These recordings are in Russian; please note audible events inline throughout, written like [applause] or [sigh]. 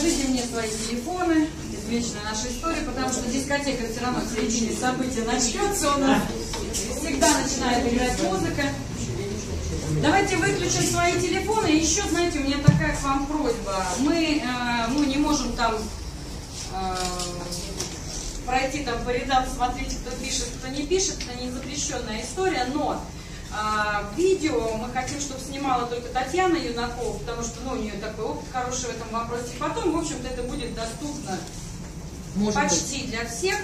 покажите мне свои телефоны, извечная наша история, потому что дискотека все равно в середине события начнется у нас. Всегда начинает играть музыка. Давайте выключим свои телефоны. Еще, знаете, у меня такая к вам просьба. Мы э, ну, не можем там э, пройти там по рядам, смотрите, кто пишет, кто не пишет. Это не запрещенная история, но видео мы хотим, чтобы снимала только Татьяна Юнакова, потому что ну, у нее такой опыт хороший в этом вопросе. Потом, в общем-то, это будет доступно Может почти быть. для всех.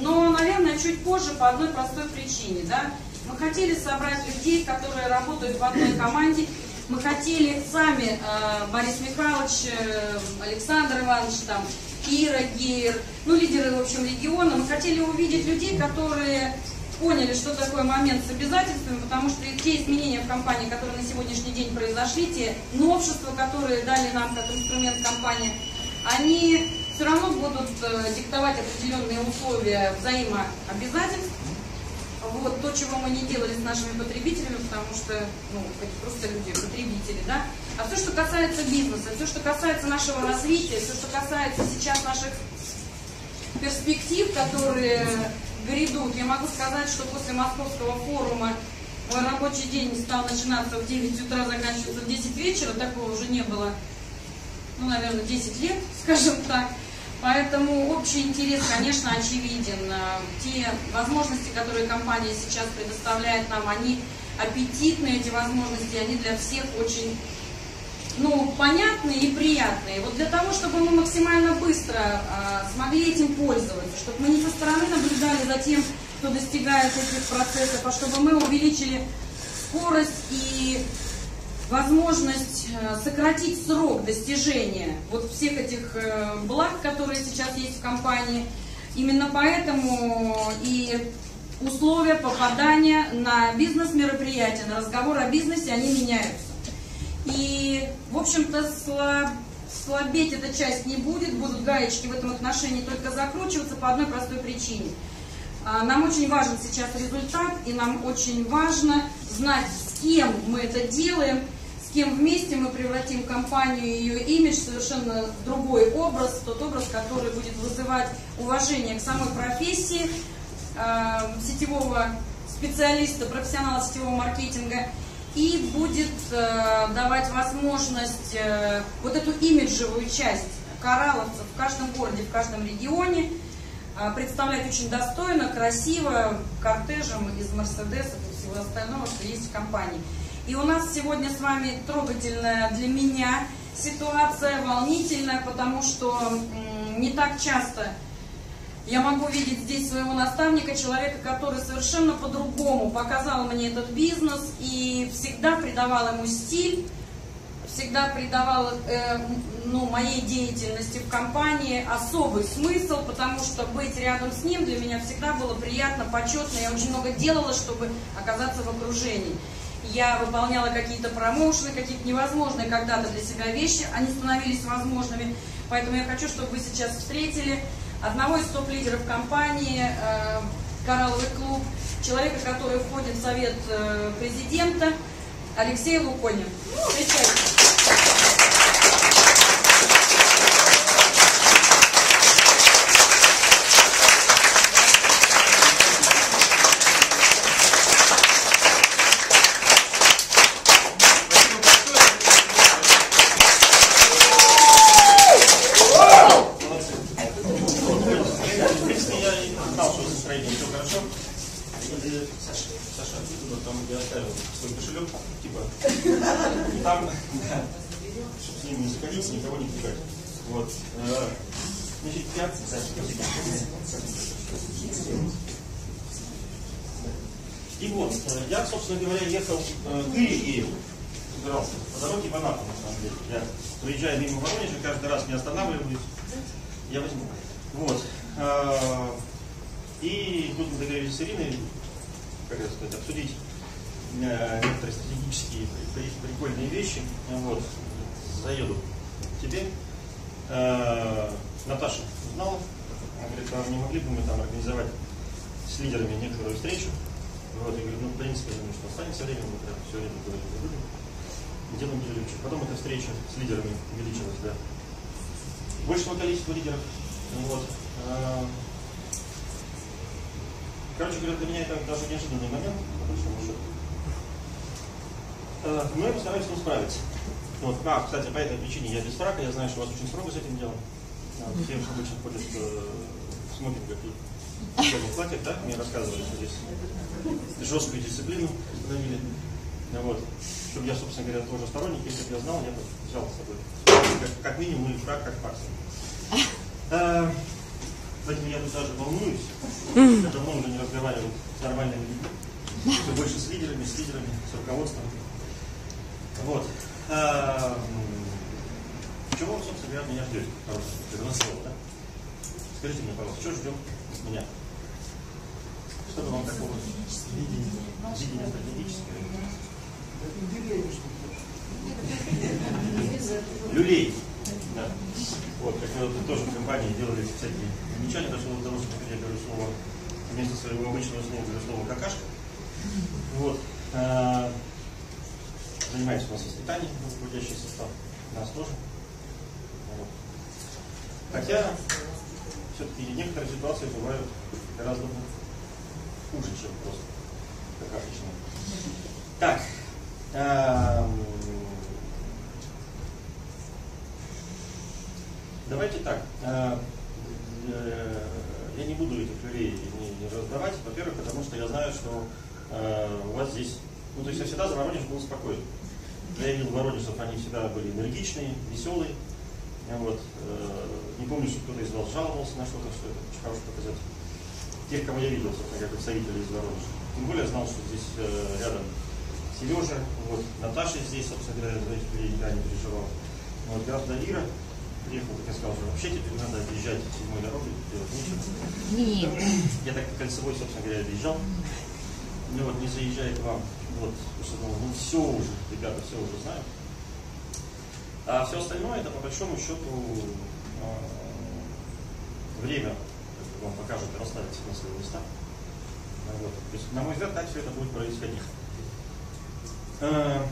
Но, наверное, чуть позже по одной простой причине. Да? Мы хотели собрать людей, которые работают в одной команде. Мы хотели сами, э, Борис Михайлович, э, Александр Иванович, там, Ира Гейр, ну, лидеры, в общем, региона. Мы хотели увидеть людей, которые поняли, что такое момент с обязательствами, потому что те изменения в компании, которые на сегодняшний день произошли, те новшества, которые дали нам как инструмент компании, они все равно будут э, диктовать определенные условия взаимообязательств. Вот то, чего мы не делали с нашими потребителями, потому что, ну, это просто люди, потребители, да. А все, что касается бизнеса, все, что касается нашего развития, все, что касается сейчас наших перспектив, которые грядут. Я могу сказать, что после московского форума мой рабочий день стал начинаться в 9 утра, заканчиваться в 10 вечера. Такого уже не было, ну, наверное, 10 лет, [laughs] скажем так. Поэтому общий интерес, конечно, очевиден. Те возможности, которые компания сейчас предоставляет нам, они аппетитные, эти возможности, они для всех очень ну, понятные и приятные. Вот для того, чтобы мы максимально быстро э, смогли этим пользоваться, чтобы мы не со стороны наблюдали за тем, кто достигает этих процессов, а чтобы мы увеличили скорость и возможность э, сократить срок достижения вот всех этих э, благ, которые сейчас есть в компании. Именно поэтому и условия попадания на бизнес-мероприятия, на разговор о бизнесе, они меняются. И, в общем-то, слаб, слабеть эта часть не будет, будут гаечки в этом отношении только закручиваться по одной простой причине. А, нам очень важен сейчас результат, и нам очень важно знать, с кем мы это делаем, с кем вместе мы превратим компанию и ее имидж в совершенно другой образ, тот образ, который будет вызывать уважение к самой профессии э, сетевого специалиста, профессионала сетевого маркетинга и будет э, давать возможность э, вот эту имиджевую часть коралловцев в каждом городе, в каждом регионе э, представлять очень достойно, красиво, кортежем из Мерседесов и всего остального, что есть в компании. И у нас сегодня с вами трогательная для меня ситуация, волнительная, потому что не так часто я могу видеть здесь своего наставника, человека, который совершенно по-другому показал мне этот бизнес и всегда придавал ему стиль, всегда придавал э, ну, моей деятельности в компании особый смысл, потому что быть рядом с ним для меня всегда было приятно, почетно. Я очень много делала, чтобы оказаться в окружении. Я выполняла какие-то промоушены, какие-то невозможные когда-то для себя вещи, они становились возможными. Поэтому я хочу, чтобы вы сейчас встретили одного из топ-лидеров компании э, «Коралловый клуб», человека, который входит в совет э, президента, Алексей Луконин. Встречайте. И вот, э, я, собственно говоря, ехал э, к Ире и собирался по дороге в Анапу, на самом деле. Я проезжаю мимо Воронежа, каждый раз не останавливаюсь. Я возьму. Вот. Э, и тут мы договорились с Ириной, как это сказать, обсудить некоторые стратегические прикольные вещи. Вот. Заеду к тебе. Наташа узнала. Она говорит, а не могли бы мы там организовать с лидерами некоторую встречу. Вот, я говорю, ну, в принципе, я думаю, что останется время, мы прям все время говорили, не встреча с лидерами увеличилась до большего количества лидеров. Вот. А, короче говоря, для меня это даже неожиданный момент, по большому счету. Но я постараюсь с ним справиться. Вот. А, кстати, по этой причине я без фрака, я знаю, что у вас очень строго с этим делом. А, все обычно ходят э, в смокингах и в платьях, да? Мне рассказывали, что здесь жесткую дисциплину установили. Ну вот. Чтобы я, собственно говоря, тоже сторонник, если бы я знал, я бы взял с собой. Как, как минимум, и фраг, как. А, поэтому я тут даже волнуюсь. Я давно уже не разговаривал с нормальными людьми. Все больше с лидерами, с лидерами, с руководством. Вот. А, чего вы, собственно говоря, меня ждете? На слово, да? Скажите мне, пожалуйста, что ждем с меня? Что-то вам такого видения стратегического? Люлей. Да. Вот, как мы вот тоже в компании делали всякие замечания, дошло до того, что я говорю слово, вместо своего обычного слова говорю слово какашка. Вот. А, занимается у нас воспитанием, руководящий состав, нас тоже. Вот. Хотя, все-таки некоторые ситуации бывают гораздо хуже, чем просто какашечные. Так, давайте так. Э, э, я не буду этих людей не раздавать, во-первых, потому что я знаю, что э, у вас здесь, ну то есть я всегда за Воронеж был спокоен. Я видел Воронежцев, они всегда были энергичные, веселые. Вот. Не помню, что кто-то из вас жаловался на что-то, что это очень хороший показатель. Тех, кого я видел, собственно, как представителей из Воронежа. Тем более я знал, что здесь рядом Сережа, вот, Наташа здесь, собственно говоря, людей никогда не переживал. Вот, граф Давира приехал, как я сказал, что вообще теперь надо объезжать седьмой дорогой, делать нечего. Нет. Я так по кольцевой, собственно говоря, объезжал. Ну вот, не заезжая к вам, вот, потому ну, ну все уже, ребята все уже знают. А все остальное, это по большому счету э, время вам покажет и расставит на свои места. Вот. То есть, на мой взгляд, так все это будет происходить. Э,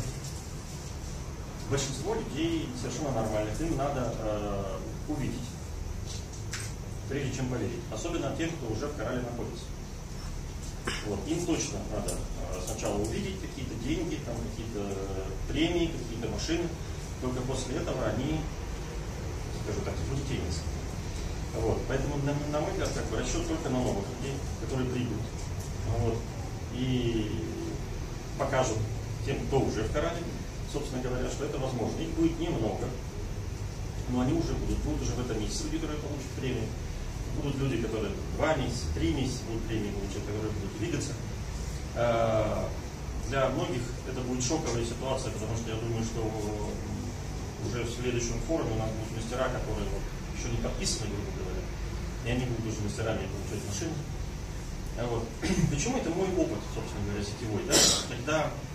большинство людей совершенно нормальных, им надо э, увидеть, прежде чем поверить. Особенно тех, кто уже в корале находится. Вот. Им точно надо э, сначала увидеть какие-то деньги, там, какие-то премии, какие-то машины. Только после этого они, скажу так, спустились. Вот. Поэтому, на, на мой взгляд, как бы расчет только на новых людей, которые придут. Вот. И покажут тем, кто уже в Коране, собственно говоря, что это возможно. Их будет немного, но они уже будут. Будут уже в этом месяце люди, которые получат премию. Будут люди, которые два месяца, три месяца будут премии получать, которые будут двигаться. А, для многих это будет шоковая ситуация, потому что я думаю, что уже в следующем форуме у нас будут мастера, которые вот еще не подписаны, грубо говоря, и они будут уже мастерами получать машины. А вот. [clears throat] Почему это мой опыт, собственно говоря, сетевой? Да? Когда э,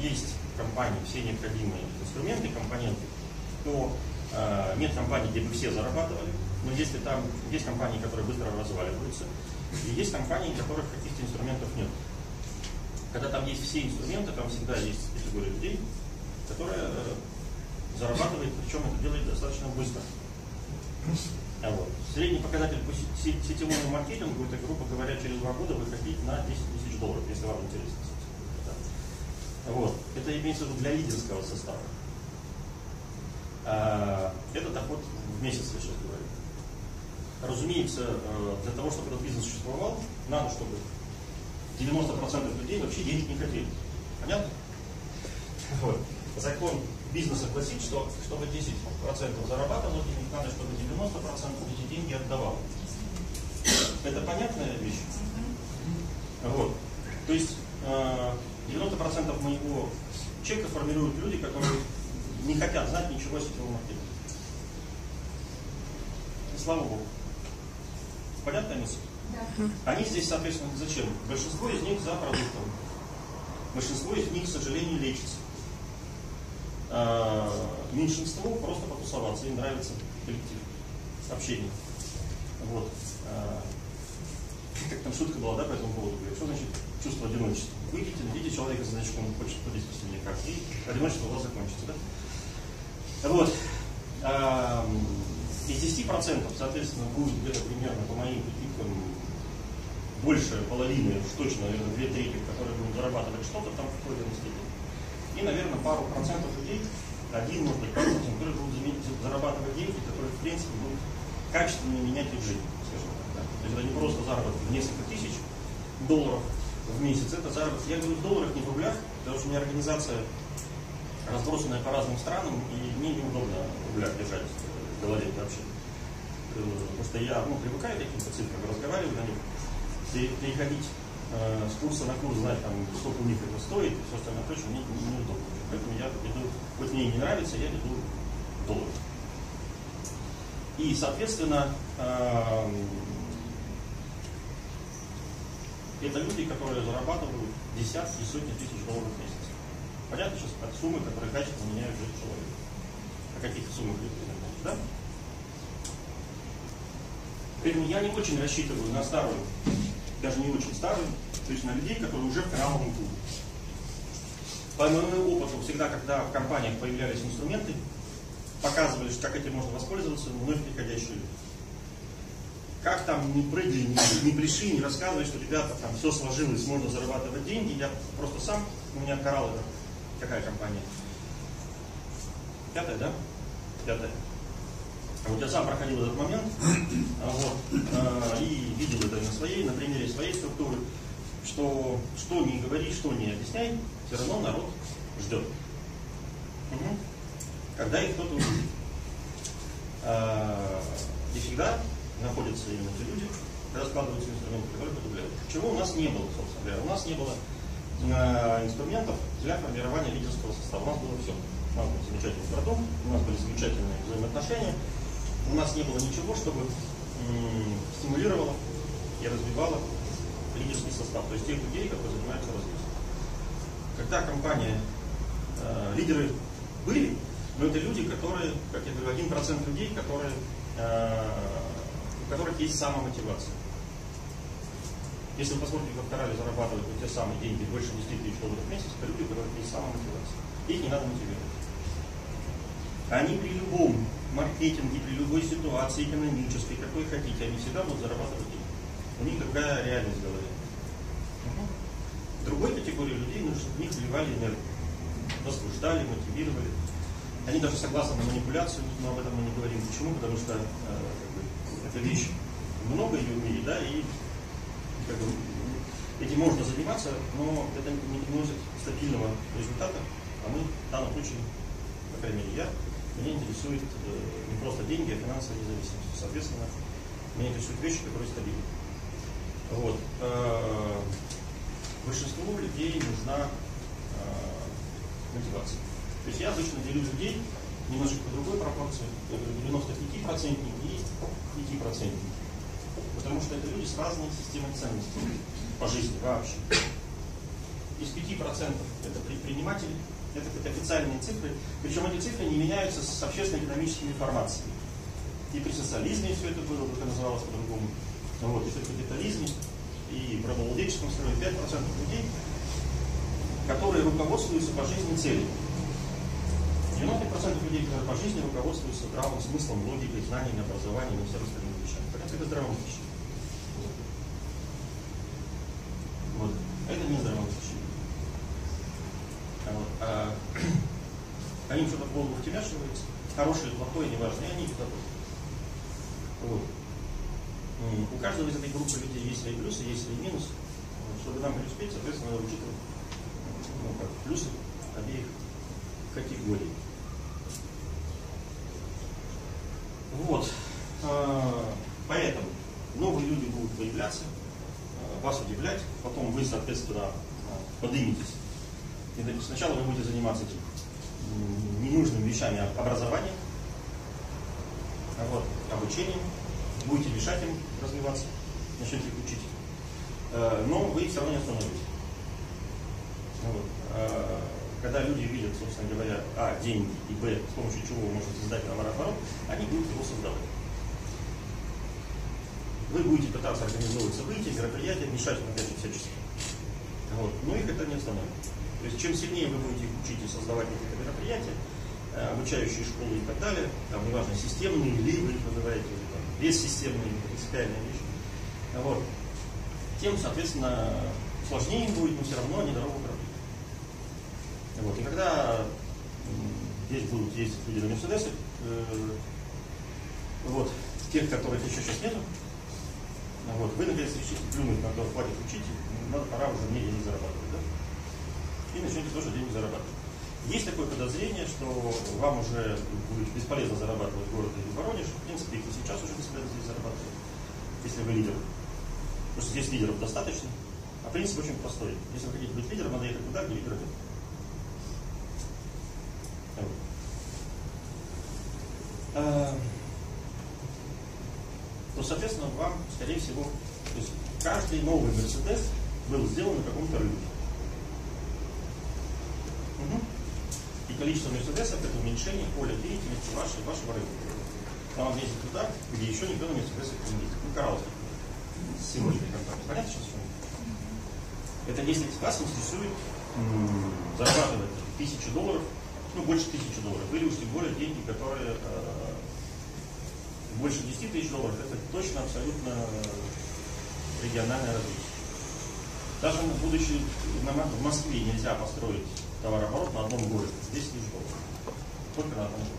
есть в компании все необходимые инструменты, компоненты, то э, нет компаний, где бы все зарабатывали, но если там есть компании, которые быстро разваливаются, и есть компании, у которых каких-то инструментов нет. Когда там есть все инструменты, там всегда есть категория людей, которая э, зарабатывает, причем это делает достаточно быстро. А вот. Средний показатель по сетевому маркетингу, это, грубо говоря, через два года выходить на 10 тысяч долларов, если вам интересно. Вот. Это имеется в виду для лидерского состава. А, это доход в месяц, я сейчас говорю. Разумеется, э, для того, чтобы этот бизнес существовал, надо, чтобы 90% людей вообще денег не хотели. Понятно? Вот. Закон бизнеса гласит, что чтобы 10% зарабатывал денег, надо, чтобы 90% эти деньги отдавал. Это понятная вещь? Вот. То есть э, 90% моего чека формируют люди, которые не хотят знать ничего о сетевом маркетинге. И слава Богу. Понятная мысль? Да. Они здесь, соответственно, зачем? Большинство из них за продуктом. Большинство из них, к сожалению, лечится. А, меньшинству просто потусоваться, им нравится коллектив, общение. Вот. А, как там шутка была, да, по этому поводу? Что значит чувство одиночества? Выйдите, найдите человека, значит, он хочет меня как, и одиночество у вас закончится, да? Вот. Из 10%, соответственно, будет где-то примерно по моим прикидкам большая половина, уж точно, наверное, две трети, которые будут зарабатывать что-то там в какой-то степени. И, наверное, пару процентов людей, один, может быть, пару процентов, которые будут зарабатывать деньги, которые, в принципе, будут качественно менять их жизнь, скажем так. Да? То есть это не просто заработок в несколько тысяч долларов в месяц, это заработок, я говорю в долларах, не в рублях, потому что у меня организация разбросанная по разным странам, и мне неудобно в рублях держать в голове вообще. Э, что я ну, привыкаю к каким-то цифрам, разговариваю на них, переходить э, с курса на курс, знать, там, сколько у них это стоит, и все остальное прочее, мне неудобно. Поэтому я веду, хоть мне и не нравится, я веду доллар. И, соответственно, э, это люди, которые зарабатывают десятки и сотни тысяч долларов в месяц. Понятно сейчас от суммы, которые качественно меняют жизнь человека. О каких суммах идет да? Поэтому я не очень рассчитываю на старую даже не очень старый, то есть на людей, которые уже в каналовом клубе. По моему опыту, всегда, когда в компаниях появлялись инструменты, показывали, как этим можно воспользоваться, вновь приходящие люди. Как там не прыгали, не, не пришли, не рассказывали, что ребята там все сложилось, можно зарабатывать деньги. Я просто сам, у меня коралл это какая компания? Пятая, да? Пятая. Вот я сам проходил этот момент а, вот, э, и видел это на своей, на примере своей структуры, что что не говори, что не объясняй, все равно народ ждет. Угу. Когда их кто-то увидит. Э, и всегда находятся именно те люди, когда складываются инструменты, которые потребляют. Чего у нас не было, собственно говоря. У нас не было э, инструментов для формирования лидерского состава. У нас было все. У нас был замечательный продукт, у нас были замечательные взаимоотношения, у нас не было ничего, чтобы стимулировало и развивало лидерский состав, то есть тех людей, которые занимаются развитием. Когда компания, э, лидеры были, но это люди, которые, как я говорю, один процент людей, которые, э, у которых есть самомотивация. Если вы посмотрите, как Тарали зарабатывают те самые деньги, больше 10 тысяч долларов в месяц, это люди, у которых есть самомотивация. Их не надо мотивировать. Они при любом маркетинге, при любой ситуации экономической, какой хотите, они всегда будут зарабатывать деньги. У них другая реальность в голове. Другой категории людей нужно, чтобы в них вливали энергию. Возбуждали, мотивировали. Они даже согласны на манипуляцию, но об этом мы не говорим. Почему? Потому что э, эта вещь много ее в мире, да, и как бы, этим можно заниматься, но это не приносит стабильного результата, а мы в данном случае, по крайней мере, я меня интересует э, не просто деньги, а финансовая независимость. Соответственно, меня интересуют вещи, которые стабильны. Вот. Э, большинству людей нужна э, мотивация. То есть я обычно делю людей немножко по другой пропорции, 95% и 5%. Потому что это люди с разной системой ценностей по жизни вообще. Из 5% это предприниматели, это как официальные цифры, причем эти цифры не меняются с общественно-экономическими информацией. И при социализме все это было, только называлось по-другому. Ну вот, и при капитализме, и про молодеческом строе 5% людей, которые руководствуются по жизни целью. 90% людей, которые по жизни руководствуются здравым смыслом, логикой, знаниями, образованием и всем остальным вещам. Хотя это здравомыслящие. Вот. Это не здравомыслящие. Вот. А, [clears throat] они что-то в голову втемяшиваются, хорошее, плохое, неважно, и они их Вот. У каждого из этой группы людей есть свои плюсы, есть свои минусы. Чтобы нам преуспеть, соответственно, надо учитывать ну, как, плюсы обеих категорий. Вот. А, поэтому новые люди будут появляться, а, вас удивлять, потом вы, соответственно, подыметесь сначала вы будете заниматься этим ненужными вещами образования, вот, обучением, будете мешать им развиваться, начнете их учить. Э, но вы все равно не остановитесь. Вот. Когда люди видят, собственно говоря, а, деньги, и б, с помощью чего вы можете создать товарооборот, они будут его создавать. Вы будете пытаться организовывать события, мероприятия, мешать им опять же всячески. Вот. Но их это не остановит. То есть чем сильнее вы будете их учить и создавать какие-то мероприятия, э, обучающие школы и так далее, там, неважно, системные, либо их называете, или там, бессистемные, принципиальные вещи, вот, тем, соответственно, сложнее будет, но все равно они дорогу. Вот, и когда здесь будут ездить люди на Мерседесе, э, вот, тех, которых еще сейчас нету, вот, вы наконец решите плюнуть на то, хватит учить, надо, пора уже мне денег зарабатывать, да? И начнете тоже деньги зарабатывать. Есть такое подозрение, что вам уже будет бесполезно зарабатывать в городе или в принципе, их и сейчас уже бесполезно здесь зарабатывать, если вы лидер. Потому что здесь лидеров достаточно. А принцип очень простой. Если вы хотите быть лидером, надо ехать туда, где лидеры нет. А, то, соответственно, вам, скорее всего, то есть каждый новый Мерседес был сделан на каком-то рынке. Угу. И количество Мерседесов это уменьшение поля деятельности вашей, вашего рынка. Вам ездить туда, где еще никто на Мерседесах не ездит. Ну, Караусский. Сегодняшней компании. Понятно, что с Это если вас интересует зарабатывать тысячу долларов, ну, больше тысячи долларов, или уж тем более деньги, которые э, больше 10 тысяч долларов, это точно абсолютно региональное развитие. Даже будучи в Москве нельзя построить товарооборот на одном городе, 10 тысяч долларов. Только на одном городе.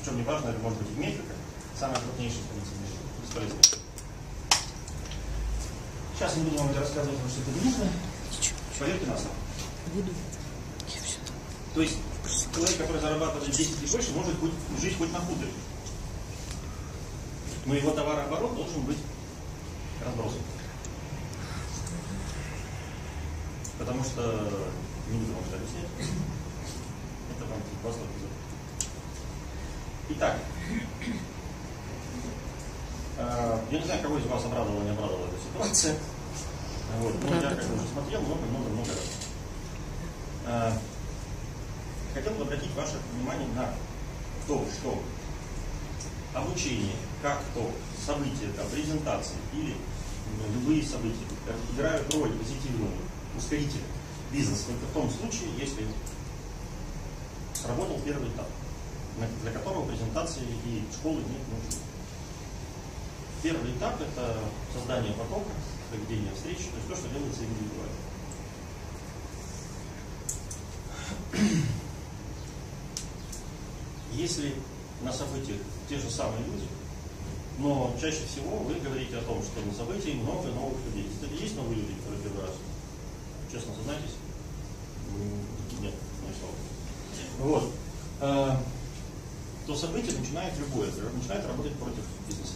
Причем не важно, это может быть и Мехико, самая крупнейшая столица Мехико. Сейчас не буду вам это рассказывать, потому что это не нужно. Поверьте на слово. То есть человек, который зарабатывает 10 и больше, может быть, жить хоть на хуторе. Но его товарооборот должен быть разбросан. Потому что, не буду вам это объяснять, это вам восток Итак, э, я не знаю, кого из вас обрадовала, не обрадовала эта ситуация. Вот. Ну, я как уже смотрел много-много-много раз. Хотел бы обратить ваше внимание на то, что обучение, как то события, там, презентации или ну, любые события играют роль позитивную, ускорителя бизнеса только в том случае, если сработал первый этап, для которого презентации и школы нет нужны. Первый этап – это создание потока, проведение встреч, то есть то, что делается индивидуально. Если на событиях те же самые люди, но чаще всего вы говорите о том, что на событии много новых людей. Кстати, есть новые люди, которые первый раз? Честно сознайтесь? Нет, не слова. Вот. А, то событие начинает любое, начинает работать против бизнеса.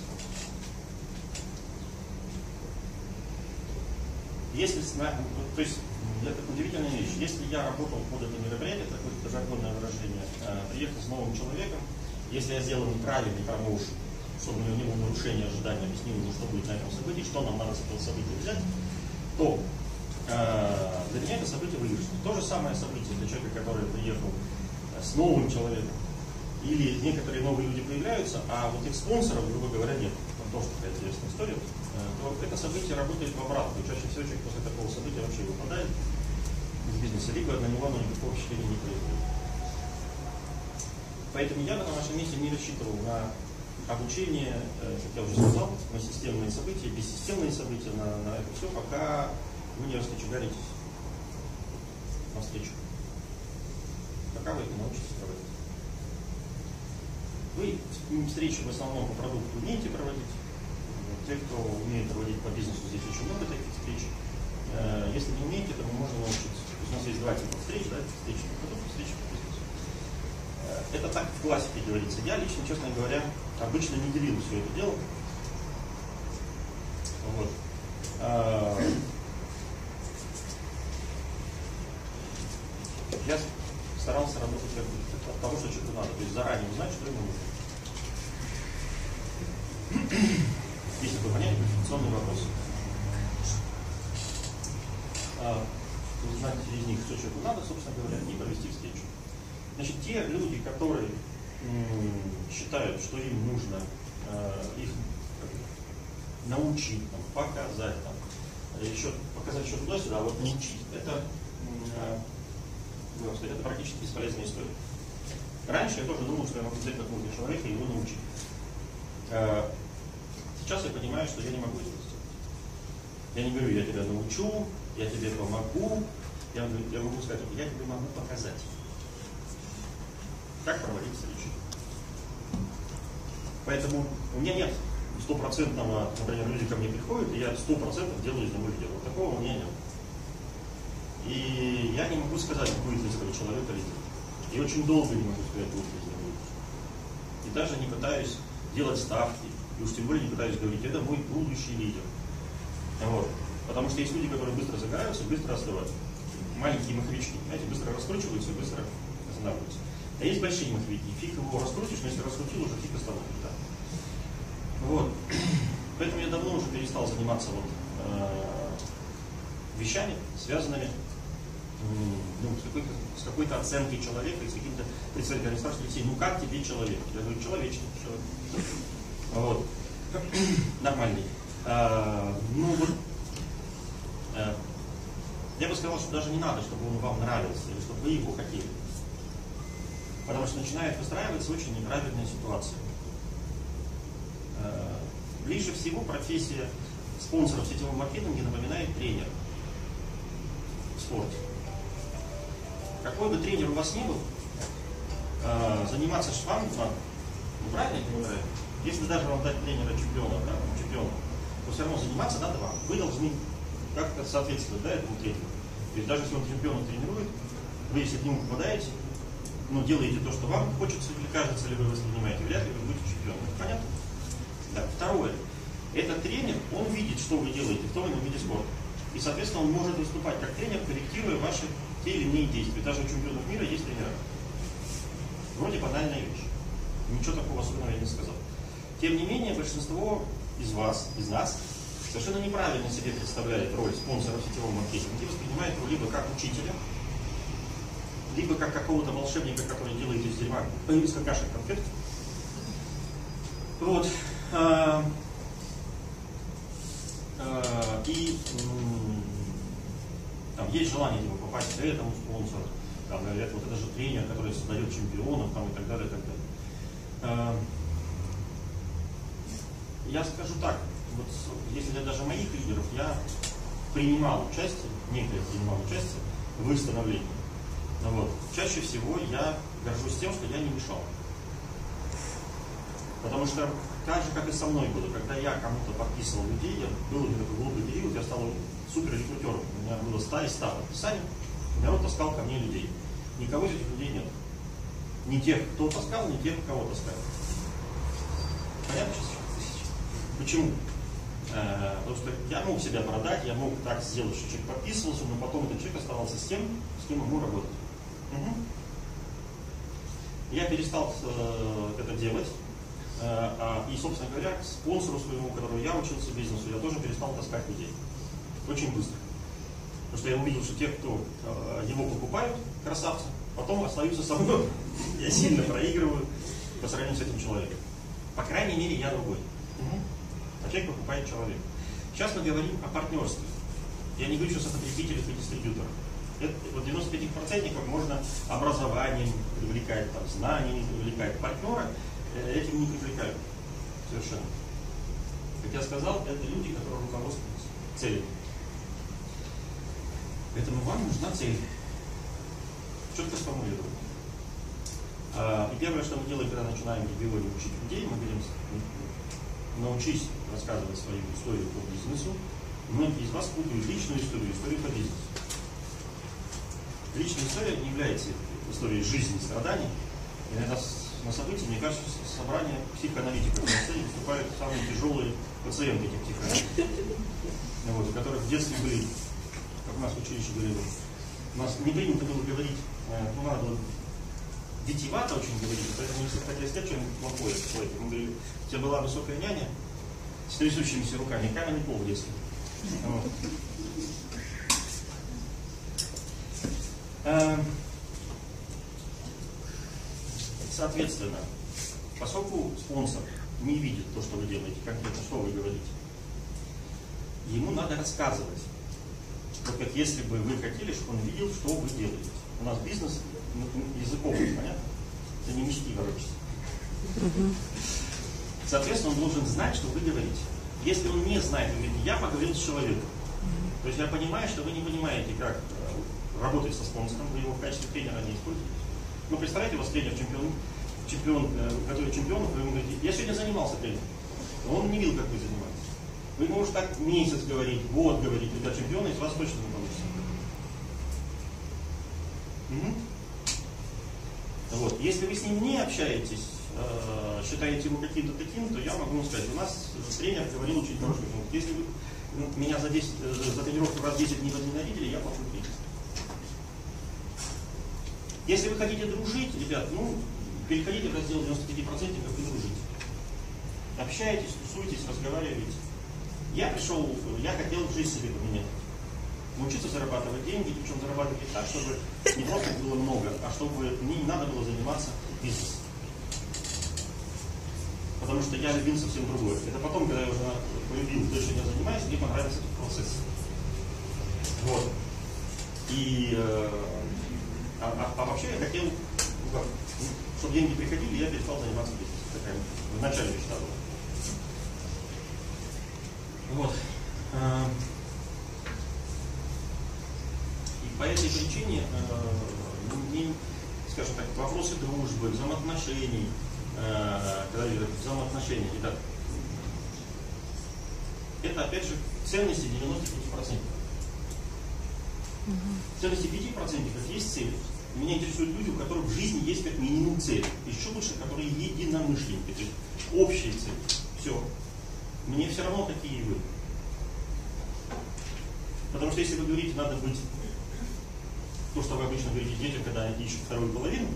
Если, то есть, это удивительная вещь. Если я работал под это мероприятие, такое жаргонное выражение, э, приехал с новым человеком, если я сделал неправильный промоушен, чтобы у него нарушения ожидания, объяснил ему, что будет на этом событии, что нам надо с этого события взять, то э, для меня это событие выигрышно. То же самое событие для человека, который приехал с новым человеком, или некоторые новые люди появляются, а вот их спонсоров, грубо говоря, нет. Там тоже такая интересная история. Э, то это событие работает в обратную. Чаще всего человек после такого события вообще выпадает бизнеса, либо на него оно никакого впечатления не производит. Поэтому я бы на вашем месте не рассчитывал на обучение, э, как я уже сказал, на системные события, бессистемные события, на, на это все, пока вы не раскочегаритесь на встречу. Пока вы это научитесь проводить. Вы встречи в основном по продукту умеете проводить, те, кто умеет проводить по бизнесу, здесь очень много таких встреч. Э, если не умеете, то можем научиться. У нас есть два типа встреч, да, встречи по продукту, встречи по бизнесу. Э, это так в классике говорится. Я лично, честно говоря, обычно не делил все это дело. Вот. Э, я старался работать как от того, что что-то надо. То есть заранее узнать, что ему нужно. Есть такой понятие, квалификационный вопрос. Узнать из них все, что надо, собственно говоря, и провести встречу. Значит, те люди, которые считают, что им нужно э, их научить, там, показать, там, еще показать что туда-сюда, а вот не учить, это, э, сказать, это практически бесполезная история. Раньше я тоже думал, что я могу взять какого-то человека и его научить. Э, сейчас я понимаю, что я не могу это сделать. Я не говорю, я тебя научу, я тебе помогу. Я, я могу сказать, я тебе могу показать, как проводить встречи. Поэтому у меня нет стопроцентного, например, люди ко мне приходят, и я сто процентов делаю из него лидера. Вот такого у меня нет. И я не могу сказать, будет ли из этого человека лидер. И очень долго не могу сказать, будет ли из него лидер. И даже не пытаюсь делать ставки, и уж тем более не пытаюсь говорить, это мой будущий лидер. Вот. Потому что есть люди, которые быстро загораются, быстро остывают. Маленькие маховички, знаете, быстро раскручиваются и быстро останавливаются. А есть большие маховики. Фиг его раскрутишь, но если раскрутил, уже фиг остановит. Да. Вот. [clears throat] Поэтому я давно уже перестал заниматься вот, э, вещами, связанными ну, с, какой-то, с какой-то оценкой человека с каким-то представителем. Спрашивают, Алексей, ну как тебе человек? Я говорю, человечный человек. Вот. [clears throat] Нормальный. А, ну вот, я бы сказал, что даже не надо, чтобы он вам нравился, или чтобы вы его хотели. Потому что начинает выстраиваться очень неправильная ситуация. А, ближе всего профессия спонсора в сетевом маркетинге напоминает тренер в спорте. Какой бы тренер у вас ни был, заниматься с вами надо. Ну, правильно или неправильно? Если даже вам дать тренера чемпиона, да, чемпиона, то все равно заниматься надо вам. Вы должны как-то соответствовать да, этому тренеру. То есть даже если он чемпиона тренирует, вы если к нему попадаете, ну, делаете то, что вам хочется или кажется, ли вы воспринимаете, вряд ли вы будете чемпионом. Понятно? Да. Второе. Этот тренер, он видит, что вы делаете в том или ином виде спорта. И, соответственно, он может выступать как тренер, корректируя ваши те или иные действия. Даже у чемпионов мира есть тренера. Вроде банальная вещь. Ничего такого особенного я не сказал. Тем не менее, большинство из вас, из нас, совершенно неправильно себе представляет роль спонсора в сетевом маркетинге, воспринимает его либо как учителя, либо как какого-то волшебника, который делает из дерьма, из какашек конфет. Вот. А, а, и там есть желание типа, попасть к этому спонсору, там, говорят, вот это же тренер, который создает чемпионов там, и так далее, и так далее. А, я скажу так, вот если для даже моих лидеров, я принимал участие, некое принимал участие в их становлении. Но вот, чаще всего я горжусь тем, что я не мешал. Потому что так же, как и со мной было, когда я кому-то подписывал людей, я, был такой глупый период, я стал супер рекрутером. У меня было 100 и 100 подписаний, народ таскал ко мне людей. Никого из этих людей нет. Ни тех, кто таскал, ни тех, кого таскал. Понятно сейчас? Почему? Э, потому что я мог себя продать, я мог так сделать, что человек подписывался, но потом этот человек оставался с тем, с кем могу работать. Угу. Я перестал э, это делать. Э, и, собственно говоря, к спонсору своему, которого я учился бизнесу, я тоже перестал таскать людей. Очень быстро. Потому что я увидел, что те, кто его покупают, красавцы, потом остаются со мной. [laughs] Я сильно проигрываю по сравнению с этим человеком. По крайней мере, я другой. Угу а человек покупает человек. Сейчас мы говорим о партнерстве. Я не говорю сейчас о потребителях и дистрибьюторах. Это, вот 95% можно образованием привлекать, там, знаниями привлекать. Партнера э, этим не привлекают совершенно. Как я сказал, это люди, которые руководствуются целью. Поэтому вам нужна цель. Четко сформулировать. А, и первое, что мы делаем, когда начинаем в регионе учить людей, мы говорим, научись рассказывать свою историю по бизнесу, многие из вас путают личную историю, историю по бизнесу. Личная история не является историей жизни и страданий. Иногда на событии, мне кажется, собрание психоаналитиков на сцене выступают самые тяжелые пациенты этих психоаналитиков, вот, у которых в детстве были, как у нас в училище говорили, у нас не принято было говорить, э, ну, надо было витивато очень говорили, поэтому если хотели сказать что-нибудь плохое человеку, мы говорили, у тебя была высокая няня с трясущимися руками, каменный пол в детстве. Эм, соответственно, поскольку спонсор не видит то, что вы делаете, конкретно, что вы говорите, ему надо рассказывать. Вот как если бы вы хотели, чтобы он видел, что вы делаете. У нас бизнес языковый, понятно? Это не мечты ворочаться. Соответственно, он должен знать, что вы говорите. Если он не знает, он говорит, я поговорил с человеком. То есть я понимаю, что вы не понимаете, как э, работать со спонсором, вы его в качестве тренера не используете. Ну, представьте, у вас тренер чемпион, чемпион, э, готовит чемпионов, вы ему говорите, я сегодня занимался тренером. Он не видел, как вы занимаетесь. Вы можете так месяц говорить, год говорить для чемпиона, из вас точно не получится. Угу. Вот. Если вы с ним не общаетесь, э, считаете его каким-то таким, то я могу сказать, у нас тренер говорил очень хороший пункт. Если вы ну, меня за, 10, э, за тренировку раз 10 не возненавидели, я плохой тренер. Если вы хотите дружить, ребят, ну, переходите в раздел 95% как вы дружите. Общаетесь, тусуйтесь, разговариваете. Я пришел, я хотел жизнь себе поменять. Научиться зарабатывать деньги, причем зарабатывать так, чтобы не просто было много, а чтобы мне не надо было заниматься бизнесом. Потому что я любил совсем другое. Это потом, когда я уже полюбил то, чем я занимаюсь, мне понравился этот процесс. Вот. И, э, а, а, а вообще я хотел, ну ну, чтобы деньги приходили, я перестал заниматься бизнесом. Такая в начале мечта была. Вот. Э, и по этой причине, э, не, скажем так, вопросы дружбы, взаимоотношений, э, когда говорят взаимоотношения, ребят, это опять же ценности 95%. Угу. Ценности 5% это есть цели. Меня интересуют люди, у которых в жизни есть как минимум цель. Еще лучше, которые единомышленники, то есть общие цели. Все. Мне все равно, какие вы. Потому что если вы говорите, надо быть то, что вы обычно говорите детям, когда они ищут вторую половину,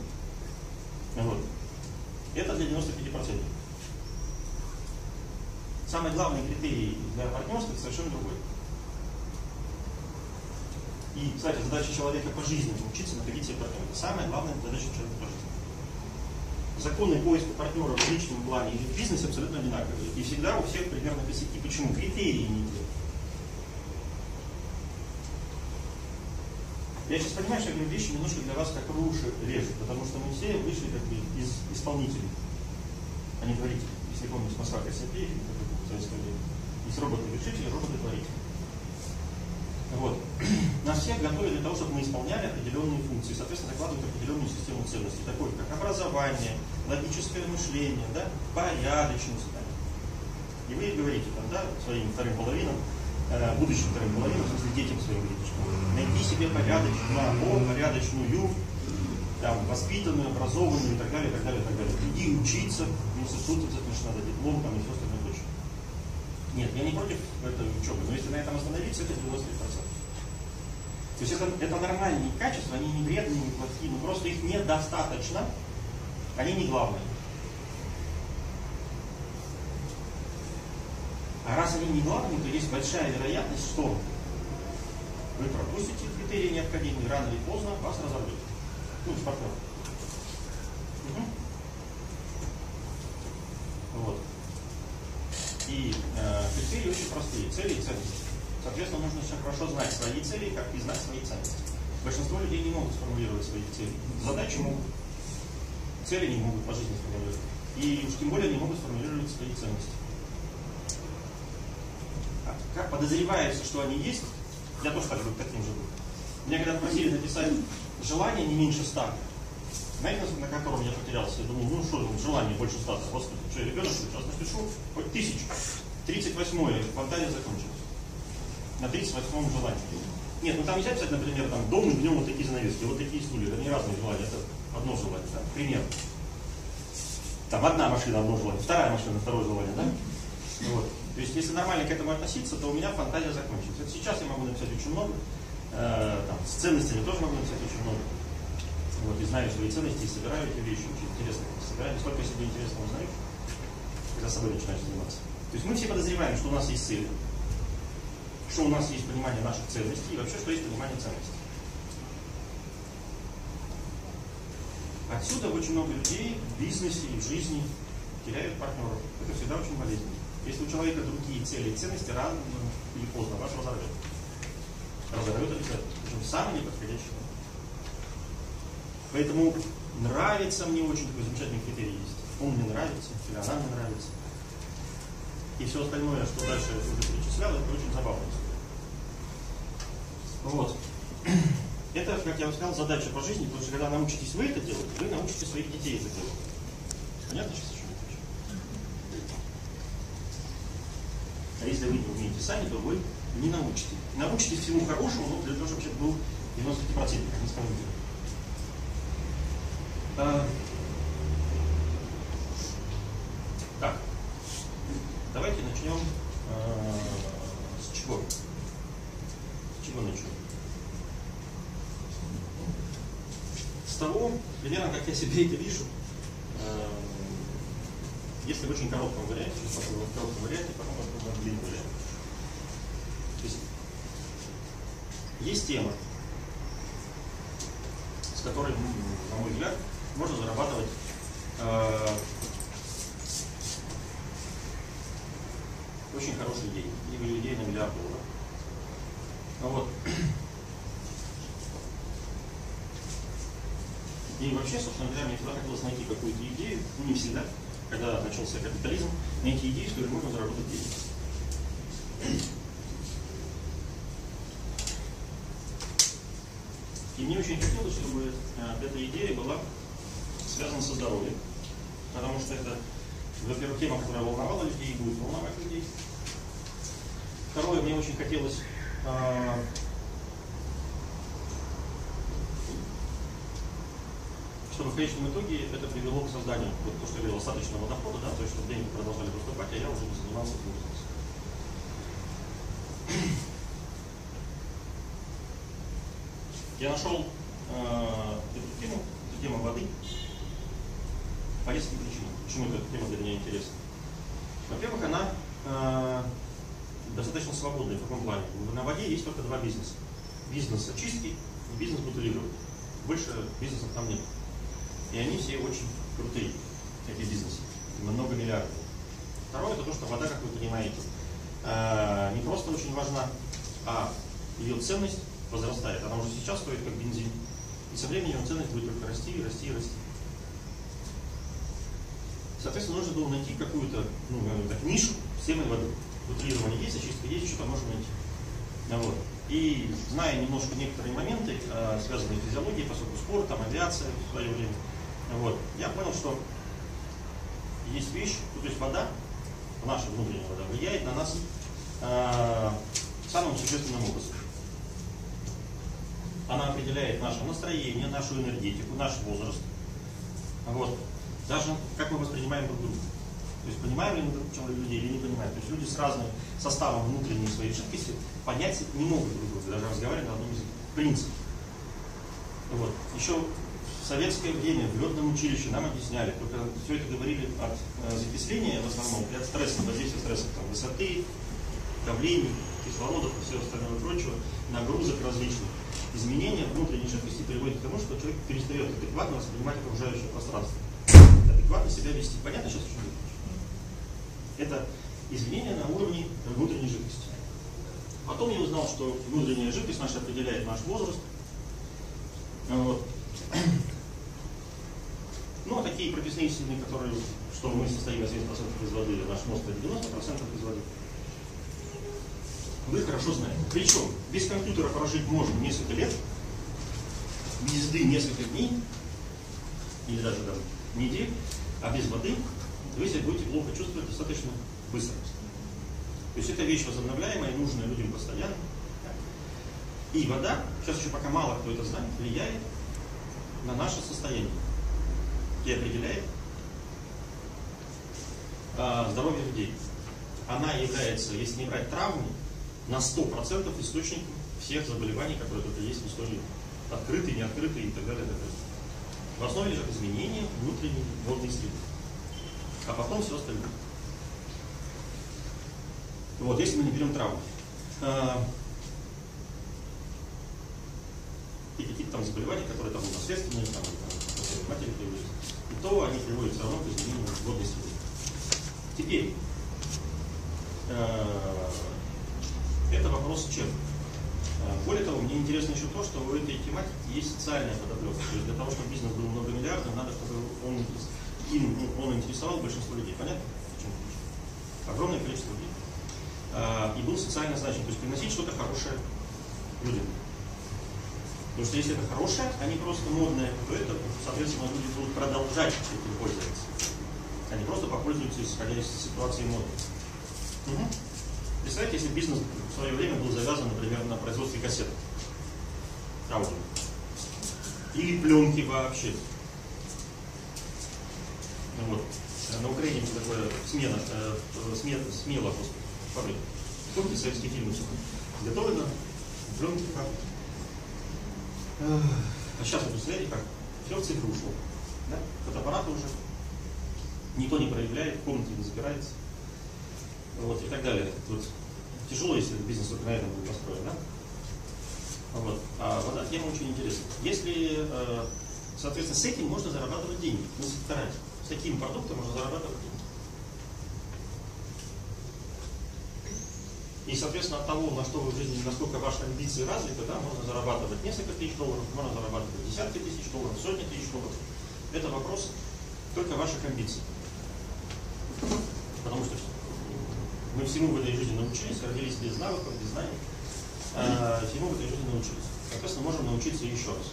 вот, это для 95%. Самый главный критерий для партнерства совершенно другой. И, кстати, задача человека по жизни – учиться находить себе партнера. Это самая главная задача человека по жизни. Законы поиска партнера в личном плане или в бизнесе абсолютно одинаковые. И всегда у всех примерно косяки. Почему? Критерии не те. Я сейчас понимаю, что я говорю вещи немножко для вас как руши режут, потому что мы все вышли как бы из исполнителей, а не творителей. Если помните Москва Кассиопея, в советское время. Есть роботы-решители, роботы-творители. Вот. [clears throat] Нас всех готовят для того, чтобы мы исполняли определенные функции, соответственно, закладывают определенную систему ценностей, такой как образование, логическое мышление, да, порядочность. Да. И вы говорите там, да, своим вторым половинам, будущим вторым половинам, в смысле детям своим что найти себе порядочную, порядочную, там, воспитанную, образованную и так далее, и так далее, и так далее. Иди учиться в институт, обязательно что надо диплом там и все остальное прочее. Нет, я не против этой учебы, но если на этом остановиться, это 93%. То есть это, это нормальные качества, они не вредные, не плохие, но просто их недостаточно, они не главные. А раз они не главные, то есть большая вероятность, что вы пропустите критерии необходимые, рано или поздно вас разорвет. Ну, с. Угу. Вот. И э, критерии очень простые. Цели и ценности. Соответственно, нужно очень хорошо знать свои цели, как и знать свои ценности. Большинство людей не могут сформулировать свои цели. Задачи могут. Цели не могут по жизни сформулировать. И уж тем более не могут сформулировать свои ценности. Как подозревается, что они есть, я тоже так, таким же был. Меня когда просили написать желание не меньше ста, знаете, на котором я потерялся? Я думал, ну что, желание больше ста, господи, что я ребенок, сейчас напишу хоть тысячу. 38-е, фантазия закончилась. На 38-м желании. Нет, ну там нельзя писать, например, там, дом днем вот такие занавески, вот такие стулья, это не разные желания, это одно желание, да, пример. Там одна машина, одно желание, вторая машина, второе желание, да? Вот. То есть, если нормально к этому относиться, то у меня фантазия закончится. Это сейчас я могу написать очень много, э, там, с ценностями тоже могу написать очень много. Вот, и знаю свои ценности, и собираю эти вещи, очень интересно собираю. Сколько себе интересно узнаю, когда собой начинаешь заниматься. То есть мы все подозреваем, что у нас есть цели, что у нас есть понимание наших ценностей, и вообще, что есть понимание ценностей. Отсюда очень много людей в бизнесе и в жизни теряют партнеров. Это всегда очень болезненно. Если у человека другие цели и ценности, рано или поздно вас разорвет. Разорвет обязательно. Причем самый неподходящий. Поэтому нравится мне очень, такой замечательный критерий есть. Он мне нравится, или она мне нравится. И все остальное, что дальше уже перечислял, это очень забавно. Вот. [clears throat] Это, как я вам сказал, задача по жизни, потому что когда научитесь вы это делать, вы научите своих детей это делать. Понятно сейчас, о чем я хочу? А если вы не умеете сами, то вы не научите. Научитесь всему хорошему, но для того, чтобы человек был 95%, как не скажу. А, так, давайте начнем а, с чего? С чего начнем? С того, примерно как я себе это вижу, а, если в очень коротком варианте, в коротком варианте, потом варианте. То есть, есть тема, с которой, на мой взгляд, можно зарабатывать э, очень хорошие деньги, либо людей на миллиард долларов. Ну вот. И вообще, собственно говоря, мне всегда хотелось найти какую-то идею, ну не всегда, когда начался капитализм, найти идею, с которой можно заработать деньги. И мне очень хотелось, чтобы э, эта идея была связана со здоровьем. Потому что это, во-первых, тема, которая волновала людей и будет волновать людей. Второе, мне очень хотелось э, чтобы в конечном итоге это привело к созданию, вот то, что я говорил, остаточного дохода, да, то есть, чтобы деньги продолжали поступать, а я уже не занимался бизнесом. Я нашел э, эту тему, эту тему воды по нескольким причинам. Почему эта тема для меня интересна? Во-первых, она э, достаточно свободная в каком плане. На воде есть только два бизнеса. Бизнес очистки и бизнес бутылирования. Больше бизнесов там нет. И они все очень крутые, эти бизнесы. Много миллиардов. Второе, это то, что вода, как вы понимаете, э, не просто очень важна, а ее ценность возрастает. Она уже сейчас стоит как бензин. И со временем ценность будет только расти, и расти, и расти. Соответственно, нужно было найти какую-то ну, так, нишу с темой воды. Бутилирование есть, очистка есть, что-то можно найти. Ну, вот. И зная немножко некоторые моменты, э, связанные с физиологией, поскольку спорт, там, авиация в свое время, вот, я понял, что есть вещь, ну, то есть вода, наша внутренняя вода, влияет на нас э, самым существенным образом. Она определяет наше настроение, нашу энергетику, наш возраст. Вот. Даже как мы воспринимаем друг друга. То есть понимаем ли мы друг друга людей или не понимаем. То есть люди с разным составом внутренней своей жидкости понять не могут друг друга, даже разговаривать на одном языке. Принцип. Вот. Еще в советское время в летном училище нам объясняли, только все это говорили от э, закисления в основном, и от стресса, воздействия стресса, там, высоты, давлений, кислородов и всего остального прочего, нагрузок различных изменения внутренней жидкости приводит к тому, что человек перестает адекватно воспринимать окружающее пространство. Адекватно себя вести. Понятно сейчас, что Это изменение на уровне внутренней жидкости. Потом я узнал, что внутренняя жидкость наша определяет наш возраст. Вот. Ну, а такие прописные истины, которые, что мы состоим на 70% из воды, наш мозг это 90% из воды вы хорошо знаете. Причем без компьютера прожить можно несколько лет, без еды несколько дней, или даже там, недель, а без воды вы себя будете плохо чувствовать достаточно быстро. То есть это вещь возобновляемая, нужная людям постоянно. И вода, сейчас еще пока мало кто это знает, влияет на наше состояние и определяет а, здоровье людей. Она является, если не брать травмы, на 100% источником всех заболеваний, которые только есть в истории. Открытые, неоткрытые и так далее. И так далее. В основе лежат изменения внутренней водной среды. А потом все остальное. Вот, если мы не берем травмы. А, и какие-то там заболевания, которые там наследственные, там, там матери приводят, то они приводят все равно к изменению водной среды. Теперь, э, это вопрос чем? Более того, мне интересно еще то, что у этой тематики есть социальная подоплека. То есть для того, чтобы бизнес был многомиллиардным, надо, чтобы он, им, ну, он интересовал большинство людей. Понятно? Огромное количество людей. А, и был социально значим. То есть приносить что-то хорошее людям. Потому что если это хорошее, а не просто модное, то это, соответственно, люди будут продолжать этим пользоваться. Они просто попользуются, исходя из ситуации моды. Угу. Представляете, если бизнес в свое время был завязан, например, на производстве кассет, аудио, или пленки вообще. Ну вот. На Украине было такое смена, э, смена, смело, господи, порой. Помните советские фильмы все? Изготовлено, пленки как. А сейчас вы представляете, как все в цифру ушло. Да? Фотоаппараты уже никто не проявляет, комнате не запирается вот, и так далее. Тяжело, если бизнес только на этом будет построен, да? Вот. А вот эта тема очень интересная. Если, э, соответственно, с этим можно зарабатывать деньги, ну, старать. С таким продуктом можно зарабатывать деньги. И, соответственно, от того, на что вы в жизни, насколько ваши амбиции развиты, да, можно зарабатывать несколько тысяч долларов, можно зарабатывать десятки тысяч долларов, сотни тысяч долларов. Это вопрос только ваших амбиций. Потому что мы всему в этой жизни научились, родились без навыков, без знаний. А, всему в этой жизни научились. Соответственно, можем научиться еще раз.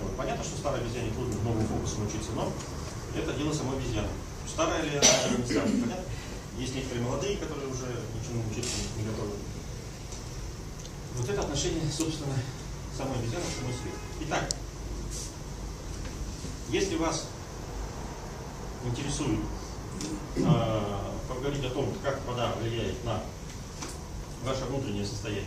Вот. Понятно, что старой обезьяне трудно новым фокусом учиться, но это дело самой обезьяны. Старая ли она не старая, понятно? Есть некоторые молодые, которые уже ничему учиться не готовы. Вот это отношение, собственно, самой обезьяны к самой себе. Итак, если вас интересует э, поговорить о том, как вода влияет на ваше внутреннее состояние.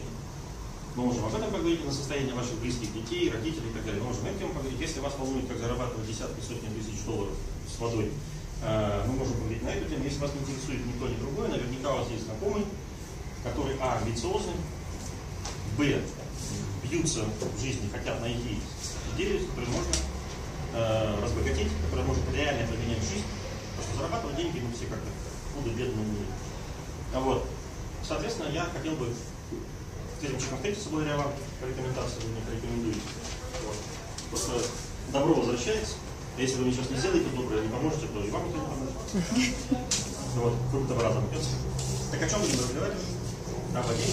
Мы можем об этом поговорить, на состояние ваших близких детей, родителей и так далее. Мы можем этим поговорить. Если вас волнует, как зарабатывать десятки, сотни тысяч долларов с водой, э, мы можем поговорить на эту тему. Если вас не интересует никто, ни другой, наверняка у вас есть знакомый, который, а, амбициозный, б, бьются в жизни, хотят найти идею, с которой можно э, разбогатеть, которая может реально поменять жизнь. Потому что зарабатывать деньги мы все как-то худо бедно умеют. А вот. Соответственно, я хотел бы с этим человеком встретиться благодаря вам, рекомендации вы мне порекомендуете. Вот. Просто добро возвращается. Если вы мне сейчас не сделаете доброе, не поможете, то и вам никто не поможет. [laughs] Вот, круг добра замкнется. Так о чем будем разговаривать? Об воде?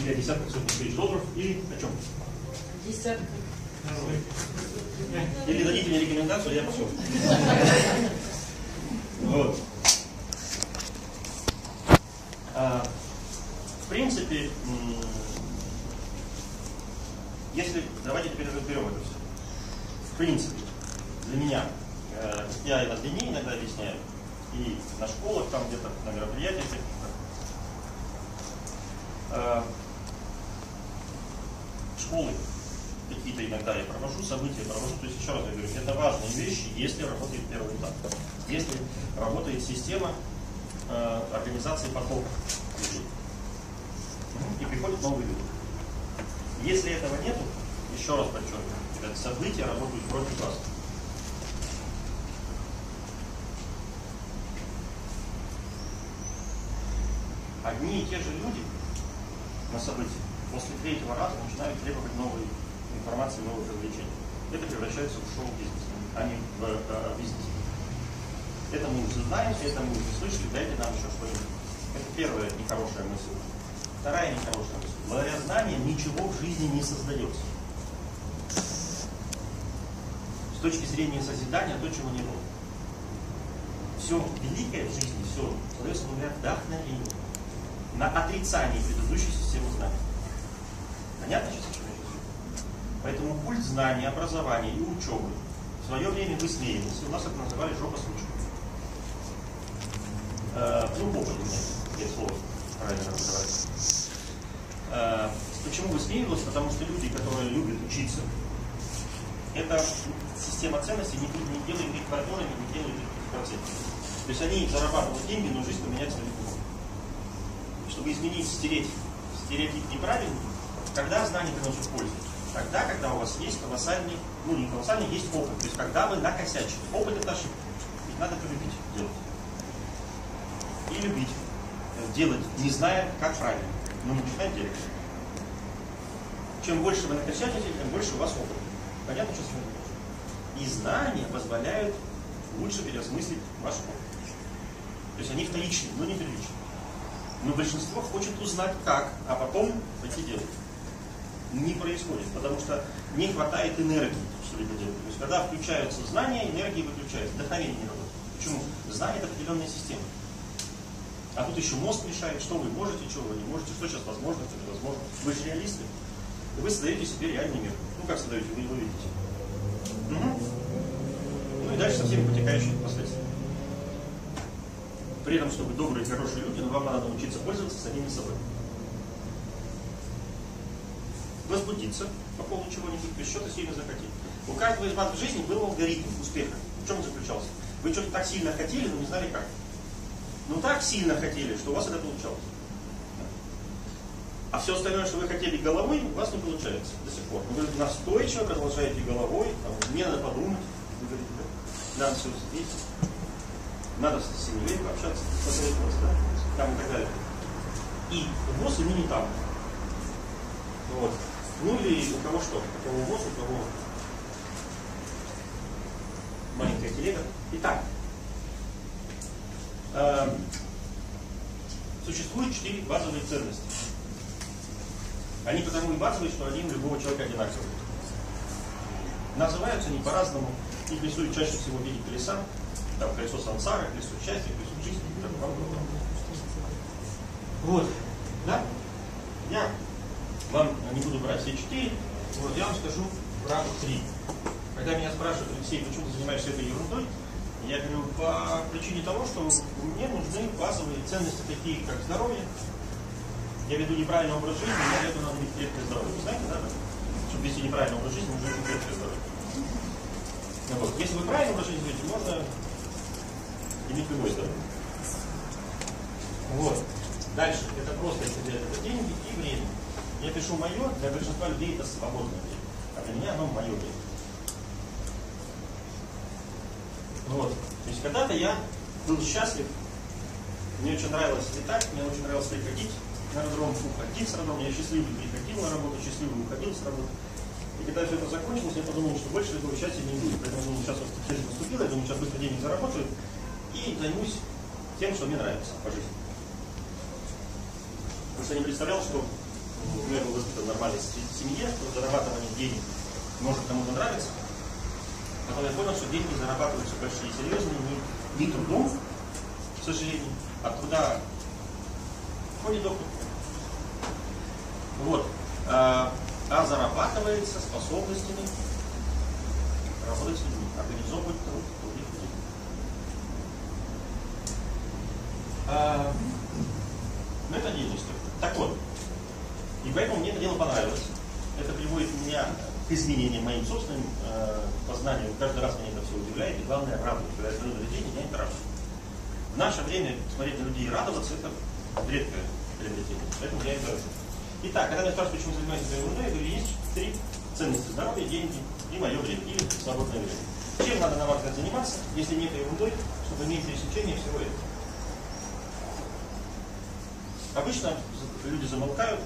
Или о десятках сотни тысяч долларов, или о чем? Десятка. Или дадите мне рекомендацию, я пошел. [laughs] Вот. А, в принципе, если, давайте теперь разберем это все. В принципе, для меня, э, я и на длине иногда объясняю, и на школах, там где-то на мероприятиях, э, школы какие-то иногда я провожу, события провожу, то есть еще раз я говорю, это важные вещи, если работает первый этап если работает система э, организации потока людей. И приходят новые люди. Если этого нету, еще раз подчеркиваю, события работают против вас. Одни и те же люди на событии после третьего раза начинают требовать новой информации, новых развлечений. Это превращается в шоу-бизнес, а не в э, бизнес. Это мы уже знаем, это мы уже слышали, дайте нам еще что-нибудь. Это первая нехорошая мысль. Вторая нехорошая мысль. Благодаря знаниям ничего в жизни не создается. С точки зрения созидания, то, чего не было. Все великое в жизни, все создается благодаря вдохновению. На отрицании предыдущей системы знаний. Понятно сейчас, о чем я говорю? Поэтому культ знаний, образования и учебы в свое время высмеивался. У нас это называли жопа случая э, ну, опыт у меня, я слово правильно называется. Э, почему высмеивалось? Потому что люди, которые любят учиться, эта система ценностей не, не делает их партнерами, не делает их процентами. То есть они зарабатывают деньги, но жизнь поменяется легко. Чтобы изменить, стереть стереотип неправильный, когда знания приносят пользу? Тогда, когда у вас есть колоссальный, ну не колоссальный, есть опыт. То есть когда вы накосячили. Опыт это ошибка. Ведь надо это любить делать и любить делать, не зная, как правильно. Но мы начинаем делать. Чем больше вы накосячите, тем больше у вас опыта. Понятно, что с вами? И знания позволяют лучше переосмыслить ваш опыт. То есть они вторичны, но не первичны. Но большинство хочет узнать как, а потом пойти делать. Не происходит, потому что не хватает энергии, чтобы это делать. То есть когда включаются знания, энергии выключается, вдохновение не работает. Почему? Знание это определенная система. А тут еще мозг мешает, что вы можете, что вы не можете, что сейчас возможно, что невозможно. Вы же реалисты. И вы создаете себе реальный мир. Ну как создаете, вы его видите. Угу. Ну и дальше со всеми потекающими последствиями. При этом, чтобы добрые, хорошие люди, но вам надо научиться пользоваться самими собой. Возбудиться по поводу чего-нибудь, без счета сильно захотеть. У каждого из вас в жизни был алгоритм успеха. В чем он заключался? Вы что-то так сильно хотели, но не знали как. Ну так сильно хотели, что у вас это получалось. А все остальное, что вы хотели головой, у вас не получается до сих пор. Вы настойчиво продолжаете головой, там, мне надо подумать, вы говорите, да? надо все взвесить надо с семьей пообщаться, посоветоваться, да, там и так далее. И ему не там. Вот. Ну или у кого что, у кого ВОЗ, у кого маленькая телега. Итак, э, существует четыре базовые ценности. Они потому и базовые, что они у любого человека одинаковые. Называются они по-разному. Их рисуют чаще всего в виде колеса, там колесо сансары, колесо счастья, колесо жизни, Вот, да? Я вам не буду брать все четыре, вот, я вам скажу про три. Когда меня спрашивают, Алексей, почему ты занимаешься этой ерундой, я говорю, по причине того, что мне нужны базовые ценности, такие как здоровье. Я веду неправильный образ жизни, для этого надо иметь крепкое здоровье. Знаете, да? Чтобы вести неправильный образ жизни, нужно очень крепкое здоровье. Ну, вот. Если вы правильный образ жизни ведете, можно иметь любой здоровье. Вот. Дальше. Это просто, если это деньги и время. Я пишу мое, для большинства людей это свободное время. А для меня оно мое время. Вот. То есть когда-то я был счастлив, мне очень нравилось летать, мне очень нравилось приходить на аэродром, уходить с аэродрома. Я счастливый приходил на работу, счастливый уходил с работы. И когда все это закончилось, я подумал, что больше этого счастья не будет. Поэтому думал, сейчас вот жизнь наступила, я думаю, сейчас быстро денег заработаю, и займусь тем, что мне нравится по жизни. Потому я не представлял, что у меня был воспитан в нормальной семье, что зарабатывание денег может кому-то нравиться. Потом я понял, что деньги зарабатываются большие и серьезные не, не трудом, к сожалению, а труда ходе дохода. Вот. А, а зарабатывается способностями работать с людьми, организовывать труд, А, ну, это отдельная история. Так вот, поэтому мне это дело понравилось. Это приводит меня к изменениям моим собственным э, познаниям. Каждый раз меня это все удивляет, и главное радует. Когда я смотрю на людей, меня это радует. В наше время смотреть на людей и радоваться это редкое приобретение. Поэтому я это Итак, когда меня спрашивают, почему занимаюсь этой ерундой, я говорю, есть три ценности. Здоровье, деньги и мое время, или свободное время. Чем надо, на ваш заниматься, если нет ерундой, чтобы иметь пересечение всего этого? Обычно люди замолкают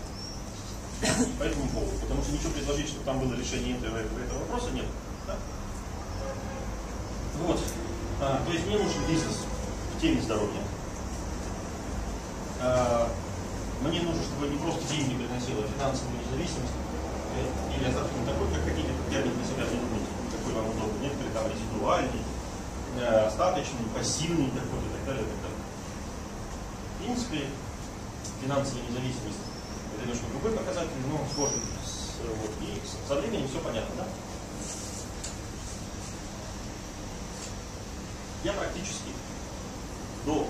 по этому поводу, потому что ничего предложить, чтобы там было решение этого, этого вопроса, нет. Да? Вот. А, то есть мне нужен бизнес в теме здоровья. А, мне нужно, чтобы не просто деньги приносило, а финансовую независимость. Или остаток такой, как хотите, термин для себя придумайте, какой вам удобно. Некоторые там резидуальный, э, остаточный, пассивный такой и так далее. И так далее. В принципе, финансовой независимости. Немножко другой показатель, но схожий. С, вот, и со временем все понятно, да? Я практически до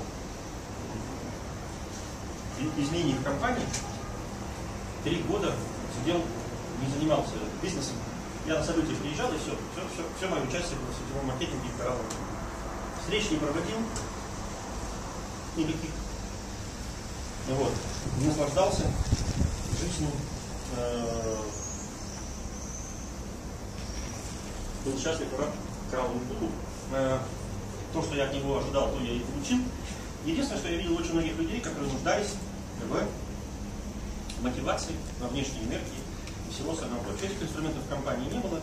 изменений в компании три года сидел, не занимался бизнесом. Я на события приезжал, и все, все, все, все мое участие было в сетевом маркетинге и в Встреч не проводил, никаких вот. Наслаждался жизнью. Э, был счастлив, рад кралому путу. Э, то, что я от него ожидал, то я и получил. Единственное, что я видел очень многих людей, которые нуждались в мотивации, во внешней энергии и всего остального. Этих инструментов в компании не было,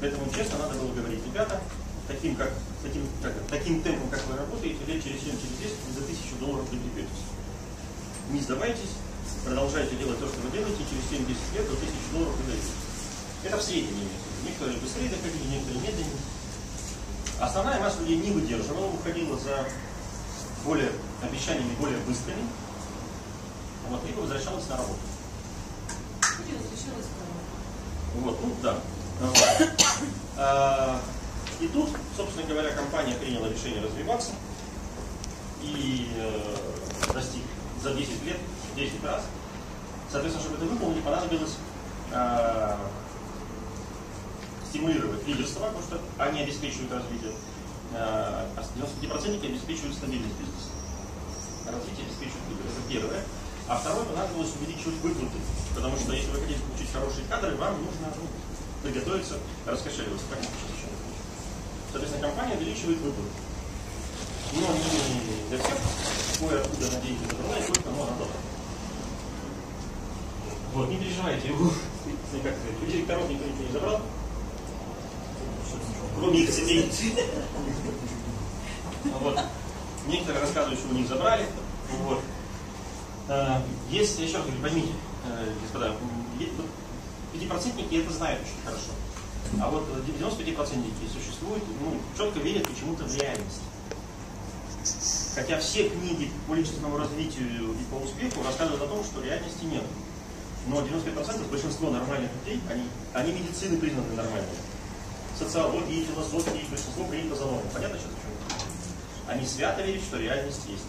поэтому честно надо было говорить, ребята, таким, как, таким, как, таким темпом, как вы работаете, лет через 7, через 10 вы за тысячу долларов прикрепетесь. Не сдавайтесь, продолжайте делать то, что вы делаете, и через 7-10 лет до 1000 долларов вы дойдете. Это в среднем имеется. Некоторые быстрее доходили, некоторые медленнее. Основная масса людей не выдерживала, уходила за более обещаниями более быстрыми, вот, либо возвращалась на работу. Вот, ну да. Вот. [coughs] А, и тут, собственно говоря, компания приняла решение развиваться и э, достиг за 10 лет 10 раз. Соответственно, чтобы это выполнить, понадобилось э, стимулировать лидерство, потому что они обеспечивают развитие, э, а 95% обеспечивают стабильность бизнеса. Развитие обеспечивает лидерство. Это первое. А второе, понадобилось увеличивать выплаты. Потому что если вы хотите получить хорошие кадры, вам нужно ну, приготовиться, раскошеливаться. Соответственно, компания увеличивает выплаты. Но не для всех, кое откуда на деньги забрала, только но на доллар. Вот, не переживайте, как сказать, у директоров никто ничего не забрал, кроме их сидей. Вот. Некоторые рассказывают, что у них забрали. Вот. А, есть, еще раз поймите, э, господа, пятипроцентники это знают очень хорошо. А вот 95% существуют, ну, четко верят почему-то в реальность. Хотя все книги по личностному развитию и по успеху рассказывают о том, что реальности нет. Но 95% большинство нормальных людей, они, они медицины признаны нормальными. Социологии, философии, большинство принято за норму. Понятно сейчас почему? Они свято верят, что реальность есть.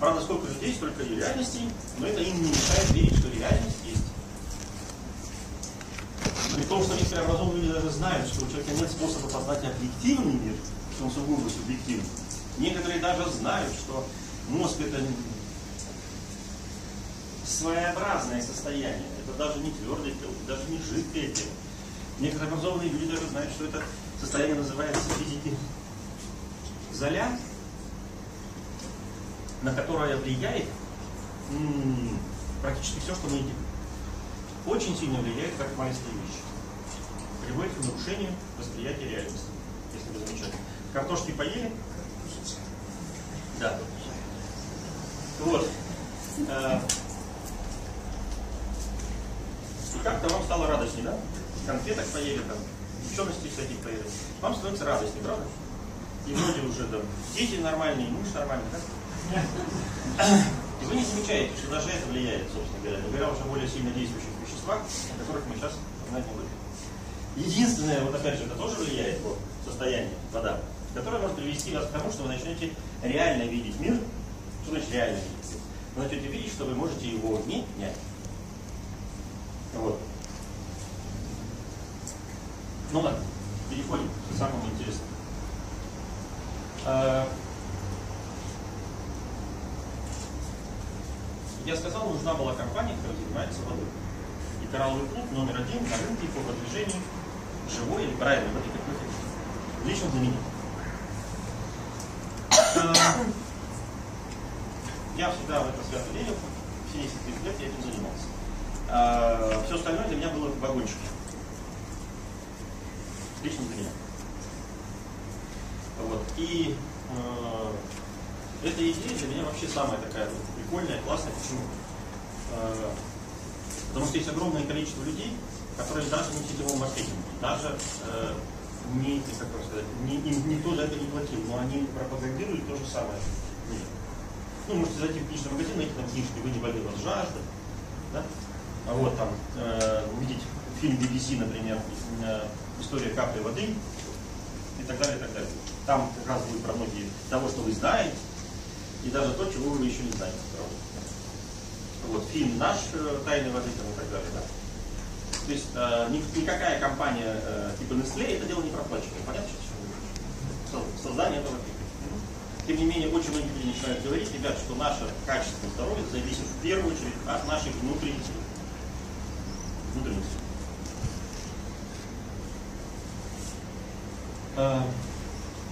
Правда, сколько людей, столько и реальностей, но это им не мешает верить, что реальность есть. При том, что некоторые образованные люди даже знают, что у человека нет способа познать объективный мир, он сугубо субъективный. Некоторые даже знают, что мозг это своеобразное состояние. Это даже не твердое тело, даже не жидкое тело. Некоторые образованные люди даже знают, что это состояние называется физики золя, на которое влияет практически все, что мы едим. Очень сильно влияет, как маленькие вещи приводит к нарушению восприятия реальности. Картошки поели? Да. Вот. Э, и как-то вам стало радостнее, да? Конфеток поели, там, девчоночки всяких поели. Вам становится радостнее, правда? И вроде уже там дети нормальные, муж нормальный, да? И вы не замечаете, что даже это влияет, собственно говоря, не говоря уже более сильно действующих веществах, о которых мы сейчас знать не будем. Единственное, вот опять же, это тоже влияет вот, состояние, вода, которое может привести вас к тому, что вы начнете реально видеть мир. Что значит реально видеть? Вы начнете видеть, что вы можете его не менять. Вот. Ну ладно, переходим к самому интересному. А, я сказал, нужна была компания, которая занимается водой. И коралловый клуб номер один на рынке по продвижению живой или правильной воды, как вы хотите. Лично для меня. Я всегда в это свято верил, все 10 тысяч лет я этим занимался. А, все остальное для меня было вагончики. Лично для меня. Вот. И э, эта идея для меня вообще самая такая прикольная, классная. Почему? Э, потому что есть огромное количество людей, которые даже не в сетевом маркетинге, даже э, не, как сказать, не, им никто за это не платил, но они пропагандируют то же самое. Нет. Ну, можете зайти в книжный магазин, найти там книжки «Вы не болели от жажды», да? а вот там э, увидеть фильм BBC, например, э, «История капли воды», и так далее, и так далее. Там как раз будет про многие того, что вы знаете, и даже то, чего вы еще не знаете. Вот фильм «Наш э, тайны воды» там, и так далее. Да? То есть э, никакая компания э, типа Nestle это дело не проплачивает. Понятно, что создание этого Тем не менее, очень многие люди начинают говорить, ребят, что наше качество здоровья зависит в первую очередь от наших внутренних сил. Внутренних сил.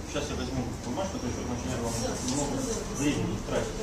Сейчас я возьму бумажку, то очень наверное, вам много времени тратить.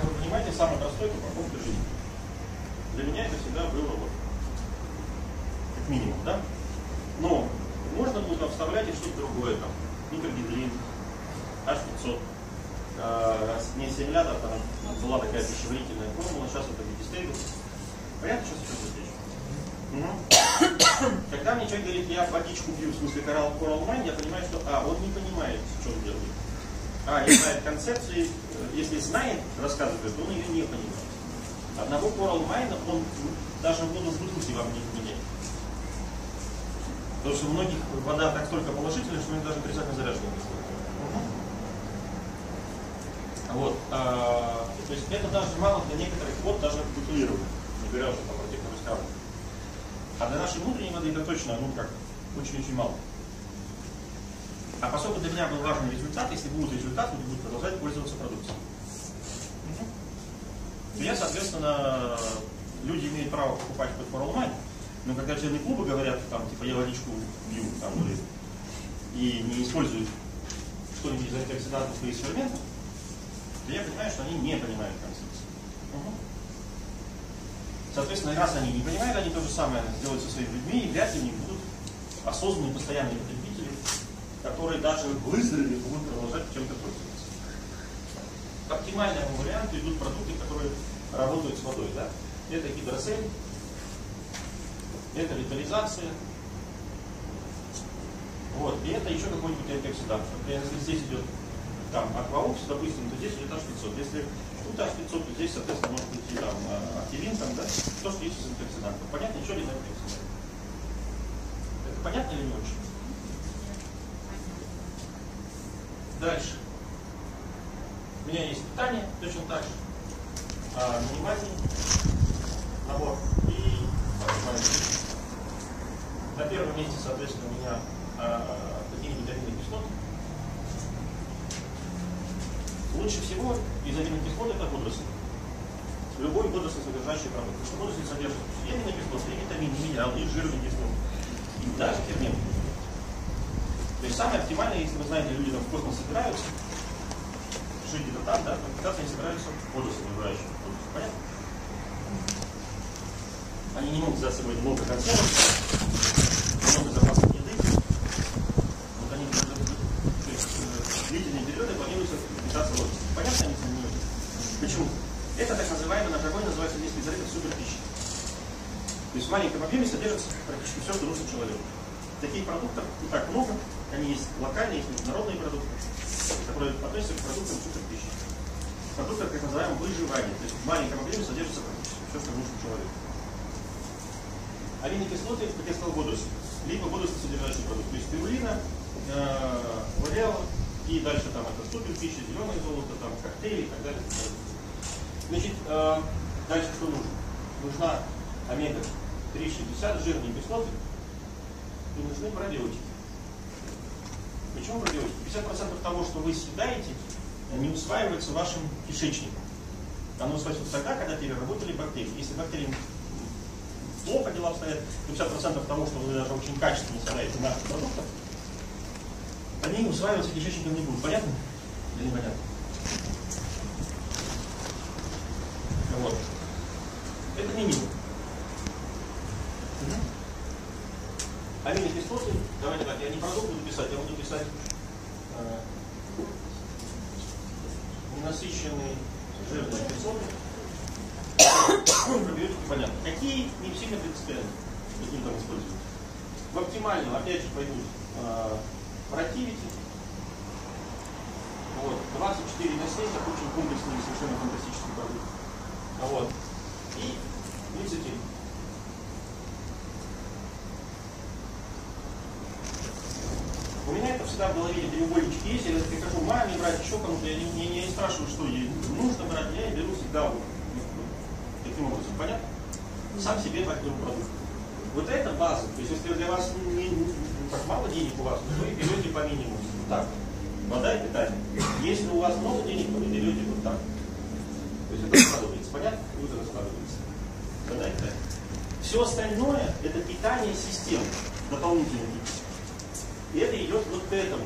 Как вы понимаете, самый простой это покупка жизни. Для меня это всегда было вот, как минимум, да? Но можно было вставлять и что-то другое, там, микрогидрин, H500, э, не 7 лядов, там была такая пищеварительная формула, сейчас это витистейбл. Понятно, сейчас здесь? Угу. Когда мне человек говорит, я водичку пью, в смысле коралл Coral Mine, я понимаю, что, а, он не понимает, что он делает. А, не знает концепции, э, если знает, рассказывает, он ее не понимает. Одного Coral Mine он даже воду в бутылке вам не поменяет. Потому что у многих вода так столько положительная, что у них даже отрицательно заряженная. Вот. А, то есть это даже мало для некоторых вод даже бутылировать. Не говоря уже там про тех, которые скажут. А для нашей внутренней воды это точно, ну как, очень-очень мало. А поскольку для меня был важный результат, если будет результат, люди будут продолжать пользоваться продукцией. То я, соответственно, люди имеют право покупать под Coral но когда члены клуба говорят, там, типа, я водичку пью, там, или, и не используют что-нибудь из антиоксидантов или из ферментов, то я понимаю, что они не понимают концепции. Угу. Соответственно, раз они не понимают, они то же самое сделают со своими людьми, и вряд ли они будут осознанные постоянные которые даже выздоровев будут продолжать чем-то пользоваться. К оптимальному варианту идут продукты, которые работают с водой. Да? Это гидросель, это витализация, вот, и это еще какой-нибудь антиоксидант. Например, если здесь идет там акваокс, допустим, то здесь идет H500. Если тут H500, то здесь, соответственно, может идти там активин, там, да, то, что есть из антиоксидантов. Понятно, ничего не антиоксидант. Это понятно или не очень? Дальше. меня есть питание, точно так же. А, минимальный набор и максимальный. На первом месте, соответственно, у меня а, какие-нибудь аминные кислоты. Лучше всего из аминных кислот это водоросли. Любой водоросль содержащий продукт. Потому что водоросли содержат и аминные кислоты, и витамины, и минералы, и жирные кислоты, и даже ферменты. То есть самое оптимальное, если вы знаете, люди там в космос собираются, жить где-то там, да, как они собираются водоросли содержащие. Понятно? Они не могут взять с собой много консервов, много запасов еды. Вот они даже то есть, длительные периоды планируются питаться водорослями. Понятно, они не Почему? Это так называемый, на жаргоне называется здесь специалитет суперпища. То есть в маленьком объеме содержится практически все, что нужно человеку. Таких продуктов не так много, они есть локальные, есть международные продукты, которые относятся к продуктам суперпищи. Продукты, так называемого выживания. То есть в маленьком объеме содержится практически все, что нужно человеку. Аминокислоты, как я сказал, водоросли. Либо водоросли содержащие продукты. То есть спирулина, э, и дальше там это суперпища, зеленое золото, там коктейли и так далее. Значит, э, дальше что нужно? Нужна омега-3,60 жирные кислоты и нужны пробиотики. Почему пробиотики? 50% того, что вы съедаете, не усваивается вашим кишечником. Оно усваивается тогда, когда переработали бактерии. Если бактерии плохо дела обстоят, то 50% того, что вы даже очень качественно съедаете наших продуктов, они усваиваться кишечником не будут. Понятно? Или непонятно? Вот. Это минимум. Угу. Аминокислоты, давайте так, я не продукт буду писать, я буду писать э, жирные кислоты. Пробиотики понятно. Какие не сильно принципиальны, каким там использовать. В оптимальном, опять же, пойдут э, противите. Вот, 24 на 7, это очень комплексный совершенно фантастический продукт. Вот. И глицетин. У меня это всегда в голове треугольнички есть, я прихожу маме брать, еще кому-то, я не, не, не спрашиваю, что ей нужно брать, я беру всегда вот, таким образом, понятно? Сам себе так беру продукт. Вот это база. То есть, если для вас не, не, так мало денег у вас, то вы берете по минимуму. Вот так. Вода и питание. Если у вас много денег, то вы берете вот так. То есть это раскладывается. Понятно? Вот это. Вода и питание. Все остальное это питание систем дополнительных. И это идет вот к этому.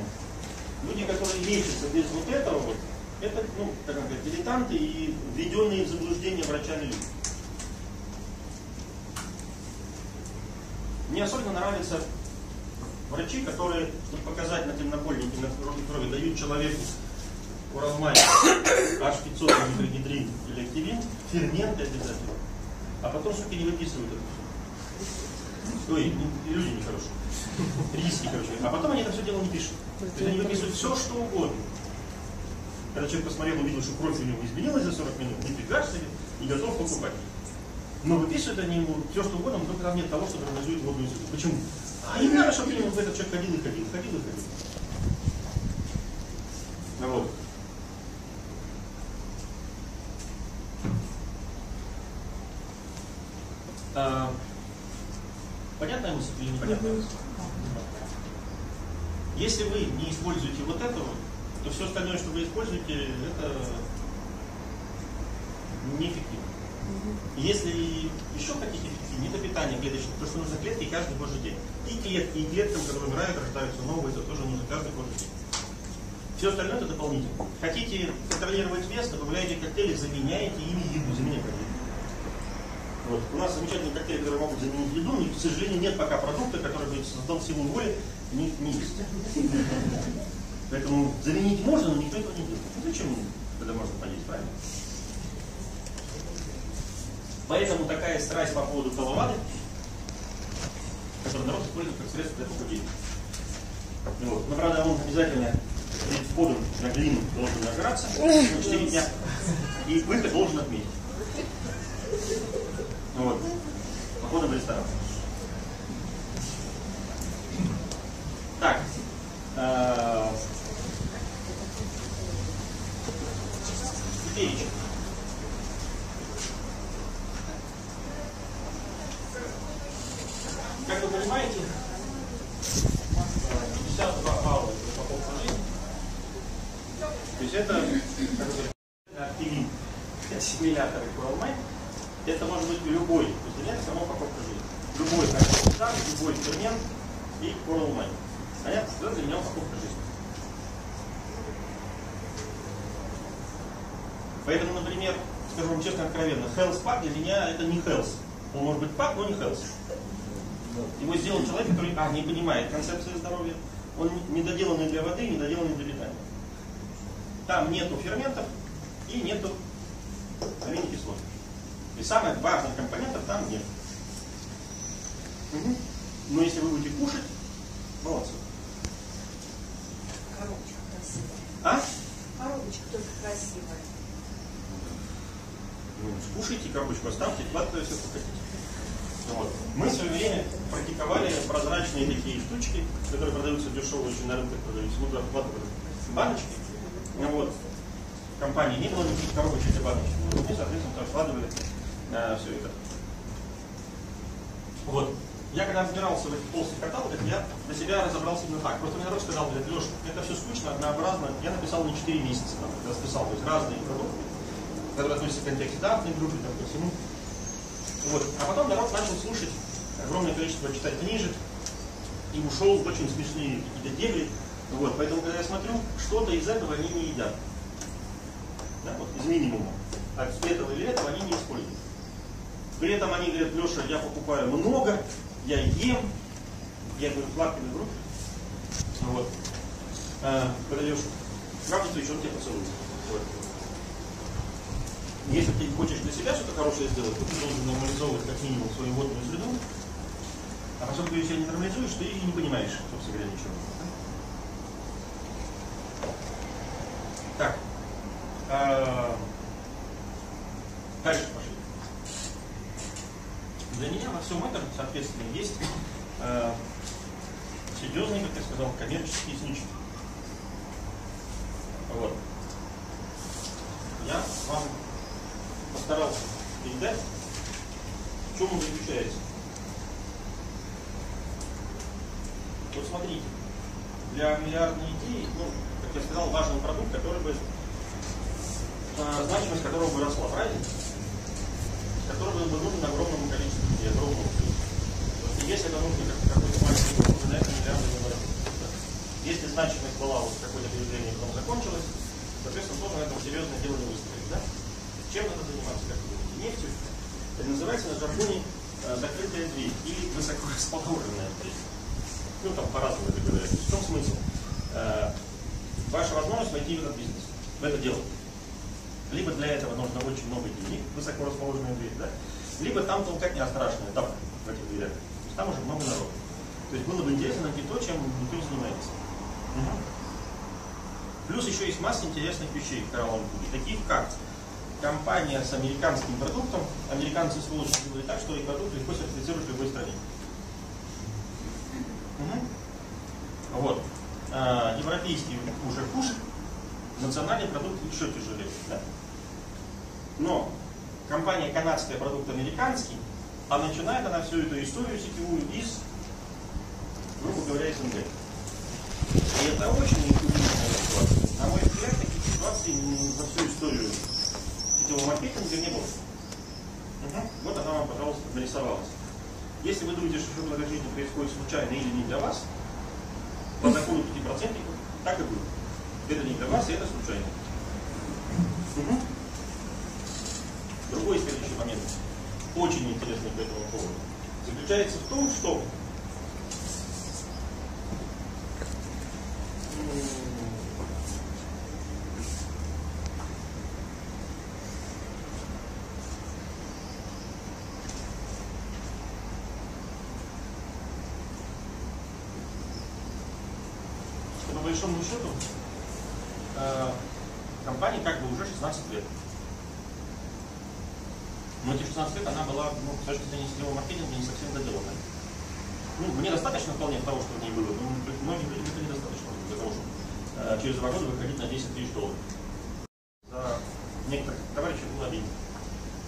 Люди, которые лечатся без вот этого, вот, это, ну, как сказать, дилетанты и введенные в заблуждение врачами люди. Мне особенно нравятся врачи, которые, чтобы показать на темнопольнике, на крови, дают человеку уралмай H500 гидрогидрин или активин, ферменты обязательно, а потом, суки, не выписывают это все. Ой, люди нехорошие. Риски, короче. А потом они это все дело не пишут. То есть они выписывают все, что угодно. Когда человек посмотрел, увидел, что кровь у него изменилась за 40 минут, не прикажет себе и готов покупать. Но выписывают они ему все, что угодно, но только там нет того, что нормализует водную среду. Почему? А им надо, чтобы этот человек ходил и ходил, ходил и ходил. Ну вот. А, понятная мысль или непонятная мысль? Если вы не используете вот этого, то все остальное, что вы используете, это неэффективно. Если еще хотите эффективнее, это питание клеточное, то, что нужно клетки каждый божий день. И клетки, и клеткам, которые умирают, рождаются новые, это тоже нужно каждый божий день. Все остальное это дополнительно. Хотите контролировать вес, добавляете коктейли, заменяете ими еду, заменяйте еду. Вот. У нас замечательные коктейли, которые могут заменить еду, но, к сожалению, нет пока продукта, который бы создал силу воли, не, не есть. Поэтому заменить можно, но никто этого не делает. Ну, зачем, когда можно поесть, правильно? Поэтому такая страсть по поводу талавады, которую народ использует как средство для похудения. Вот. Но, правда, он обязательно перед входом на глину должен нажраться 4 дня, и выход должен отметить. Вот. Походом в ресторан. Так. Э, перечень. Как вы понимаете, 52 балла это упаковка жизни. То есть это как бы, активин, ассимиляторы Курлмай. Это может быть любой континент, сама упаковка жизни. Любой антиоксидант, любой фермент и Курлмай. Понятно? Это для меня упаковка жизни. Поэтому, например, скажу вам честно, откровенно, Health Pack для меня это не Health. Он может Health. Его сделал человек, который а, не понимает концепции здоровья. Он недоделанный для воды, недоделанный для питания. Там нету ферментов и нету аминокислот. И самых важных компонентов там нет. Угу. Но если вы будете кушать, молодцы. Коробочка красивая. А? Коробочка только красивая. Ну, скушайте коробочку, оставьте, хватайте, все, как хотите. Вот. Мы в свое время практиковали прозрачные такие штучки, которые продаются дешево, очень на рынке продаются, ну, вкладывали баночки. Ну, вот. В компании не было никаких коробочек для баночек. Мы, соответственно, тоже вкладывали э, все это. Вот. Я когда разбирался в этих толстых каталогах, я для себя разобрался именно так. Просто мне народ сказал, говорит, Леша, это все скучно, однообразно. Я написал на 4 месяца, там, расписал, то есть разные продукты, которые относятся к антиоксидантной группе, там, ко всему. Вот. А потом народ начал слушать огромное количество читать книжек и ушел в очень смешные какие-то дебри. Вот. Поэтому, когда я смотрю, что-то из этого они не едят. Да, вот из минимума. А этого или этого они не используют. При этом они говорят, Леша, я покупаю много, я ем, я говорю, плакали в руки. Вот. А, когда Леша, что еще он тебя поцелует. Вот. Если ты хочешь для себя что-то хорошее сделать, то ты должен нормализовывать как минимум свою водную среду. А поскольку ты себя не нормализуешь, ты и не понимаешь, собственно говоря, ничего. Так. А, дальше пошли. Для меня во всем этом, соответственно, есть э, серьезный, как я сказал, коммерческий случай. Вот. Я вам постарался передать, в чем он заключается. Вот смотрите, для миллиардной идеи, ну, как я сказал, важен продукт, который бы, э, значимость которого бы росла, правильно? Который был бы нужен огромному количеству людей, огромному количеству. Если это нужно как какой-то маленький групп, на это миллиарды не Если значимость была вот какое-то движение, потом закончилось, соответственно, тоже на этом серьезное дело не выстроить, да? Чем надо заниматься, как вы думаете? Нефтью? Это называется на жаргоне э, закрытая дверь или высоко расположенная дверь. Ну, там по-разному это говорят. В чем смысл? Э, ваша возможность войти в этот бизнес, в это дело. Либо для этого нужно очень много денег, высоко расположенная дверь, да? Либо там толкотня страшная, там, в этих дверях. Там уже много народу. То есть было бы интересно найти то, чем никто не занимается. Плюс еще есть масса интересных вещей в коралловом пути, таких как компания с американским продуктом, американцы сволочи сделали так, что их продукт легко сертифицируют в любой стране. Угу. Вот. А, европейский уже хуже, национальный продукт еще тяжелее. Да. Но компания канадская, продукт американский, а начинает она всю эту историю сетевую из, грубо говоря, СНГ. И это очень удивительная ситуация. На мой взгляд, таких ситуаций за всю историю сетевого маркетинга не было. Угу. Вот она вам, пожалуйста, нарисовалась. Если вы думаете, что что-то жизни происходит случайно или не для вас, по закону 5%, так и будет. Это не для вас, и это случайно. Угу. Другой следующий момент, очень интересный по этому поводу, заключается в том, что по большому счету э, компании как бы уже 16 лет. Но эти 16 лет ну, точки зрения сетевого маркетинга, не совсем доделанная. Ну, мне достаточно вполне того, что в ней было, но многим людям это недостаточно для того, чтобы э, через два года выходить на 10 тысяч долларов. За некоторых товарищей было обидно.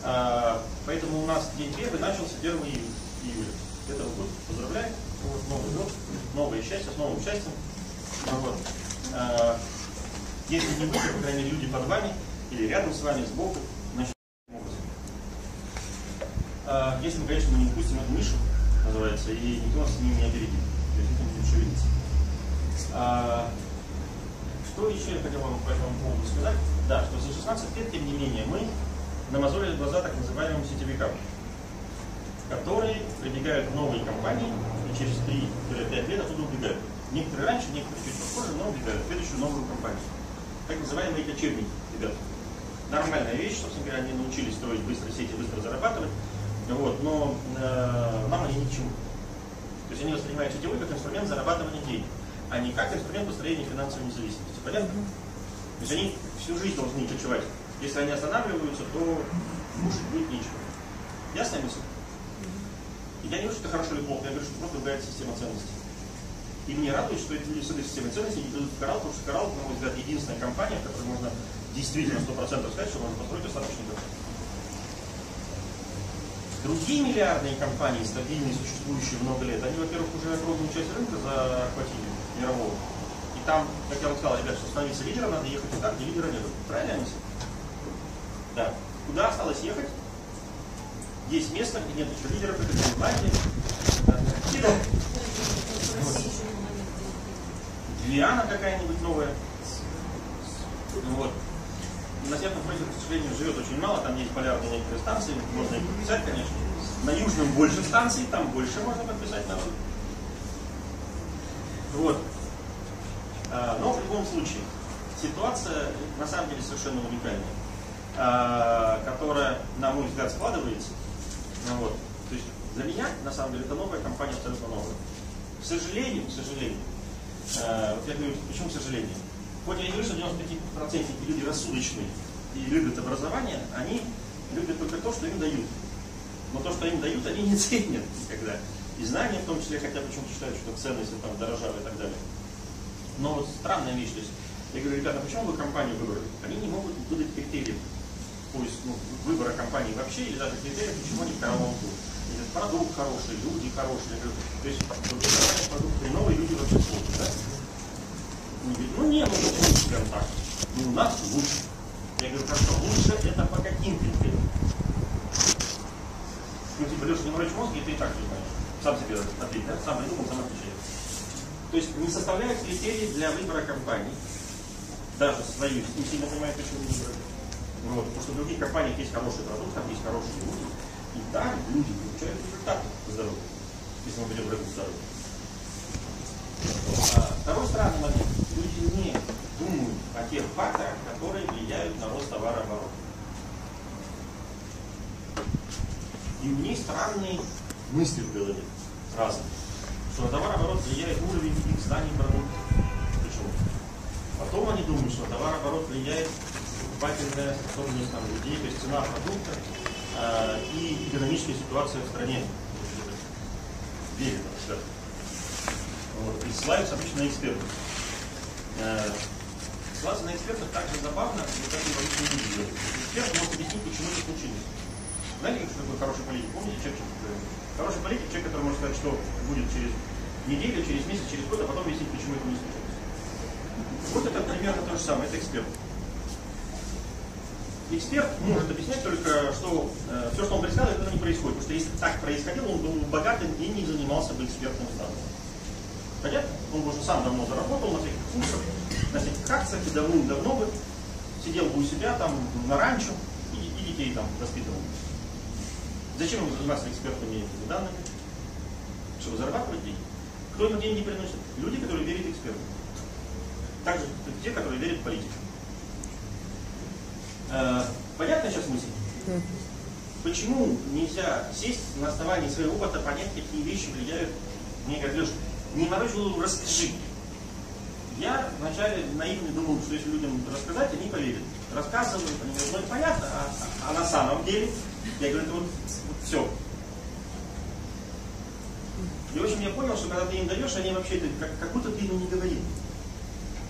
А, поэтому у нас день первый начался 1 июля этого года. Поздравляю. Вот, Новый год, новое счастье, с новым счастьем. Ну вот. А, если не вы, то, по крайней мере, люди под вами или рядом с вами, сбоку, значит, таким образом. А, если мы, конечно, мы не упустим эту нишу, называется, и никто с ним не опередит. То есть не будет шевелиться. А, что еще я хотел вам по этому поводу сказать? Да, что за 16 лет, тем не менее, мы намазолили глаза так называемым сетевикам, которые прибегают в новые компании и через 3-5 лет оттуда убегают. Некоторые раньше, некоторые чуть попозже, но убегают в следующую новую компанию. Так называемые кочевники, ребята. Нормальная вещь, собственно говоря, они научились строить быстро сети, быстро зарабатывать, вот, но э, нам они ни к чему. То есть они воспринимают сетевой как инструмент зарабатывания денег, а не как инструмент построения финансовой независимости. Понятно? То есть они всю жизнь должны кочевать. Если они останавливаются, то кушать будет нечего. Ясная мысль? Я не говорю, что это хорошо или плохо, я говорю, что просто другая система ценностей. И мне радует, что эти с этой системой ценностей не идут в Коралл, потому что Коралл, на мой взгляд, единственная компания, в которой можно действительно 100% сказать, что можно построить достаточно дорого. Другие миллиардные компании, стабильные, существующие много лет, они, во-первых, уже огромную часть рынка захватили мирового. И там, как я вам сказал, ребят, что становиться лидером, надо ехать туда, где лидера нет. Правильная мысль? Да. Куда осталось ехать? Есть место, где нет еще лидеров, это Гренландия. Да. Вот. Гвиана какая-нибудь новая. Вот. На Северном полюсе, к сожалению, живет очень мало, там есть полярные некоторые станции, можно их подписать, конечно. На Южном больше станций, там больше можно подписать народ. Вот. А, но в любом случае, ситуация на самом деле совершенно уникальная, а, которая, на мой взгляд, складывается. Ну, вот. То есть для меня, на самом деле, это новая компания абсолютно новая. К сожалению, к сожалению, а, я говорю, почему к сожалению? Хоть я не говорю, что 95% люди рассудочные и любят образование, они любят только то, что им дают. Но то, что им дают, они не ценят никогда. И знания в том числе, хотя почему-то считают, что ценности там дорожали и так далее. Но вот странная вещь, то есть, я говорю, ребята, почему вы компанию выбрали? Они не могут выдать критериев поиск, ну, выбора компании вообще, или даже критериев, почему они в коровом Или продукт хороший, люди хорошие. То есть, продукт хреновый, люди вообще плохо, да? Они говорят, ну не, ну почему прям так? Ну у нас лучше. Я говорю, хорошо, лучше это по каким критериям? Ну типа, Леша, не морочь мозг, и ты и так не знаешь. Сам себе ответь, да? Сам придумал, сам отвечает. То есть не составляют критерии для выбора компаний, даже свою, не сильно понимают, почему не выбрали. Вот, потому что в других компаниях есть хороший продукт, там есть хорошие люди, и там люди получают результаты здоровья, если мы будем рыбу здоровья. А, второй странный момент. Люди не думают о тех факторах, которые влияют на рост товарооборота. И у них странные мысли в голове разные что на товарооборот влияет уровень их знаний продукта. Почему? Потом они думают, что товарооборот влияет покупательная способность там, людей, то есть цена продукта э, и экономическая ситуация в стране. Верят в это. Вот. И ссылаются обычно на экспертов. Э, ссылаться на экспертов так же забавно, как и обычно люди делают. Эксперт может объяснить, почему это случилось. Знаете, что такое хороший политик? Помните, Черчилль? Хороший политик, человек, который может сказать, что будет через неделю, через месяц, через год, а потом объяснить, почему это не случилось. Вот это примерно то же самое, это эксперт. Эксперт может объяснять только, что э, все, что он предсказывает, это не происходит. Потому что если так происходило, он был богатым и не занимался бы экспертным статусом. Понятно? Он уже сам давно заработал на всяких курсах, на всяких акциях, и давным-давно бы сидел бы у себя там на ранчо и, и детей там воспитывал. Зачем ему заниматься экспертными данными? Чтобы зарабатывать деньги. Кто ему деньги приносит? Люди, которые верят экспертам. Также те, которые верят политикам. Э, понятна сейчас мысль? Почему нельзя сесть на основании своего опыта, понять, какие вещи влияют? Мне говорят, Леша, не морочь голову, расскажи. Я вначале наивно думал, что если людям рассказать, они поверят. Рассказываю, они говорят, ну это понятно, а, а на самом деле, я говорю, это вот, вот все. И в общем я понял, что когда ты им даешь, они вообще, как, как будто ты ему не говорил.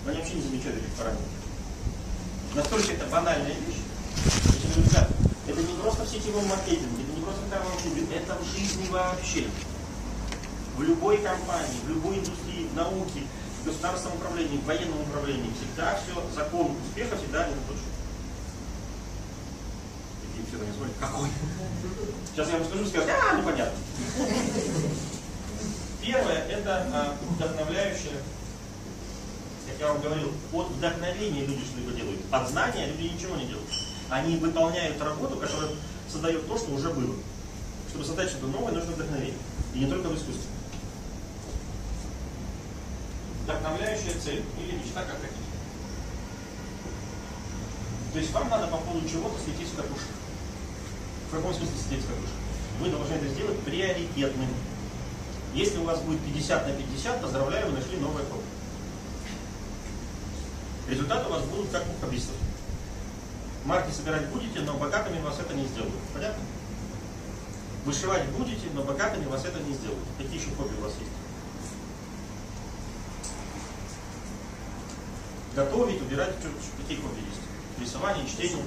Они вообще не замечают этих параметров. Настолько это банальная вещь, сетевом маркетинге, это не просто в карман это в жизни вообще. В любой компании, в любой индустрии, в науке, в государственном управлении, в военном управлении всегда все, закон успеха всегда один и тот же. Такие все на смотрят, какой? Сейчас я вам скажу, скажут, а, ну понятно. Первое – это а, вдохновляющее, как я вам говорил, от вдохновения люди что-либо делают. От знания люди ничего не делают. Они выполняют работу, которая создает то, что уже было. Чтобы создать что-то новое, нужно вдохновение. И не только в искусстве. Вдохновляющая цель или мечта, как хотите. То есть вам надо по поводу чего-то светить в катушек. В каком смысле светить в катушек? Вы должны это сделать приоритетным. Если у вас будет 50 на 50, поздравляю, вы нашли новое хобби. Результаты у вас будут как у хоббистов. Марки собирать будете, но богатыми вас это не сделают. Понятно? Вышивать будете, но богатыми вас это не сделают. Какие еще хобби у вас есть? Готовить, убирать, что, какие хобби есть? Рисование, чтение.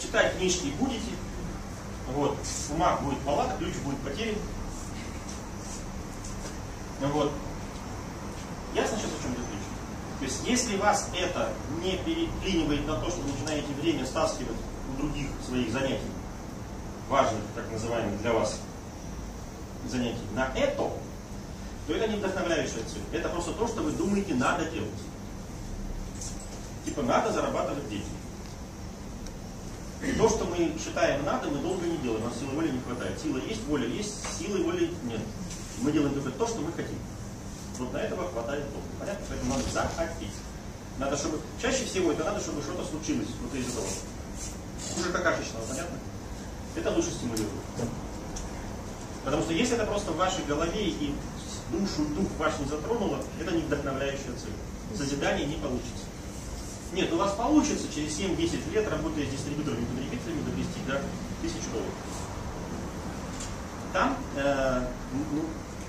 Читать книжки будете. Вот. Бумаг будет мало, ключ будет потерян. Вот. Ясно сейчас, о чем идет речь? То есть, если вас это не переклинивает на то, что вы начинаете время стаскивать у других своих занятий, важных, так называемых для вас занятий, на это, то это не вдохновляющая цель. Это просто то, что вы думаете, надо делать. Типа, надо зарабатывать деньги. То, что мы считаем надо, мы долго не делаем, у нас силы воли не хватает. Сила есть, воля есть, силы воли нет. Мы делаем только то, что мы хотим. Вот на этого хватает долго. Понятно? Поэтому надо захотеть. Надо, чтобы... Чаще всего это надо, чтобы что-то случилось вот из этого. Хуже какашечного, понятно? Это лучше стимулирует. Потому что если это просто в вашей голове и душу, дух ваш не затронуло, это не вдохновляющая цель. Созидание не получится. Нет, у вас получится через 7-10 лет, работая с дистрибьюторами потребителями, довести до 1000 долларов. Там э, ну,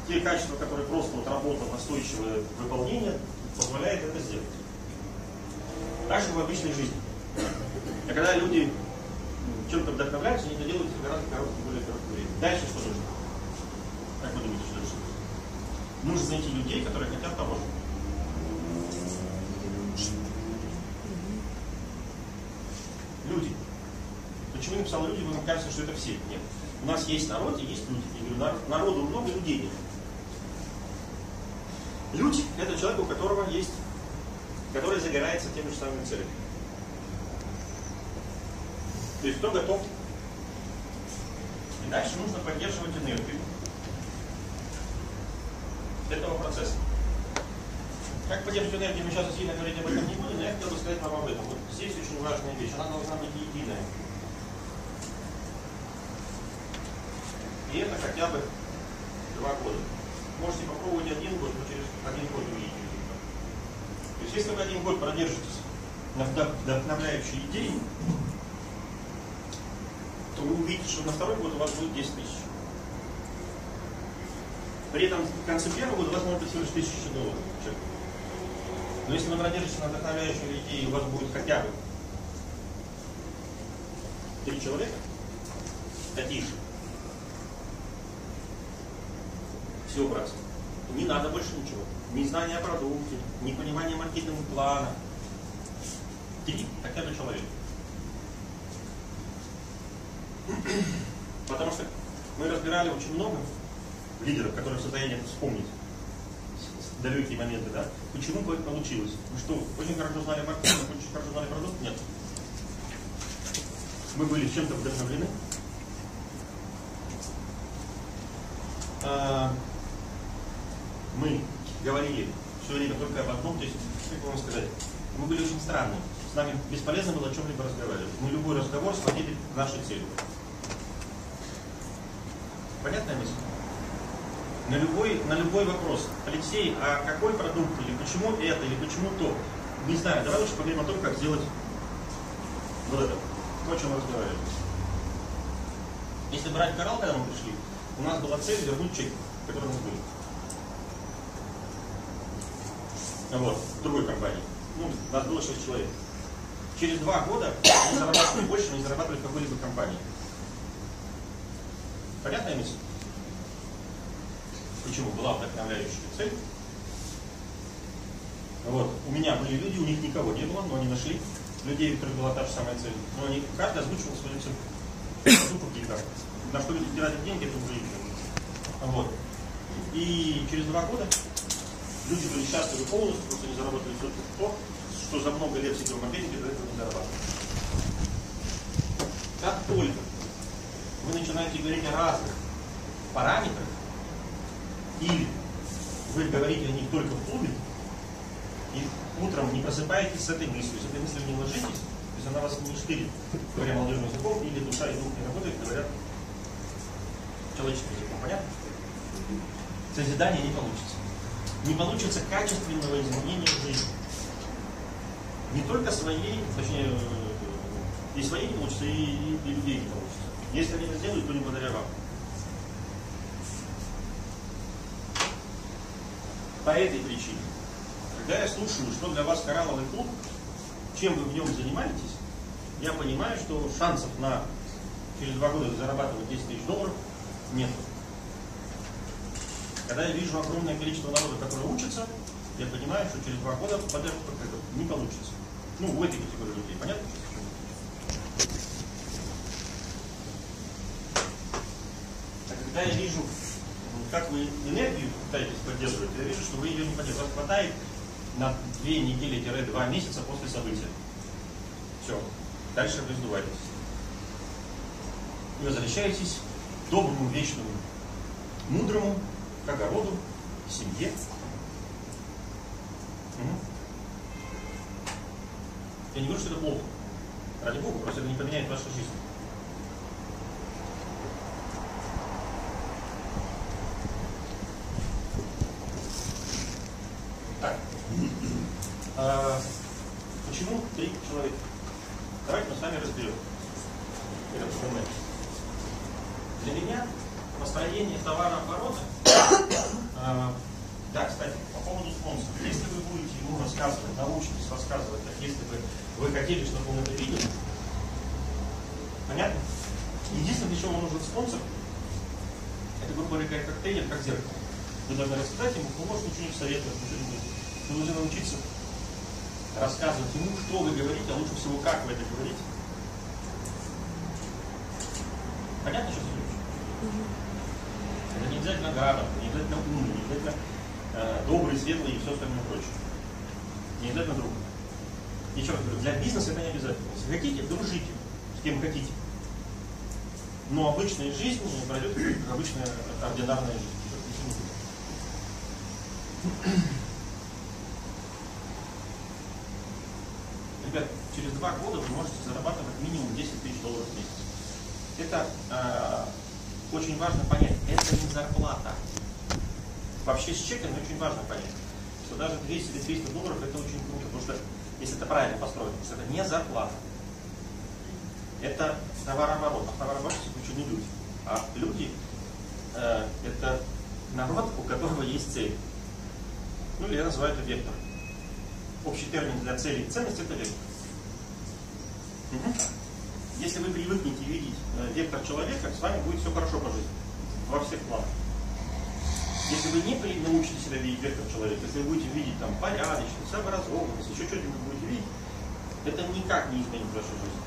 те качества, которые просто вот работа, настойчивое выполнение, позволяет это сделать. Так же в обычной жизни. А когда люди чем-то вдохновляются, они это делают в гораздо короткое, более короткое время. Дальше что нужно? Как вы думаете, что дальше? Нужно найти людей, которые хотят того же. Люди. Почему я написал люди, вам кажется, что это все? Нет. У нас есть народ и есть люди. Я говорю, народу много, людей нет. Людь – это человек, у которого есть, который загорается теми же самыми целями. То есть кто готов. И дальше нужно поддерживать энергию этого процесса. Как поддерживать энергию, мы сейчас сильно говорить об этом не будем, но я хотел бы сказать вам об этом. Вот здесь очень важная вещь, она должна быть единая. И это хотя бы два года. Можете попробовать один год, но через один год увидите результат. То есть если вы один год продержитесь на вдохновляющей идее, то вы увидите, что на второй год у вас будет 10 тысяч. При этом в конце первого года у вас может быть всего лишь 1000 долларов. Но если вы продержитесь на вдохновляющей идее, у вас будет хотя бы три человека, таких же, все, братцы. Не надо больше ничего. Ни знания о продукте, ни понимания маркетингового плана. Три хотя бы человек. Потому что мы разбирали очень много лидеров, которые в состоянии вспомнить далекие моменты, да? Почему бы получилось? Вы что, очень хорошо знали маркетинг, очень хорошо знали продукт? Нет. Мы были чем-то вдохновлены. А, мы говорили все время только об одном, то есть, как вам сказать, мы были очень странные. С нами бесполезно было о чем-либо разговаривать. Мы любой разговор сводили к нашей цели. Понятная мысль? На любой, на любой вопрос. Алексей, а какой продукт, или почему это, или почему то? Не знаю, давай лучше поговорим о том, как сделать вот это. То, о чем мы разговаривали. Если брать коралл, когда мы пришли, у нас была цель вернуть чек, который у нас был. Вот, в другой компании. Ну, нас было 6 человек. Через два года мы зарабатывали больше, чем не зарабатывали в какой-либо компании. Понятная мысль? Почему? Была вдохновляющая цель. Вот. У меня были люди, у них никого не было, но они нашли людей, у которых была та же самая цель. Но они, каждый озвучивал свою цель. Гитар. На что люди тратят деньги, это уже их. Вот. И через два года люди были счастливы полностью, просто они заработали все то, что за много лет сидел в маркетинге, до этого не зарабатывали. Как только вы начинаете говорить о разных параметрах, или вы говорите о них только в клубе, и утром не просыпаетесь с этой мыслью, с этой мыслью не ложитесь, то есть она вас не штырит, говоря молодежным языком, или душа и дух не работает, говорят человеческим языком. Понятно? Созидание не получится. Не получится качественного изменения жизни. Не только своей, точнее, и своей не получится, и, и, и людей не получится. Если они это сделают, то не благодаря вам. По этой причине, когда я слушаю, что для вас коралловый клуб, чем вы в нем занимаетесь, я понимаю, что шансов на через два года зарабатывать 10 тысяч долларов нет. Когда я вижу огромное количество народа, который учится, я понимаю, что через два года не получится. Ну, в этой категории людей, понятно? А когда я вижу как вы энергию пытаетесь поддерживать, я вижу, что вы ее не поддерживаете. Вас хватает на две недели-два месяца после события. Все. Дальше вы сдуваетесь. И возвращаетесь к доброму, вечному, мудрому, к огороду, к семье. Я не говорю, что это плохо. Ради Бога, просто это не поменяет вашу жизнь. А, почему три человека? Давайте мы с вами разберем этот документ. Для меня построение товарооборота, а, да, кстати, по поводу спонсора. Если вы будете ему рассказывать, научитесь рассказывать, как если бы вы хотели, чтобы он это видел, понятно? Единственное, для чего вам нужен спонсор, это, грубо говоря, как коктейль, как зеркало. Вы должны рассказать ему, он может ничего не советовать, ничего не будет. Вы должны научиться рассказывать ему, что вы говорите, а лучше всего, как вы это говорите. Понятно, что следующее? Это не обязательно градом, не обязательно умный, не обязательно э, добрый, светлый и все остальное прочее. Не обязательно друг. Еще раз говорю, для бизнеса это не обязательно. Если хотите, дружите с кем хотите. Но обычная жизнь пройдет как обычная ординарная жизнь. Ребят, через два года вы можете зарабатывать минимум 10 тысяч долларов в месяц. Это э, очень важно понять, это не зарплата. Вообще с чеками очень важно понять, что даже 200 или 300 долларов это очень круто, потому что если это правильно построено, что это не зарплата. Это товарооборот. А товарооборот заключены люди. А люди э, это народ, у которого есть цель. Ну или я называю это вектор общий термин для цели и ценности это вектор. Если вы привыкнете видеть э, вектор человека, с вами будет все хорошо по жизни. Во всех планах. Если вы не научите себя видеть вектор человека, если вы будете видеть там порядочность, образованность, еще что-нибудь будете видеть, это никак не изменит вашу жизнь.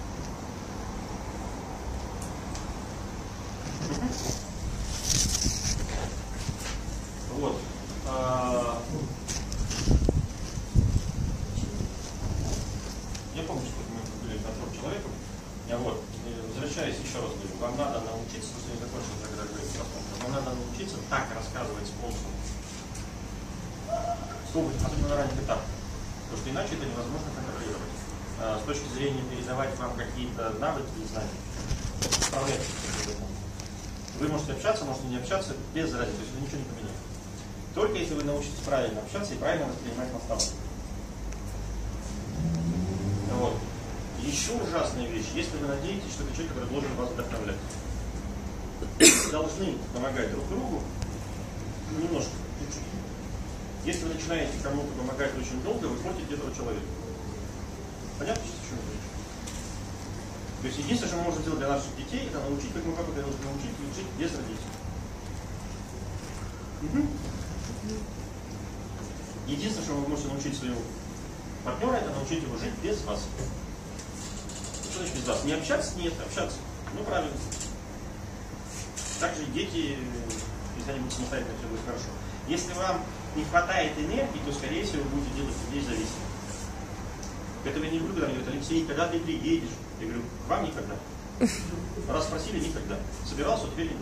Вот. А, Я помню, что мы были на трех человеком. Вот, возвращаясь еще раз говорю, вам надо научиться, что не закончил тогда говорить вам надо научиться так рассказывать спонсору, чтобы, особенно на ранних этапах, потому что иначе это невозможно контролировать. А, с точки зрения передавать вам какие-то навыки и знания, справляйтесь Вы можете общаться, можете не общаться, без разницы, то есть это ничего не поменяет. Только если вы научитесь правильно общаться и правильно воспринимать наставление. Вот. Еще ужасная вещь, если вы надеетесь, что это человек, который должен вас вдохновлять. Должны помогать друг другу немножко, чуть-чуть. Если вы начинаете кому-то помогать очень долго, вы портите этого человека. Понятно, что чем То есть единственное, что мы можем сделать для наших детей, это научить, как мы папа говорил, научить жить без родителей. Угу. Единственное, что вы можете научить своего партнера, это научить его жить без вас. Что значит? Не общаться? Нет, общаться. Ну, правильно. Также дети, если они будут самостоятельно, все будет хорошо. Если вам не хватает энергии, то, скорее всего, вы будете делать людей зависимыми. Поэтому я не люблю, когда мне говорят, Алексей, когда ты приедешь? Я говорю, к вам никогда. Раз спросили, никогда. Собирался, теперь нет.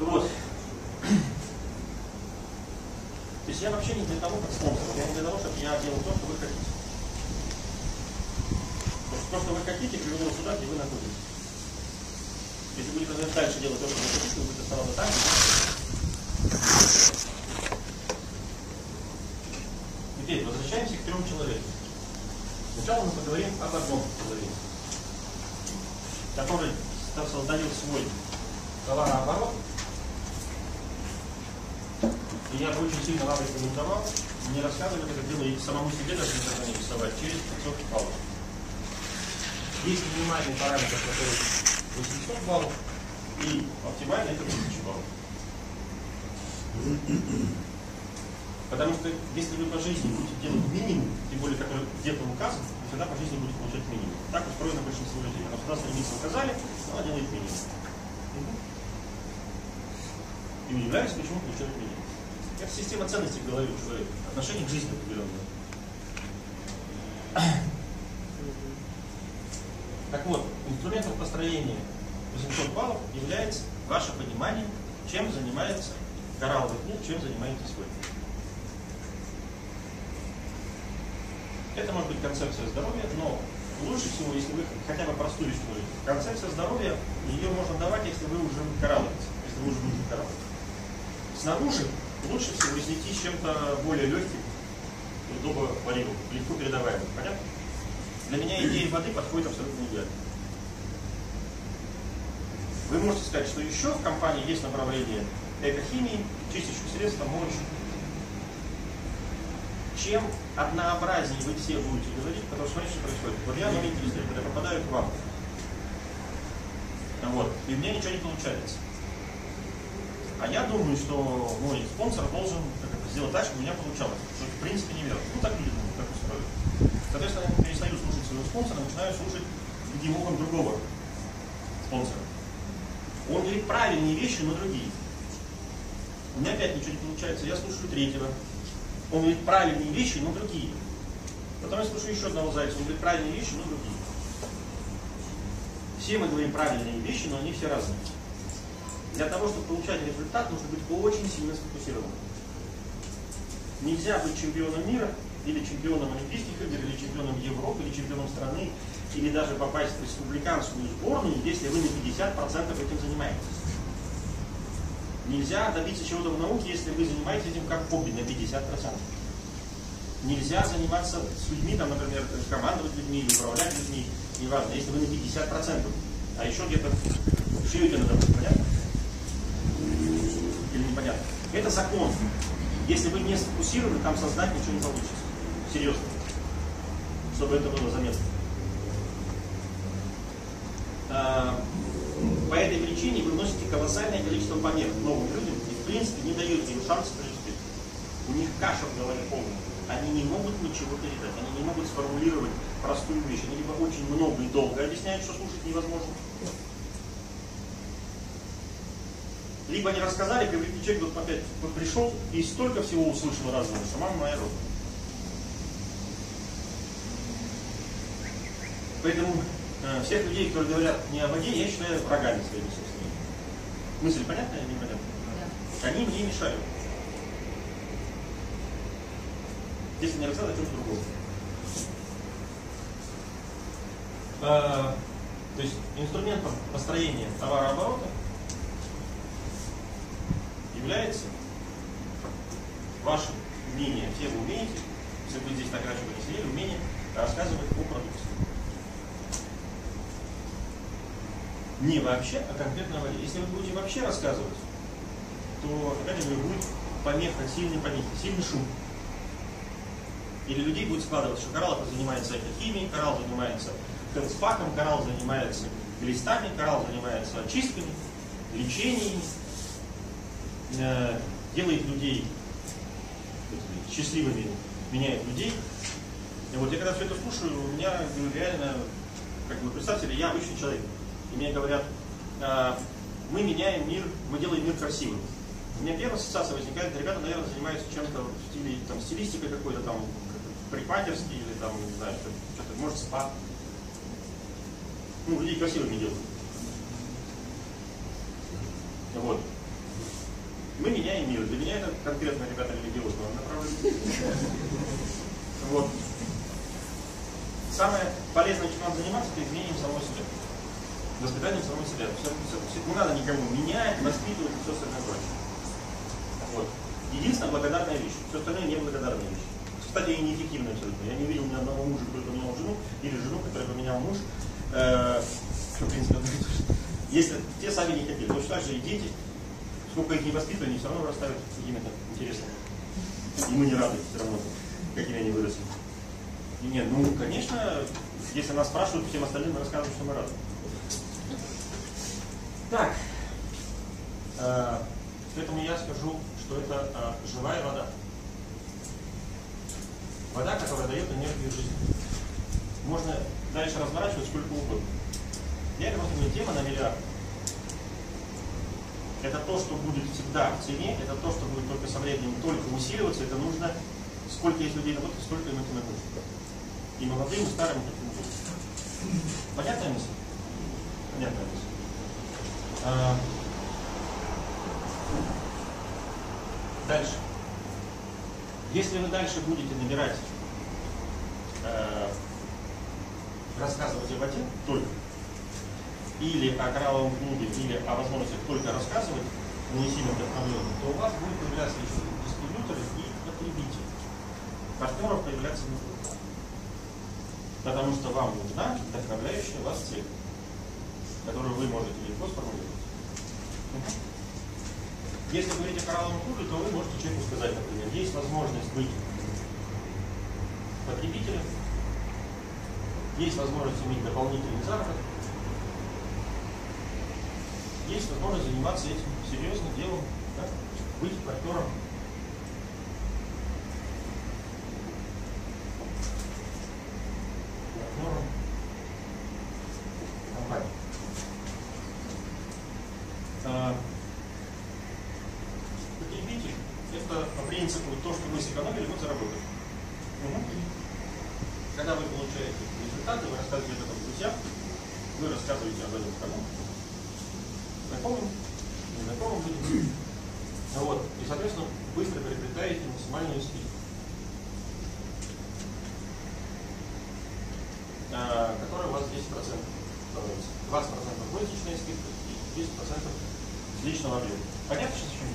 Вот. То есть я вообще не для того, как спонсор. Я не для того, чтобы я делал то, что вы хотите. То, что вы хотите, привело сюда, где вы находитесь. Если будете дальше делать то, что вы хотите, вы будете оставаться там, Теперь возвращаемся к трем человекам. Сначала мы поговорим об одном человеке, который создает свой товарооборот. И я бы очень сильно вам рекомендовал не рассказывать это дело и самому себе даже не рисовать через 500 баллов. Есть минимальный параметр, который 800 баллов, и оптимальный это 1000 баллов. Потому что если вы по жизни будете делать минимум, тем более который где-то указан, вы всегда по жизни будете получать минимум. Так устроено большинство людей. Оно всегда стремится указали, она делает минимум. И удивляюсь, почему получают минимум. Это система ценностей в голове у человека, отношение к жизни определенное. Так вот, инструментом построения 800 баллов является ваше понимание, чем занимается коралловый книг, чем занимаетесь вы. Это может быть концепция здоровья, но лучше всего, если вы хотя бы простую историю. Концепция здоровья, ее можно давать, если вы уже коралловец, если вы уже будете коралловец. Снаружи лучше всего с чем-то более легким, удобно варируем, легко передаваемым. Понятно? Для меня идея воды подходит абсолютно идеально. Вы можете сказать, что еще в компании есть направление экохимии, чистящих средств, мочь, чем однообразнее вы все будете говорить, потому что смотрите, что происходит. Вот я новенький исследователь, я попадаю к вам. Вот. И у меня ничего не получается. А я думаю, что мой спонсор должен сделать так, чтобы у меня получалось. Что в принципе неверно. Ну так люди думают, так устроено. Соответственно, я перестаю слушать спонсора, начинаю слушать идеологом другого спонсора. Он говорит правильные вещи, но другие. У меня опять ничего не получается. Я слушаю третьего, он говорит правильные вещи, но другие. Потом я слушаю еще одного зайца, он говорит правильные вещи, но другие. Все мы говорим правильные вещи, но они все разные. Для того, чтобы получать результат, нужно быть очень сильно сфокусированным. Нельзя быть чемпионом мира, или чемпионом Олимпийских игр, или чемпионом Европы, или чемпионом страны, или даже попасть в республиканскую сборную, если вы на 50% этим занимаетесь. Нельзя добиться чего-то в науке, если вы занимаетесь этим как хобби на 50%. Нельзя заниматься с людьми, там, например, командовать людьми или управлять людьми, неважно, если вы на 50%. А еще где-то это надо быть, понятно? Или непонятно? Это закон. Если вы не сфокусированы, там создать ничего не получится. Серьезно. Чтобы это было заметно. А, по этой причине вы вносите колоссальное количество помех новым людям и в принципе не даете им шанс преуспеть. У них каша в голове полная. Они не могут ничего передать, они не могут сформулировать простую вещь. Они либо очень много и долго объясняют, что слушать невозможно, либо они рассказали, привыкли человек вот опять пришел и столько всего услышал разного, что мама моя родина. Поэтому Э, всех людей, которые говорят не о воде, я считаю врагами своими собственными. Мысль понятная или непонятная? Да. Они мне мешают. Если не рассказать о чем-то другом. А, то есть инструментом построения товарооборота является ваше умение, все вы умеете, если вы здесь так раньше не сидели, умение рассказывать о продукции. Не вообще, а конкретно воде. Если вы будете вообще рассказывать, то, опять же, будет помеха, сильный помехи, сильный шум. Или людей будет складываться, что коралл занимается химией, коралл занимается фелспаком, коралл занимается глистами, коралл занимается очистками, лечением, э, делает людей счастливыми, меняет людей. И вот я когда все это слушаю, у меня реально, как бы представьте, я обычный человек. И мне говорят, «А, мы меняем мир, мы делаем мир красивым. У меня первая ассоциация возникает, ребята, наверное, занимаются чем-то в стиле, там, стилистикой какой-то там, парикмахерский или там, не знаю, что-то, может, спа. Ну, людей красивыми делают. Вот. Мы меняем мир. Для меня это конкретно, ребята, религиозного направления. Вот. Самое полезное, чем надо заниматься, это изменением самого себя. Воспитанием самого себя. Все, все, все, не надо никому менять, воспитывать и все остальное прочее. Вот. Единственная благодарная вещь. Все остальное неблагодарная вещь. Кстати, и неэффективная абсолютно. Я не видел ни одного мужа, который поменял жену, или жену, которая поменял муж. Э, [laughs] в принципе, если те сами не хотели. Точно так же и дети, сколько их не воспитывали, они все равно вырастают какими-то интересными. И мы не рады все равно, какими они выросли. И нет, ну, конечно, если нас спрашивают, всем остальным мы рассказываем, что мы рады. Так. Э, поэтому я скажу, что это э, живая вода. Вода, которая дает энергию жизни. Можно дальше разворачивать сколько угодно. Я это просто не тема на миллиард. Это то, что будет всегда в цене, это то, что будет только со временем только усиливаться, это нужно, сколько есть людей на работе, сколько им это нужно. И молодым, и старым это нужно. Понятная мысль? Понятная мысль. А, дальше. Если вы дальше будете набирать, э, рассказывать о воде только, или о коралловом клубе, или о возможности только рассказывать, не сильно вдохновленным, то у вас будет появляться еще дистрибьюторы и потребители. Партнеров появляться не будет. Потому что вам нужна вдохновляющая вас цель, которую вы можете легко сформулировать. Если говорить о коралловом клубе, то вы можете человеку сказать, например, есть возможность быть потребителем, есть возможность иметь дополнительный заработок, есть возможность заниматься этим серьезным делом, да? быть партнером. Партнером компании. А, потребитель – это по принципу то, что мы сэкономили, мы заработали. Угу. Когда вы получаете результаты, вы рассказываете об этом друзьям, вы рассказываете об этом кому знакомым, незнакомым людям. Вот. И, соответственно, быстро приобретаете максимальную скидку. А, которая у вас 10% становится. 20% розничная скидка и 10% с личного объема. Понятно сейчас, о чем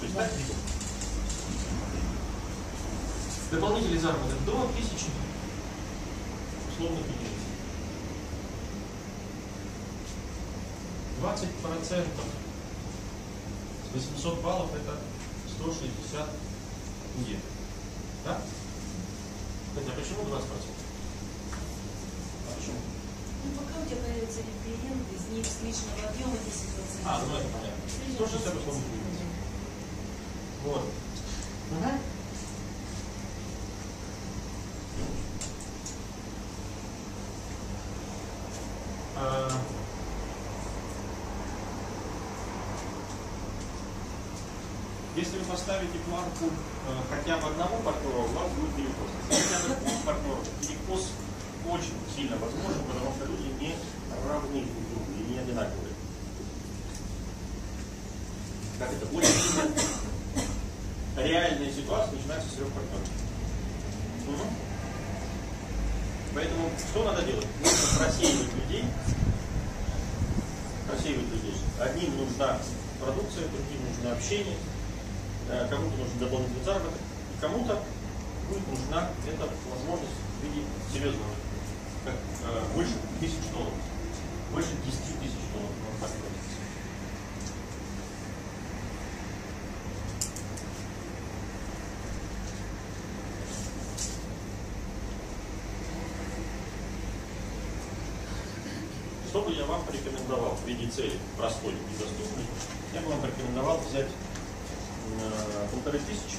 То есть так видно. Дополнительный заработок до 1000 условных единиц. 20 процентов с 800 баллов это 160 тенге. Да? Хотя почему 20 процентов? А почему? Ну, пока у тебя появится референт, из них с личного объема 10%. А, ну это понятно. 160 условных единиц. Вот. Если вы поставите планку э, хотя бы одного партнера, у вас будет перекос. Если хотя бы двух партнеров, перекос очень сильно возможен, потому что люди не равны друг другу и не одинаковые. Как это? Сильно реальная ситуация начинается с трех партнеров. Угу. Поэтому что надо делать? Нужно просеивать людей. Просеивать людей. Одним нужна продукция, другим нужно общение, Э, кому-то нужен дополнительный заработок, кому-то будет нужна эта возможность в виде серьезного, как, э, больше тысяч долларов, больше 10 тысяч долларов. Вот Что бы я вам порекомендовал в виде цели, простой и доступной, я бы вам порекомендовал взять полторы тысячи,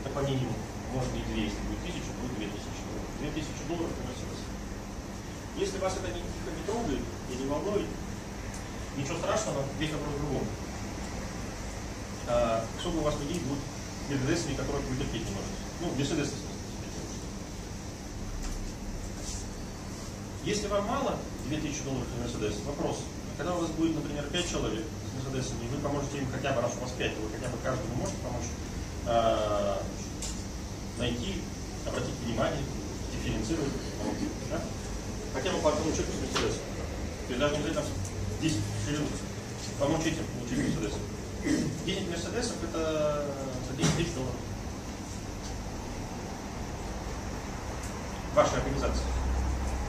это по минимуму, может быть 200, будет тысяча, будет две тысячи долларов. Две тысячи долларов Мерседес. Если вас это не, не трогает и не волнует, ничего страшного, весь вопрос в другом. А, сколько у вас людей будет Мерседесами, которых вы терпеть не можете? Ну, Мерседес, в смысле, терпеть не можете. Если вам мало 2000 долларов на Мерседес, вопрос. Когда у вас будет, например, 5 человек Мерседесами, и вы поможете им хотя бы, раз у вас 5, вы хотя бы каждому можете помочь а, найти, обратить внимание, дифференцировать, да? хотя бы по одному человеку с Мерседесом. То есть даже не обязательно 10 человек помочь этим получить Мерседес. 10 Мерседесов это за 10 тысяч долларов. Ваша организация.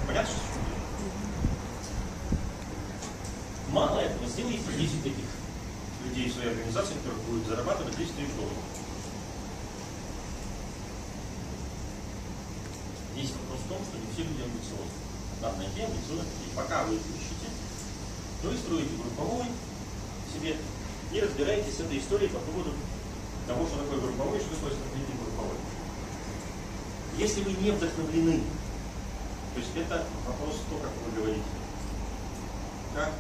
Понятно, что дело? Мало сделайте 10 таких людей в своей организации, которые будут зарабатывать 10 тысяч долларов. Здесь вопрос в том, что не все люди амбициозны. Надо найти амбициозных людей. Пока вы их ищете, вы строите групповой себе и разбираетесь с этой историей по поводу того, что такое групповой и что такое стратегия групповой. Если вы не вдохновлены, то есть это вопрос то, как вы говорите. Как?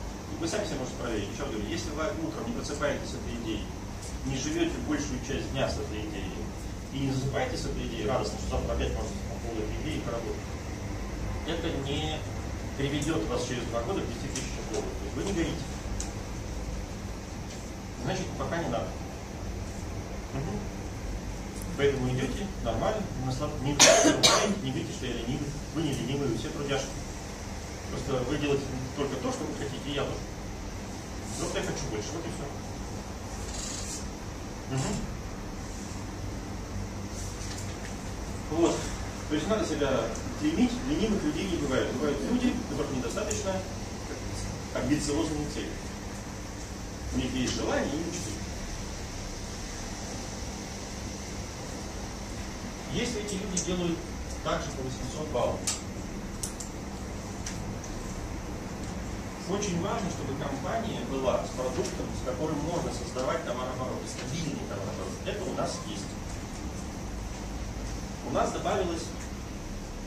Вы сами себе можете проверить. Еще раз говорю, если вы утром не просыпаетесь с этой идеей, не живете большую часть дня с этой идеей, и не засыпаетесь с этой идеей радостно, что завтра опять можете по поводу этой идеи поработать, это не приведет вас через два года к 10 тысячам долларов. То есть вы не горите. Значит, пока не надо. Угу. Поэтому идете нормально, не, не говорите, что я ленивый. Вы не ленивые, вы все трудяшки. Просто вы делаете только то, что вы хотите, и я тоже. Вот я хочу больше, вот и все. Угу. Вот. То есть надо себя клеймить, ленивых людей не бывает. Бывают люди, которых недостаточно амбициозные цели. У них есть желание и мечты. Если эти люди делают также по 800 баллов, очень важно, чтобы компания была с продуктом, с которым можно создавать товарооборот, стабильный товарооборот. Это у нас есть. У нас добавилось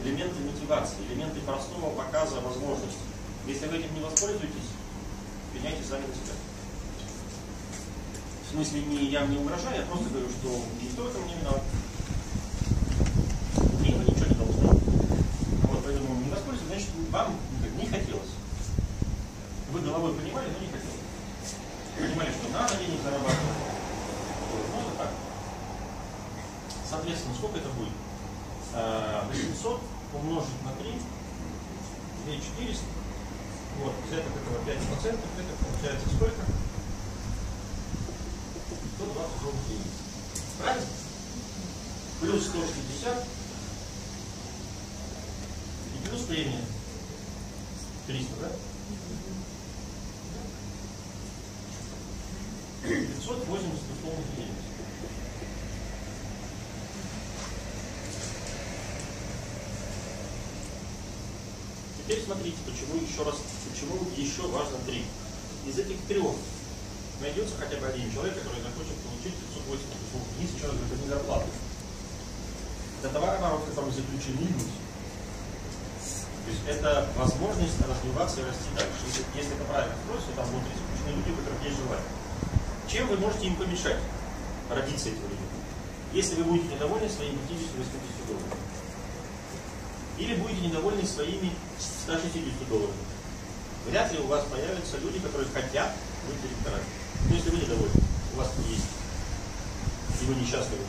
элементы мотивации, элементы простого показа возможностей. Если вы этим не воспользуетесь, пеняйте сами на себя. В смысле, не, я не угрожаю, я просто говорю, что никто в этом не виноват. И вы ничего не должны. Вот, поэтому не воспользуйтесь, значит, вам не хотелось. Вы головой понимали, но не хотелось. Понимали, что надо денег зарабатывать. Ну, это так. Соответственно, сколько это будет? 800 умножить на 3, 2400. Вот, взять от этого 5%, это получается сколько? 120 рублей. Правильно? Плюс 160 и плюс премия. 300, да? 580 условных единиц. Теперь смотрите, почему еще раз, почему еще важно три. Из этих трех найдется хотя бы один человек, который захочет получить 580 услуг. Единиц, еще раз говорю, это товарооборот, который заключены люди. То есть это возможность развиваться и расти дальше. Если, если это правильно строится, там внутри заключены люди, у которых есть желание. Чем вы можете им помешать родиться этим людям? Если вы будете недовольны своими 50-80 долларами. Или будете недовольны своими 160 долларами. Вряд ли у вас появятся люди, которые хотят быть директорами. Но если вы недовольны, у вас есть, и вы несчастливы,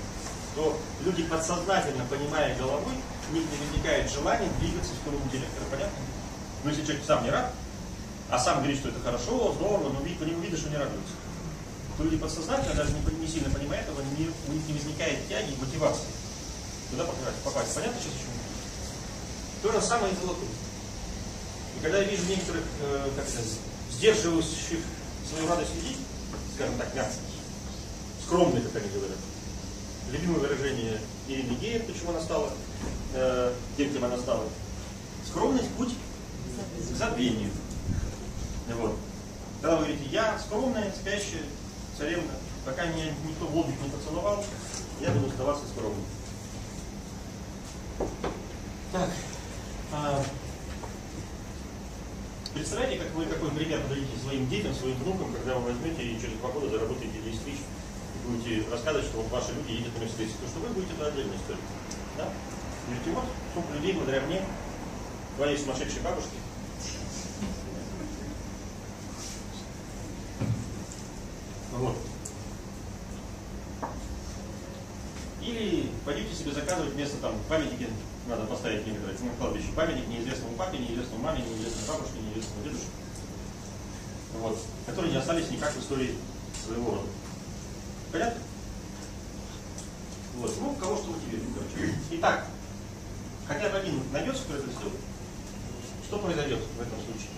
то люди подсознательно, понимая головой, у них не возникает желания двигаться в сторону директора. Понятно? Но если человек сам не рад, а сам говорит, что это хорошо, здорово, но по нему видно, что не радуется, то люди подсознательно, даже не, не сильно понимая этого, не, у них не возникает тяги и мотивации туда попасть. Понятно сейчас почему? То же самое и золотым. И когда я вижу некоторых, э, как это, сдерживающих свою радость людей, скажем так, мягко, скромных, как они говорят, любимое выражение Ирины Геев, почему она стала э, тем, кем она стала. Скромность – путь к забвению. Когда вы говорите, я скромная, спящая царевна, пока меня никто в лобик не поцеловал, я буду оставаться скромным. Так. А, представляете, как вы какой пример подадите своим детям, своим внукам, когда вы возьмете и через два года заработаете 10 тысяч и будете рассказывать, что вот ваши люди едут на Мерседесе, то что вы будете это отдельная история. Да? Говорите, вот сколько людей благодаря мне, твоей сумасшедшей бабушке, Вот. Или пойдете себе заказывать вместо там памятники, надо поставить некоторые на кладбище, памятник неизвестному папе, неизвестному маме, неизвестной бабушке, неизвестному дедушке, вот, которые не остались никак в истории своего рода. Понятно? Вот, ну, кого что мотивирует, короче. Итак, хотя бы один найдется, кто это сделает. Что произойдет в этом случае?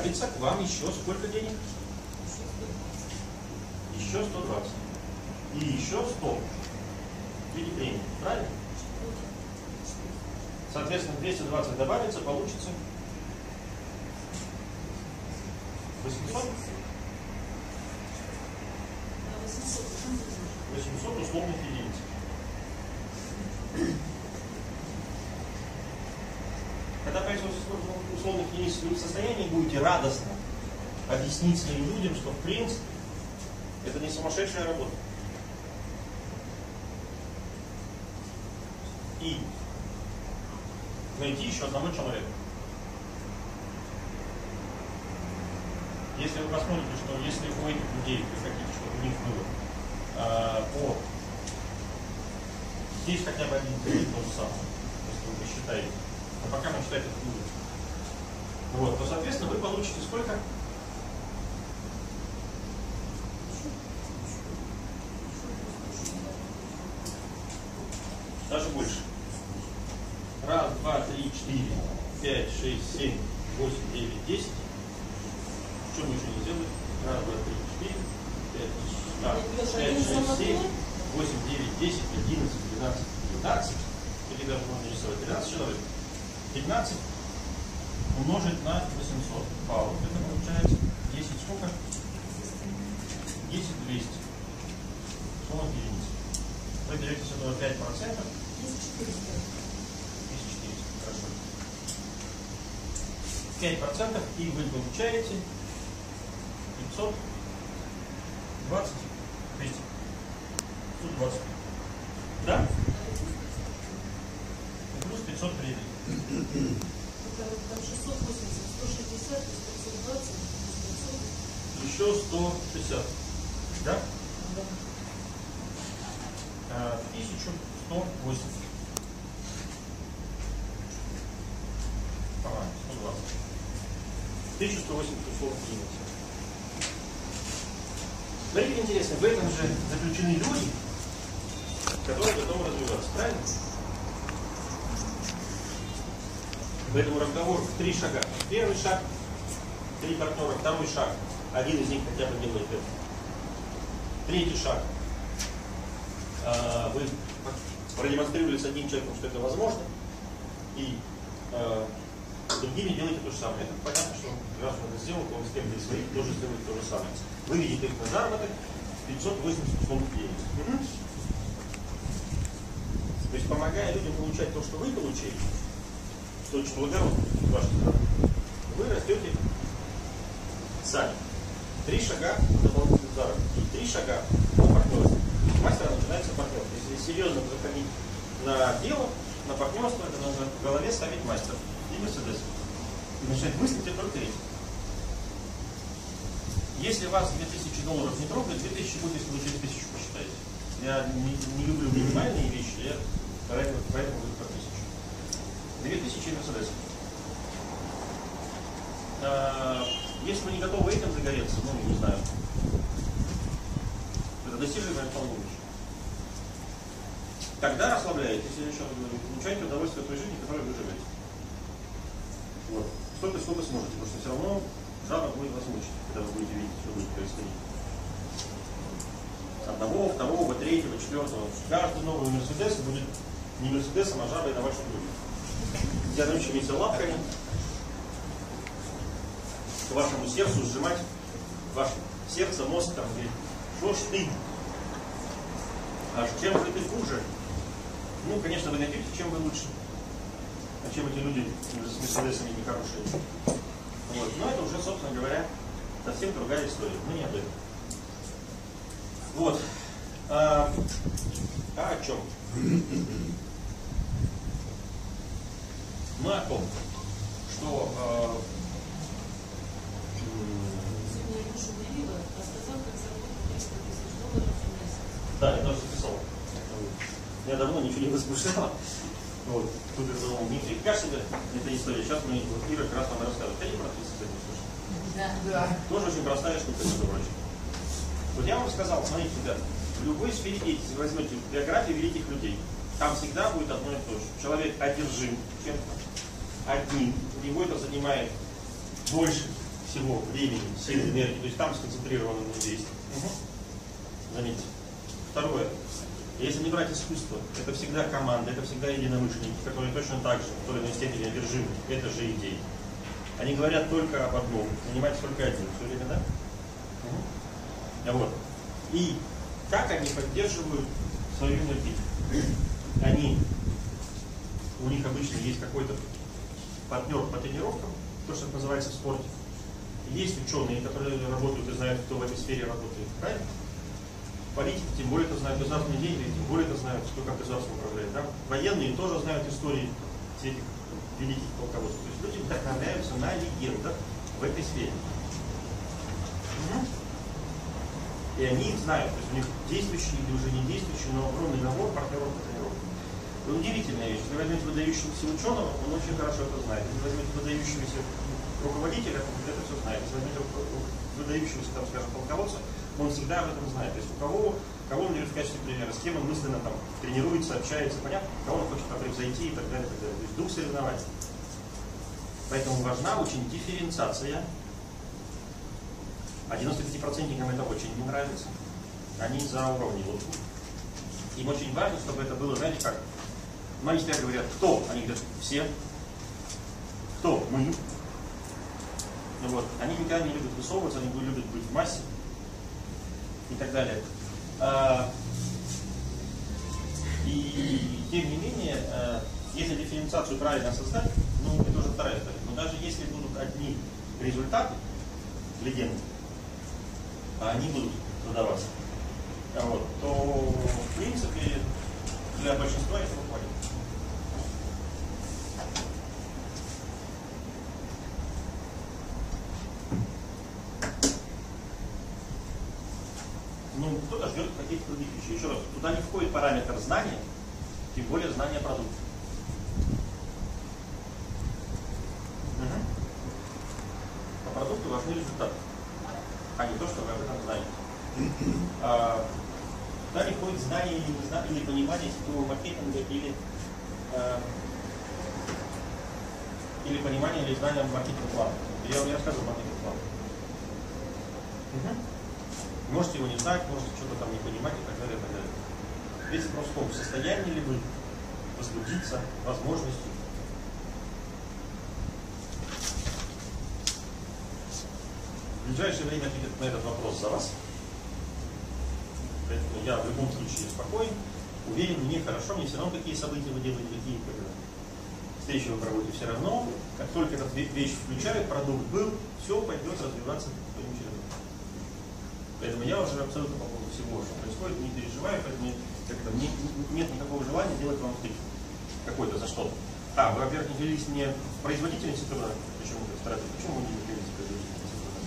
Добавится к вам еще сколько денег? Еще 120. И еще 100 в виде. Правильно? Соответственно, 220 добавится, получится 800? 800 условных единиц. Когда появится условных единиц, вы в будете радостно объяснить своим людям, что в принципе это не сумасшедшая работа. И найти еще одного человека. Если вы посмотрите, что если у этих людей, вы хотите, чтобы у них было а, по здесь хотя бы один будет тот самый, если вы посчитаете. Но пока мы считать это будем. Вот, то, соответственно, вы получите сколько? Даже больше. Раз, два, три, четыре, пять, шесть, семь, восемь, девять, десять. Что мы еще не сделали? Раз, два, три, четыре, пять, а, пять, шесть, семь, восемь, девять, десять, одиннадцать, двенадцать, двенадцать. Или даже можно рисовать 13 человек. 15 умножить на 800 баллов. Это получается 10 сколько? 10 200. Сумма единиц. Вы берете с этого 5%. 1400. Хорошо. 5% и вы получаете 500 20 200. 120. Да? И плюс 500 премий. Там 680, 160, 520, 500. Еще 160. Да? Да. А, 1180. Ага, 120. 1180 условно единиц. Смотрите, интересно, в этом же заключены люди, которые готовы развиваться, правильно? Поэтому разговор в три шага. Первый шаг, три партнера, второй шаг, один из них хотя бы делает это. Третий шаг. А, Вы продемонстрировали с одним человеком, что это возможно, и а, с другими делаете то же самое. Это понятно, что он это сделал, он с кем-то из своих тоже сделает то же самое. Выведите их на заработок 580 условных единиц. Мгм. То есть помогая людям получать то, что вы получили, что очень благородно с вашей стороны, вы растете сами. Три шага дополнительных заработок и три шага по партнерству. С мастера начинается партнерство. Если серьезно заходить на дело, на партнерство, это нужно в голове ставить мастер и Мерседес. И начинать мыслить о только этим. Если вас 2000 долларов не трогает, 2000 будет, если вы через 1000 посчитаете. Я не, не люблю минимальные вещи, я поэтому, поэтому говорю про 1000. 2000 и Мерседес. А, Если вы не готовы этим загореться, ну, не знаю, это достижимое еще. Тогда расслабляетесь, я еще раз говорю, получаете удовольствие от той жизни, которой вы живете. Вот. Столько, сколько сможете, потому что все равно жаба будет вас мучить, когда вы будете видеть, что будет происходить. Одного, второго, третьего, четвертого. Каждый новый Мерседес будет не Мерседесом, а жабой на вашем груди. Я научимся лапками к вашему сердцу сжимать ваше сердце, мозг, там, говорит, что ж ты? А чем же ты хуже? Ну, конечно, вы найдете, чем вы лучше. А чем эти люди с Мерседесами нехорошие. Вот. Но это уже, собственно говоря, совсем другая история. Мы не об этом. Вот. А, а о чем? Мы о том, что Сегодня я Лешу удивила, рассказал, как заработать 300 тысяч долларов в месяц. Да, я тоже записал. Я давно ничего не возбуждало. Вот, тут я задумал, Дмитрий, как себе эта история? Сейчас мы, вот Ира как раз вам рассказывает. Ты не про 30 сегодня слышал? Да. Тоже очень простая штука, между прочим. Вот я вам сказал, смотрите, ребят, в любой сфере деятельности возьмете биографии великих людей, там всегда будет одно и то же. Человек одержим чем-то, одним, у него это занимает больше всего времени, сил, энергии, то есть там сконцентрировано на действии. Заметьте. Второе. Если не брать искусство, это всегда команда, это всегда единомышленники, которые точно так же, в той или иной степени одержимы это же идеи. Они говорят только об одном, занимаются только одним. Все время, да? Угу. Вот. И как они поддерживают свою энергию? Они, у них обычно есть какой-то партнер по тренировкам, то, что называется в спорте. Есть ученые, которые работают и знают, кто в этой сфере работает. Правильно? Политики тем более это знают, государственные деятели тем более это знают, кто как государством управляет. Да? Военные тоже знают истории этих великих полководцев. То есть люди вдохновляются на легендах в этой сфере. И они их знают, то есть у них действующие или уже не действующие, но огромный набор партнеров по тренировкам. Это удивительная вещь. Если возьмете выдающегося ученого, он очень хорошо это знает. Если возьмете выдающегося руководителя, он это все знает. Если возьмете выдающегося, там, скажем, полководца, он всегда об этом знает. То есть у кого, кого он берет в качестве примера, с кем он мысленно там тренируется, общается, понятно, кого он хочет превзойти и так далее, и так далее. То есть дух соревнования. Поэтому важна очень дифференциация. А 95% это очень не нравится. Они за уровни лодку. Им очень важно, чтобы это было, знаете как, мастера говорят, кто? Они говорят, все. Кто? Мы. Ну вот. Они никогда не любят высовываться, они любят быть в массе и так далее. А, и тем не менее, а, если дифференциацию правильно создать, ну это уже вторая история, но даже если будут одни результаты легенды, а они будут продаваться, вот, то в принципе для большинства этого хватит. Ну, кто-то ждет каких-то других вещей. Еще раз, туда не входит параметр знания, тем более знания продукта. Угу. По продукту важны результаты, а не то, что вы об этом знаете. А, туда не входит знание или, не знание, или понимание сетевого маркетинга, или, а, или понимание или знание маркетинг-плана. Я вам не рассказывал маркетинг-план. Угу. Можете его не знать, можете что-то там не понимать и так далее, и так далее. Весь вопрос в том, в состоянии ли вы возбудиться возможностью в ближайшее время ответит на этот вопрос за вас. Поэтому я в любом случае спокоен, уверен, мне хорошо, мне все равно какие события вы делаете, какие встречи вы проводите, все равно, как только этот вещь включают, продукт был, все пойдет развиваться Поэтому я уже абсолютно по поводу всего, что происходит, не переживаю, поэтому как это, мне нет никакого желания делать вам стык какой-то за что-то. А, вы, во-первых, не делились не в производительности труда, почему-то старайтесь, почему вы не делились в производительности труда?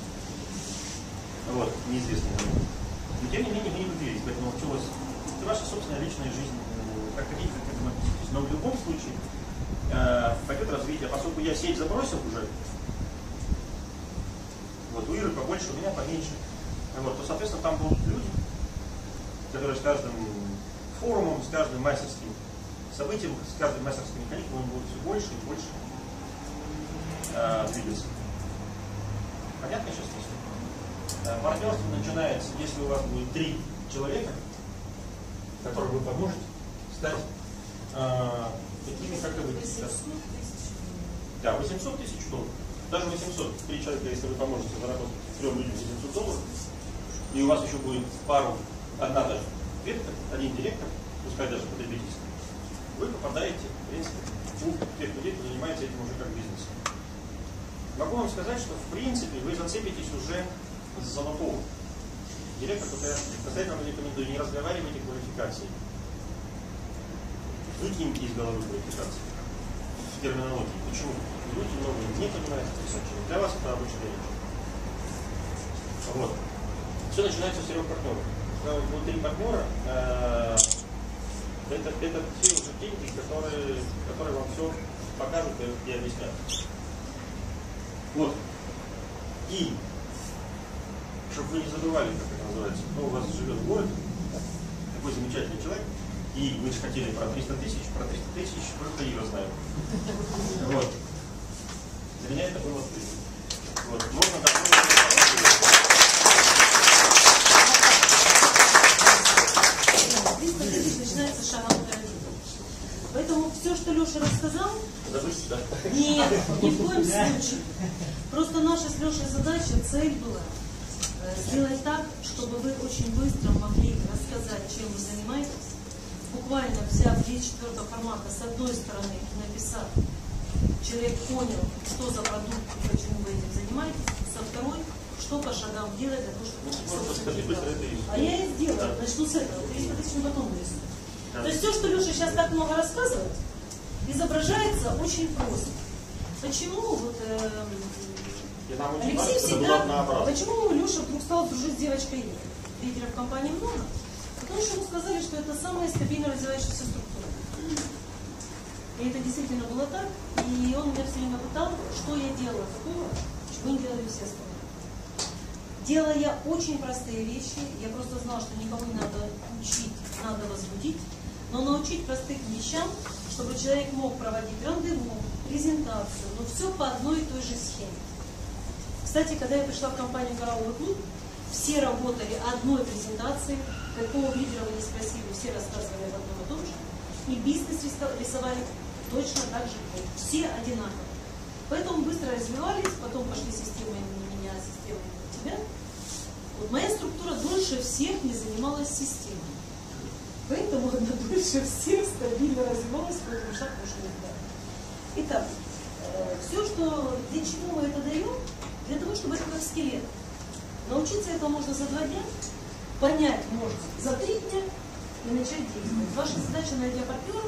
Вот, неизвестно. Но тем не менее вы не поделились, поэтому что у вас, это ваша собственная личная жизнь, как хотите, как к этому относитесь. Но в любом случае э, пойдет развитие, поскольку я сеть забросил уже, вот у Иры побольше, у меня поменьше вот, то, соответственно, там будут люди, которые с каждым форумом, с каждым мастерским событием, с каждым мастерским каникулом будут все больше и больше э, двигаться. Понятно сейчас? Э, партнерство начинается, если у вас будет 3, человека, которому вы поможете стать э, такими, как и вы. 800 тысяч. Да, 800 тысяч долларов. Даже 800. Три человека, если вы поможете заработать трем людям 800 долларов, и у вас еще будет пару, одна даже ветка, один директор, пускай даже потребительский, вы попадаете, в принципе, у тех людей, кто занимается этим уже как бизнесом. Могу вам сказать, что в принципе вы зацепитесь уже с золотого. Директор, я настоятельно вам рекомендую, не разговаривайте квалификацией. Выкиньте из головы квалификации в терминологии. Почему? Люди многие не понимают. Для вас это обычная вещь. Вот. Все начинается с трех партнеров. Когда будет три партнера, э, это, это все уже деньги, которые, которые вам все покажут и, и объяснят. Вот. И, чтобы вы не забывали, как это называется, кто у вас живет в городе, такой замечательный человек, и вы же хотели про 300 тысяч, про 300 тысяч только Ира знает. Вот. Для меня это было. Вот. Можно Здесь подходить начинается с шага номер один. Поэтому все, что Леша рассказал, да? нет, ни в коем случае. Просто наша с Лешей задача, цель была э, сделать так, чтобы вы очень быстро могли рассказать, чем вы занимаетесь, буквально взяв вещь четвертого формата, с одной стороны написав, человек понял, что за продукт и почему вы этим занимаетесь, со второй, что по шагам делать для того, чтобы Ну, это и А я и сделаю, Да. начну с этого, 300 тысяч мы потом нарисуем. Да. То есть все, что Леша сейчас так много рассказывает, изображается очень просто. Почему вот Я очень Алексей важно, всегда... Почему Леша вдруг стал дружить с девочкой Евой? Лидеров компании много. Потому что ему сказали, что это самая стабильно развивающаяся структура. И это действительно было так. И он меня все время пытал, что я делала такого, чего не делали все остальные. Делая очень простые вещи, я просто знала, что никого не надо учить, надо возбудить, но научить простых вещам, чтобы человек мог проводить рандеву, презентацию, но все по одной и той же схеме. Кстати, когда я пришла в компанию «Коралловый клуб», все работали одной презентацией, какого лидера вы не спросили, все рассказывали об одном и том же, и бизнес рисовали точно так же, все одинаково. Поэтому быстро развивались, потом пошли системы имени меня, системы имени тебя. Вот моя структура дольше всех не занималась системой. Поэтому [laughs] она дольше всех стабильно развивалась, поэтому шаг пошел вверх. Итак, все, что для чего мы это даем, для того, чтобы это как скелет. Научиться это можно за два дня, понять можно за три дня и начать действовать. Ваша задача найти партнера,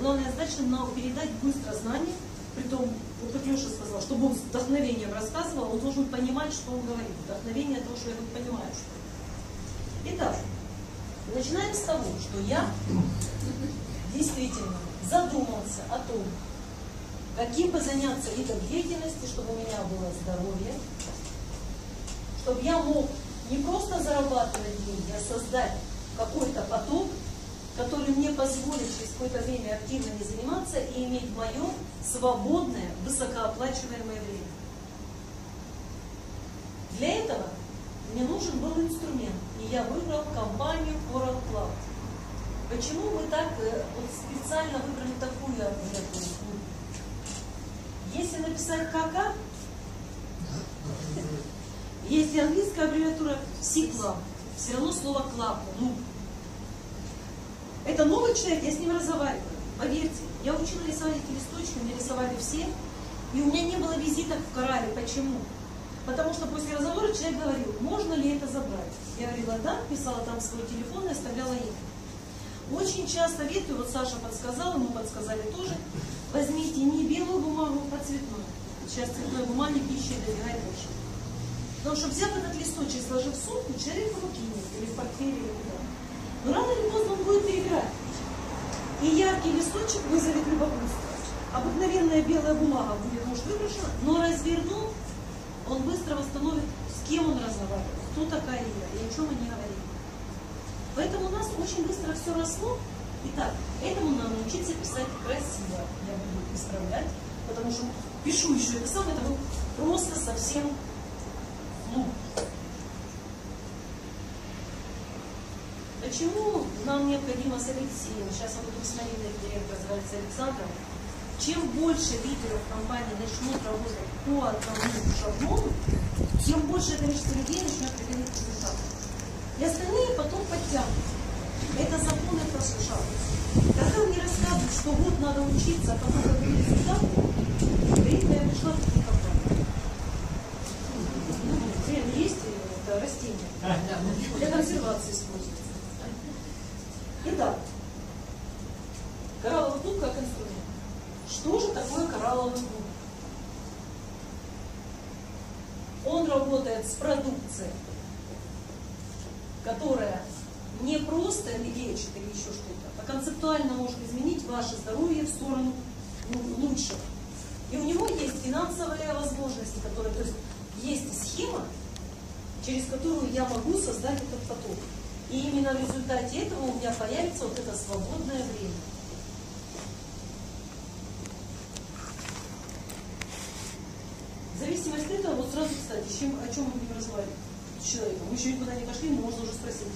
главная задача на передать быстро знания, притом, вот как Леша сказал, чтобы он с вдохновением рассказывал, он должен понимать, что он говорит. Вдохновение того, что я понимаю, что. Итак, начинаем с того, что я действительно задумался о том, каким бы заняться видом деятельности, чтобы у меня было здоровье, чтобы я мог не просто зарабатывать деньги, а создать какой-то поток, который мне позволит через какое-то время активно не заниматься и иметь мое свободное, высокооплачиваемое время. Для этого мне нужен был инструмент, и я выбрал компанию Coral Cloud. Почему мы так э, вот специально выбрали такую аббревиатуру? Если написать КК, если английская аббревиатура C-Club, все равно слово клаб, ну. Это новый человек, я с ним разговариваю. Поверьте, я учила рисовать эти листочки, мне рисовали все, и у меня не было визиток в Корале. Почему? Потому что после разговора человек говорил, можно ли это забрать. Я говорила, да, писала там свой телефон и оставляла их. Очень часто ветру, вот Саша подсказал, ему подсказали тоже, возьмите не белую бумагу, а цветную. Сейчас цветной бумаги пищи добегает больше. Потому что взяв этот листочек, сложив в сумку, человек его кинет, или в портфеле, или куда. Но рано или поздно он будет перебирать. И яркий листочек вызовет любопытство. Обыкновенная белая бумага будет, может, выброшена, но развернул, он быстро восстановит, с кем он разговаривал, кто такая Ира и о чем они говорили. Поэтому у нас очень быстро все росло. Итак, этому надо научиться писать красиво. Я буду исправлять, потому что пишу еще это самое, это был просто совсем ну, Почему нам необходимо с Алексеем, сейчас он тут смотрели, директор называется Александром, чем больше лидеров компании начнут работать по одному шаблону, тем большее количество людей начнет приходить к результату. И остальные потом подтянут. Это законы прошел. Когда мне рассказывают, что вот надо учиться, а потом как результат, время я пришла в такую компанию. Хрен есть, это растение. Для консервации используется. Итак, коралловый клуб как инструмент. Что же такое коралловый клуб? Он работает с продукцией, которая не просто лечит или еще что-то, а концептуально может изменить ваше здоровье в сторону ну, лучшего. И у него есть финансовые возможности, которые, то есть есть схема, через которую я могу создать этот поток. И именно в результате этого у меня появится вот это свободное время. В зависимости от этого, вот сразу, кстати, чем, о чем мы будем разговаривать с человеком. Мы еще никуда не пошли, но можно уже спросить.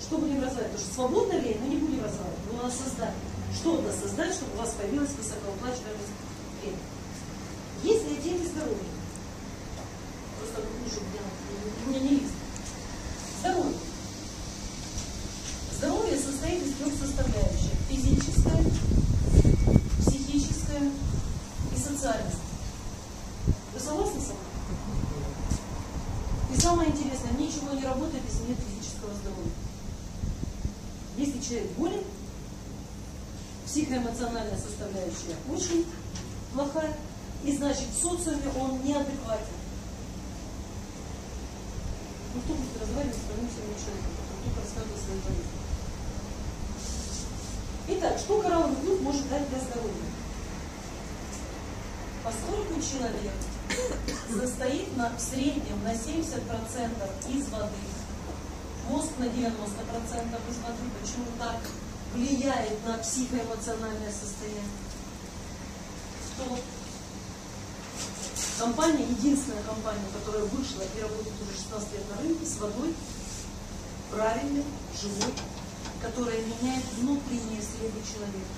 Что будем развивать? Потому что свободное время мы не будем развивать, мы надо создать. Что-то создать, чтобы у вас появилось высокооплачиваемое время. Есть ли деньги здоровья? Просто лучше меня не лист. Здоровье. Здоровье состоит из трех составляющих. Физическое, психическое и социальное. Вы согласны со мной? И самое интересное, ничего не работает, если нет физического здоровья. Если человек болен, психоэмоциональная составляющая очень плохая, и значит в социуме он неадекватен. Ну кто будет разговаривать с больным человеком, только рассказывает свою болезнь? Итак, что коралловый клуб может дать для здоровья? Поскольку человек состоит на, в среднем на 70% из воды, мозг на 90% из воды, почему так влияет на психоэмоциональное состояние, то компания, единственная компания, которая вышла и работает уже 16 лет на рынке с водой, правильной, живой, которая меняет внутренние среды человека.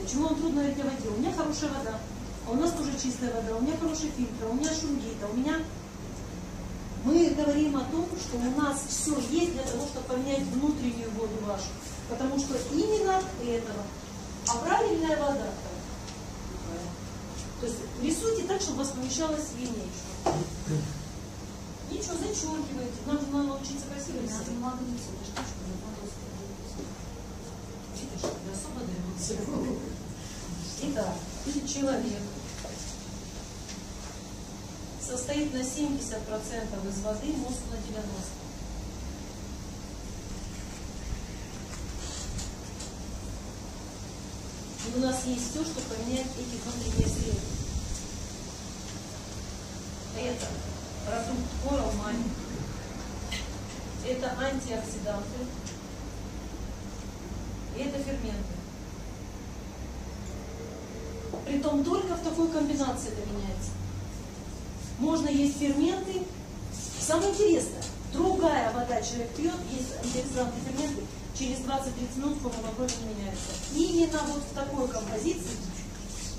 Почему вам трудно говорить о воде? У меня хорошая вода, а у нас тоже чистая вода, у меня хороший фильтр, у меня шунгит, а у меня... Мы говорим о том, что у нас все есть для того, чтобы поменять внутреннюю воду вашу. Потому что именно этого. А правильная вода то есть рисуйте так, чтобы вас помещалось еще. Ничего, зачеркивайте. Нам же надо научиться красиво рисовать. Видишь, не особо дается. Итак, человек состоит на 70% из воды, мозг на 90%. У нас есть все, чтобы поменять эти внутренние среды. Это продукт Coral Money. Это антиоксиданты. И это ферменты. Притом только в такой комбинации это меняется. Можно есть ферменты. Самое интересное, другая вода человек пьет, есть антиоксиданты ферменты, через 20-30 минут хроматокрови не меняется. Именно вот в такой композиции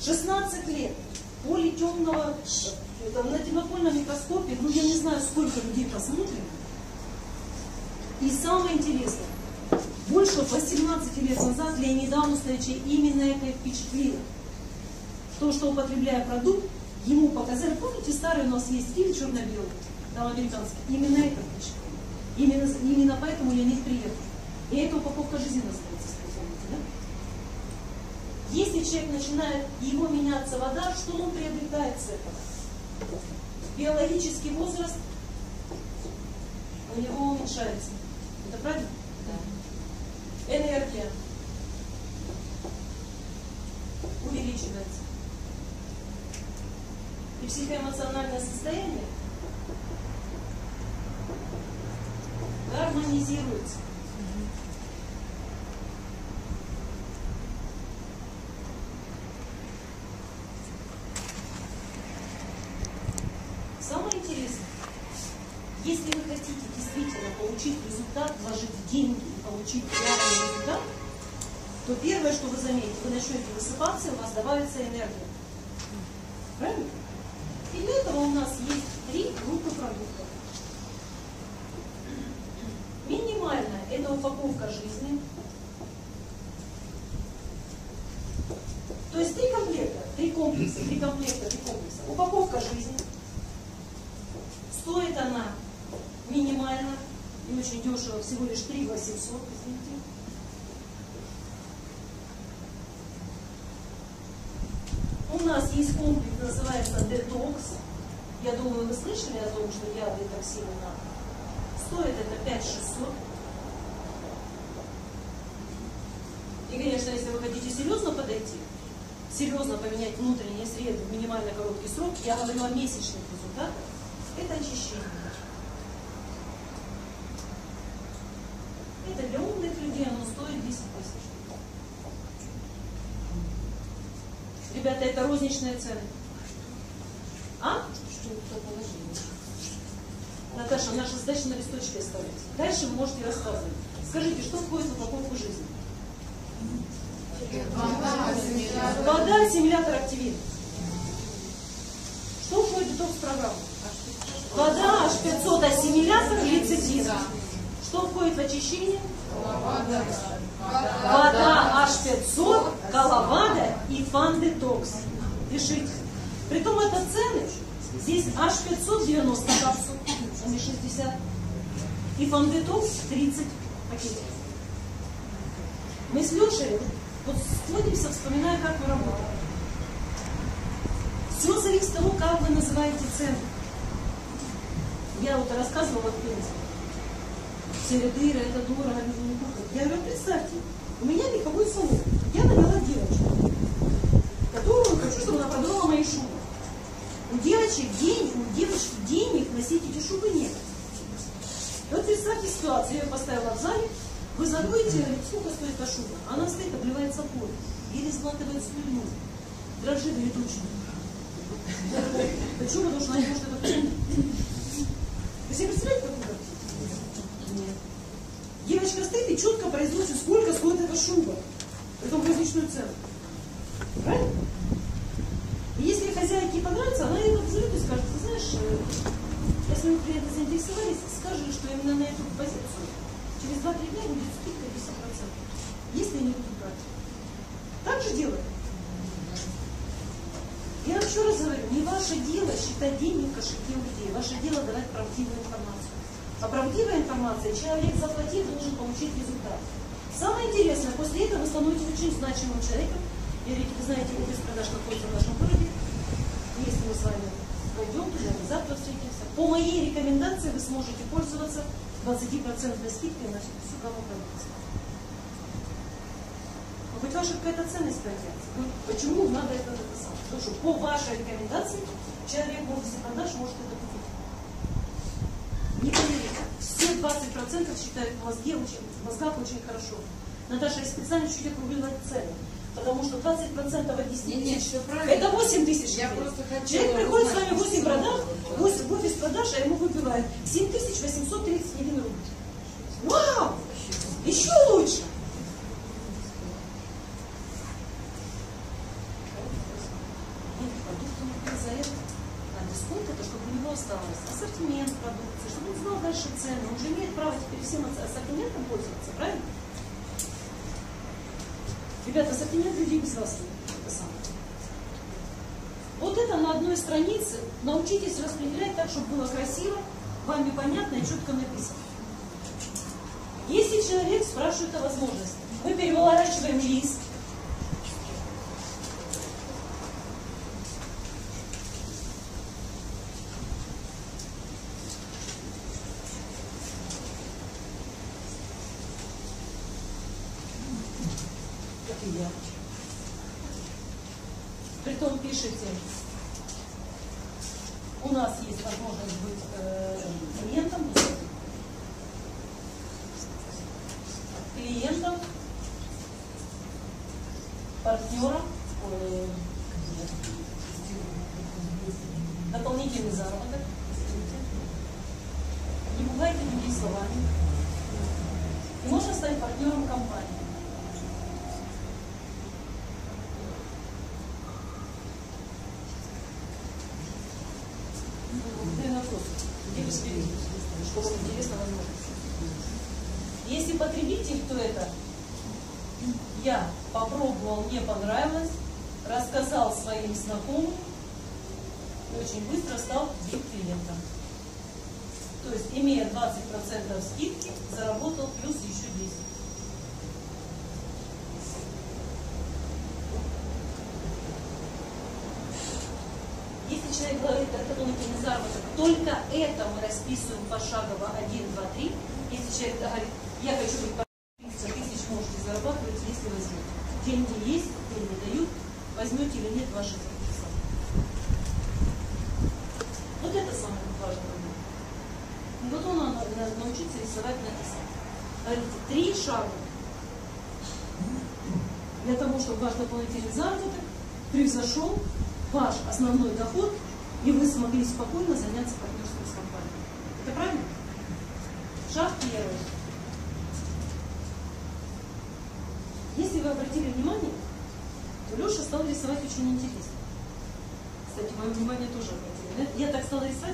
16 лет поле темного там, на темнопольном микроскопе, ну я не знаю, сколько людей посмотрим. И самое интересное, больше 18 лет назад Леонид Амусовича именно это впечатлило. То, что употребляя продукт, ему показали, помните, старый у нас есть фильм черно-белый, там американский, именно это впечатлило. Именно, именно поэтому Леонид приехал. И эта упаковка жизненно остается, помните, да? Если человек начинает, его меняться вода, что он приобретает с этого? Биологический возраст у него уменьшается. Это правильно? Да. Энергия увеличивается. И психоэмоциональное состояние гармонизируется. Самое интересное, если вы хотите действительно получить результат, вложить деньги и получить реальный результат, то первое, что вы заметите, вы начнете высыпаться, и у вас добавится энергия. Правильно? И для этого у нас есть три группы продуктов. Минимальная – это упаковка жизни. То есть три комплекта, три комплекса, три комплекта, три комплекса. Упаковка жизни. Стоит она минимально и очень дешево, всего лишь 3 800, извините. У нас есть комплекс, называется детокс. Я думаю, вы слышали о том, что я детоксины надо. Стоит это 5 600. И, конечно, если вы хотите серьезно подойти, серьезно поменять внутренние среды в минимально короткий срок, я говорю о месячных результатах, это очищение. Это для умных людей оно стоит 10 тысяч. Ребята, это розничные цены. А? Что кто положил? Наташа, наша задача на листочке оставить. Дальше вы можете рассказывать. Скажите, что входит в упаковку жизни? Вода, ассимилятор, активин. Что входит в детокс-программу? Вода, H500, ассимилятор, лецитин. Что входит в очищение? Вода, H500, коловада и фан-детокс. Пишите. Притом это цены. Здесь H500 90 капсул, а не 60. И фан-детокс 30 пакетиков. Мы с Лешей вот сходимся, вспоминая, как мы работаем. Все зависит от того, как вы называете цену. Я вот рассказывала в принципе. Середыра, это дорого, это не купить. Я говорю, представьте, у меня вековой салон. Я наняла девочку, которую хочу, чтобы она продавала мои шубы. У девочек день, у девочки денег носить эти шубы нет. И вот представьте ситуацию, я ее поставила в зале, вы задуете, сколько стоит эта шуба? Она стоит, обливается потом, еле сглатывает слюну, дрожит летучим. Почему? Потому что она не может это понять. Вы себе представляете. Девочка стоит и четко произносит, сколько стоит эта шуба. Притом в различную цену. Правильно? И если хозяйке понравится, она ее позовет и скажет, ты знаешь, э, если мы клиенты заинтересовались, скажи, что именно на эту позицию через 2-3 дня будет скидка 10%. Если не будут брать. Так же делать. Я вам еще раз говорю, не ваше дело считать деньги в кошельке людей. Ваше дело давать правдивую информацию. А правдивая информация, человек заплатив, должен получить результат. Самое интересное, после этого вы становитесь очень значимым человеком. И говорите, вы знаете, офис продаж находится в нашем городе. Если мы с вами пойдем туда, мы завтра встретимся. По моей рекомендации вы сможете пользоваться 20% скидкой на всю гамму продукции. Но хоть ваша какая-то ценность появляется. Ну, почему надо это написать? Потому что по вашей рекомендации человек в офисе продаж может это. Не поверите, все 20% считают в мозге очень, в мозгах очень хорошо. Наташа, я специально чуть округлила цены. Потому что 20% от 10 Нет, нет, тысяч правильно. это 8 тысяч Я просто хотела Человек приходит с вами 8 что продаж, это 8 в офис продаж, а ему выбивает 7831 рубль. Вау! Еще лучше! Нет, продукты нужны за это. А это, чтобы у него осталось ассортимент продукции, чтобы он знал дальше цены. Он же имеет право теперь всем ассортиментом пользоваться, правильно? Ребята, ассортимент людей без вас. Это самое. Вот это на одной странице. Научитесь распределять так, чтобы было красиво, вами понятно и четко написано. Если человек спрашивает о возможности, мы переворачиваем лист,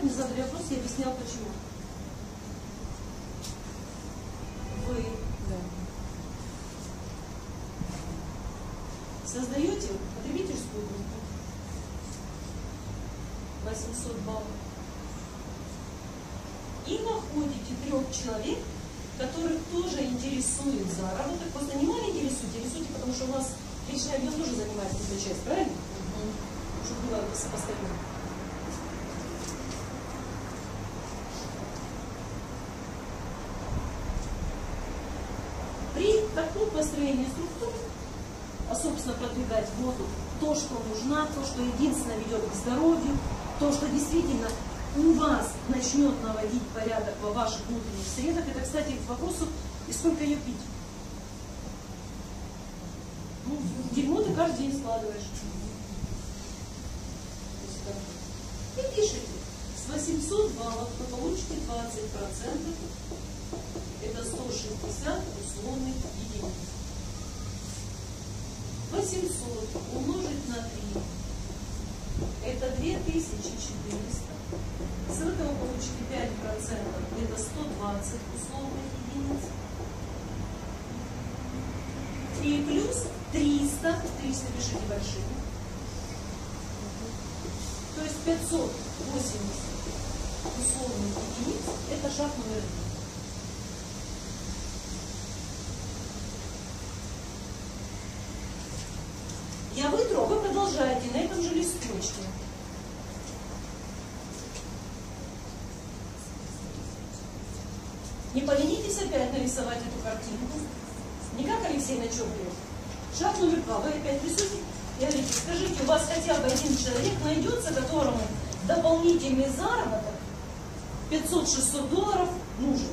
мне задали вопрос, я объясняла почему. Вы создаете потребительскую группу 800 баллов и находите трех человек, которых тоже интересует заработок. Просто не маленький интересует, интересуйте, потому что у нас личный объем тоже занимает какую-то часть, правильно? Чтобы было сопоставимо. При таком построении структуры, а собственно продвигать воду, то, что нужна, то, что единственно ведет к здоровью, то, что действительно у вас начнет наводить порядок во ваших внутренних средах. Это, кстати, к вопросу, и сколько ее пить. Ну, дерьмо ты каждый день складываешь. И пишите. С 800 баллов вы получите 20%. Это 160 условных единиц. 800 умножить на 3, это 2400. С этого получили 5 процентов это 120 условных единиц. И плюс 300, 300 пишите большим. То есть 580 условных единиц, это шаг номер 2. Листочке. Не поленитесь опять нарисовать эту картинку. Не как Алексей Начеплев. Шаг номер два. Вы опять рисуете и говорите, скажите, у вас хотя бы один человек найдется, которому дополнительный заработок 500-600 долларов нужен.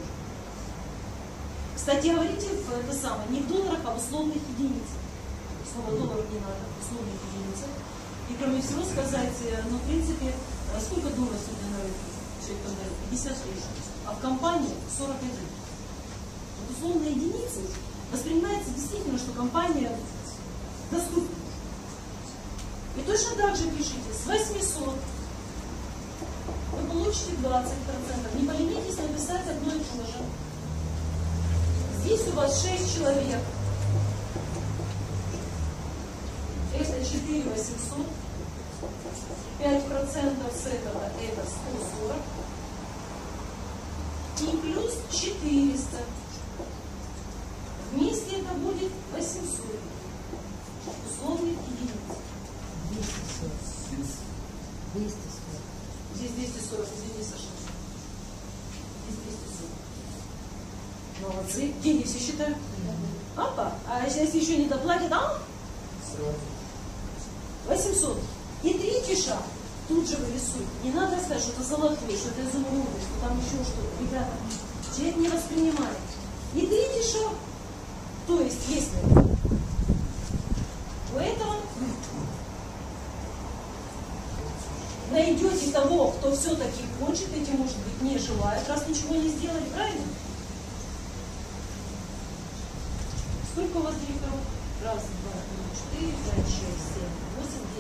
Кстати, говорите это самое, не в долларах, а в условных единицах. Слово долларов не надо, в условных единицах. И кроме всего сказать, э, ну, в принципе, э, сколько долларов сегодня на рынке? Человек продает? 56. А в компании 41. Вот условные единицы воспринимается действительно, что компания доступна. И точно так же пишите, с 800 вы получите 20%. Не поленитесь написать одно и то же. Здесь у вас 6 человек. Это 4 800. 5% с этого это 140. И плюс 400. Вместе это будет 800. Условных единиц. 240. Здесь 240, извини, Саша. Здесь 240. Молодцы. Деньги все считают? Апа. А если еще не доплатят, а? 800. И третий шаг. Тут же вырисуй. Не надо сказать, что это золотой, что это изумруды, что там еще что-то. Ребята, человек не воспринимает. И третий шаг. То есть, если у этого найдете того, кто все-таки хочет, эти, может быть, не желает, раз ничего не сделали, правильно? Сколько у вас директоров? Раз, два, три, четыре, пять, шесть,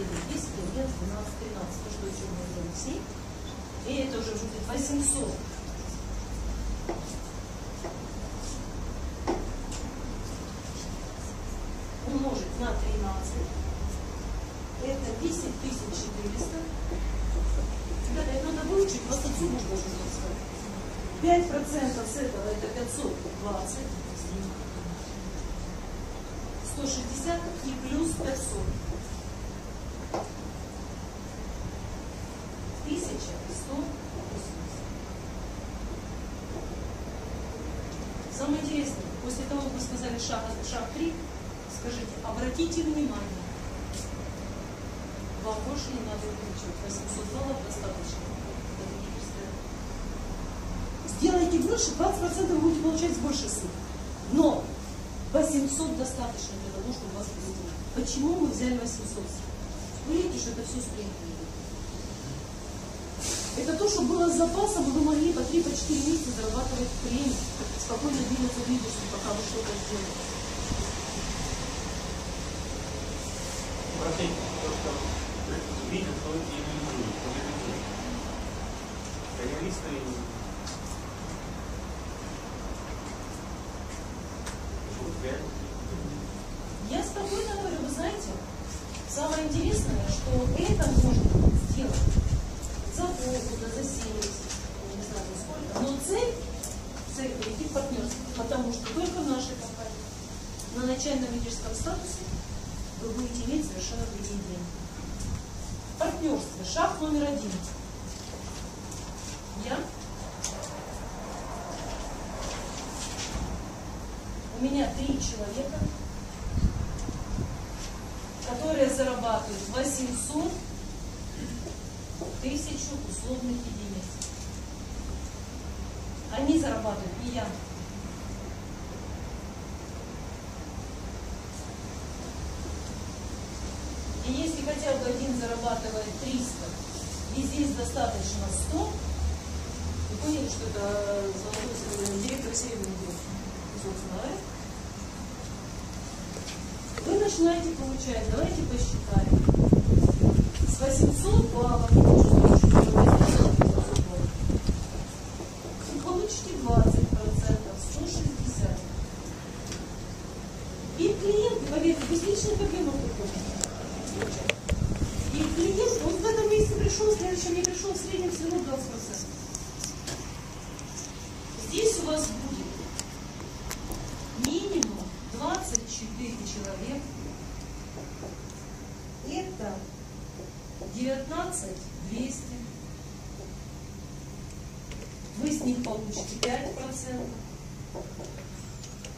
девять, десять, одиннадцать, двенадцать, тринадцать. То, что мы сделали семь. И это уже будет 800. Умножить на 13. Это 10 400. Ребята, это надо выучить, просто сумму должен сказать. 5% с этого это 520. 160 и плюс 500. 1180. Самое интересное, после того, как вы сказали шаг, шаг 3, скажите, обратите внимание, вам больше не надо увеличивать, 800 долларов достаточно. Сделайте больше, 20% вы будете получать с большей суммы. Но 800 достаточно для того, чтобы вас выделить. Почему мы взяли 800? Вы что это все спрятано. Это то, что было с запасом, и вы могли по 3-4 месяца зарабатывать премию, спокойно двигаться в лидерстве, пока вы что-то сделаете. Простите, просто видят, что и реализуют, что реализуют. Карьеристы. Я спокойно говорю, вы знаете, самое интересное, что это можно сделать за полгода, за 7 месяцев, я не знаю за сколько, но цель, цель перейти в партнерство, потому что только в нашей компании на начальном лидерском статусе вы будете иметь совершенно другие деньги. Партнерство, шаг номер один. Я у меня три человека, которые зарабатывают 800 тысячу условных единиц. Они зарабатывают, не я. И если хотя бы один зарабатывает 300, и здесь достаточно 100, вы поняли, что это золотой директор серебряный собственно, да? Вы начинаете получать, давайте посчитаем. С 800 баллов, вы получите 20%, 160. И клиент, поверьте, без личных проблем приходит. И клиент, он в этом месяце пришел, в следующем не пришел, в среднем всего 20%. Здесь у вас будет минимум 24 человека. Это 19 200. Вы с них получите 5%.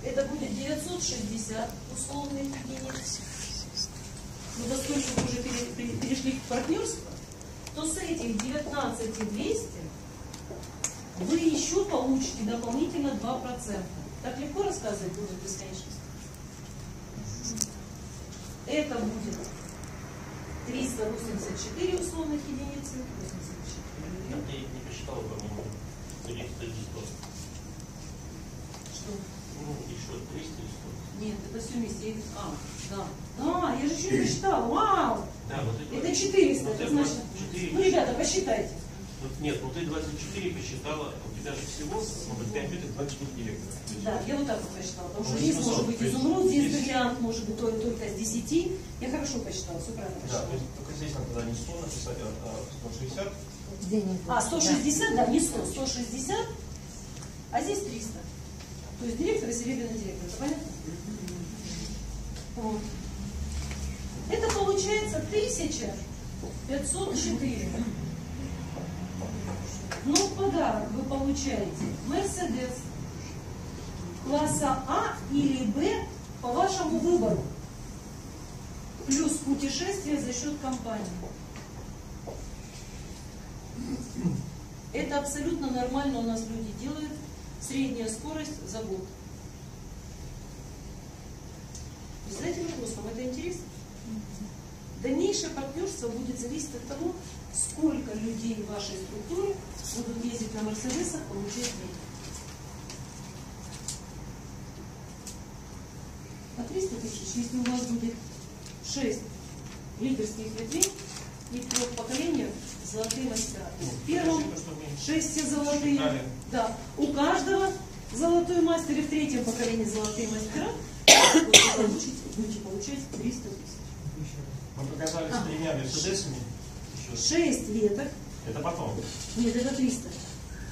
Это будет 960 условных единиц. Но поскольку вы уже пере- пере- перешли к партнерству, то с этих 19 200 вы еще получите дополнительно 2%. Так легко рассказывать будет бесконечность? Это будет 384 условных единицы. 84. Ты их не посчитала, по-моему. Или 100 Что? Ну, еще 300 и Нет, это все вместе. Я их- А, да. А, я же еще не посчитала. Вау! 100. Да, вот эти Это 400, Ну, это ты значит... 24. Ну, ребята, посчитайте. Вот нет, ну ты 24 посчитала, у тебя же всего, может, 5 лет, 24 директора. Да, я вот так вот посчитала. Потому что Ну, здесь 800, может быть то есть изумруд, здесь здесь- бриллиант, может быть только, только с 10. Я хорошо посчитала, все правильно Да, посчитала. то есть только здесь надо тогда не 100 написать, а а 160. Денег. А, 160, да, не 100, 160, а здесь 300. То есть директор и серебряный директор, это понятно? Вот. Это получается 1504. Но в подарок вы получаете Мерседес класса А или Б по вашему выбору. Плюс путешествие за счет компании. Это абсолютно нормально у нас люди делают. Средняя скорость за год. Вы знаете вопрос, вам это интересно? Дальнейшее партнерство будет зависеть от того, сколько людей в вашей структуре будут ездить на Мерседесах, получать деньги. 300 тысяч, если у вас будет 6 лидерских ветвей и в трех поколениях золотые мастера. То есть в первом 6 все золотые. Да. У каждого золотой мастер и в третьем поколении золотые мастера получите, будете получать 300 тысяч. Мы показали с тремя мерседесами. Шесть веток. Это потом. Нет, это 300.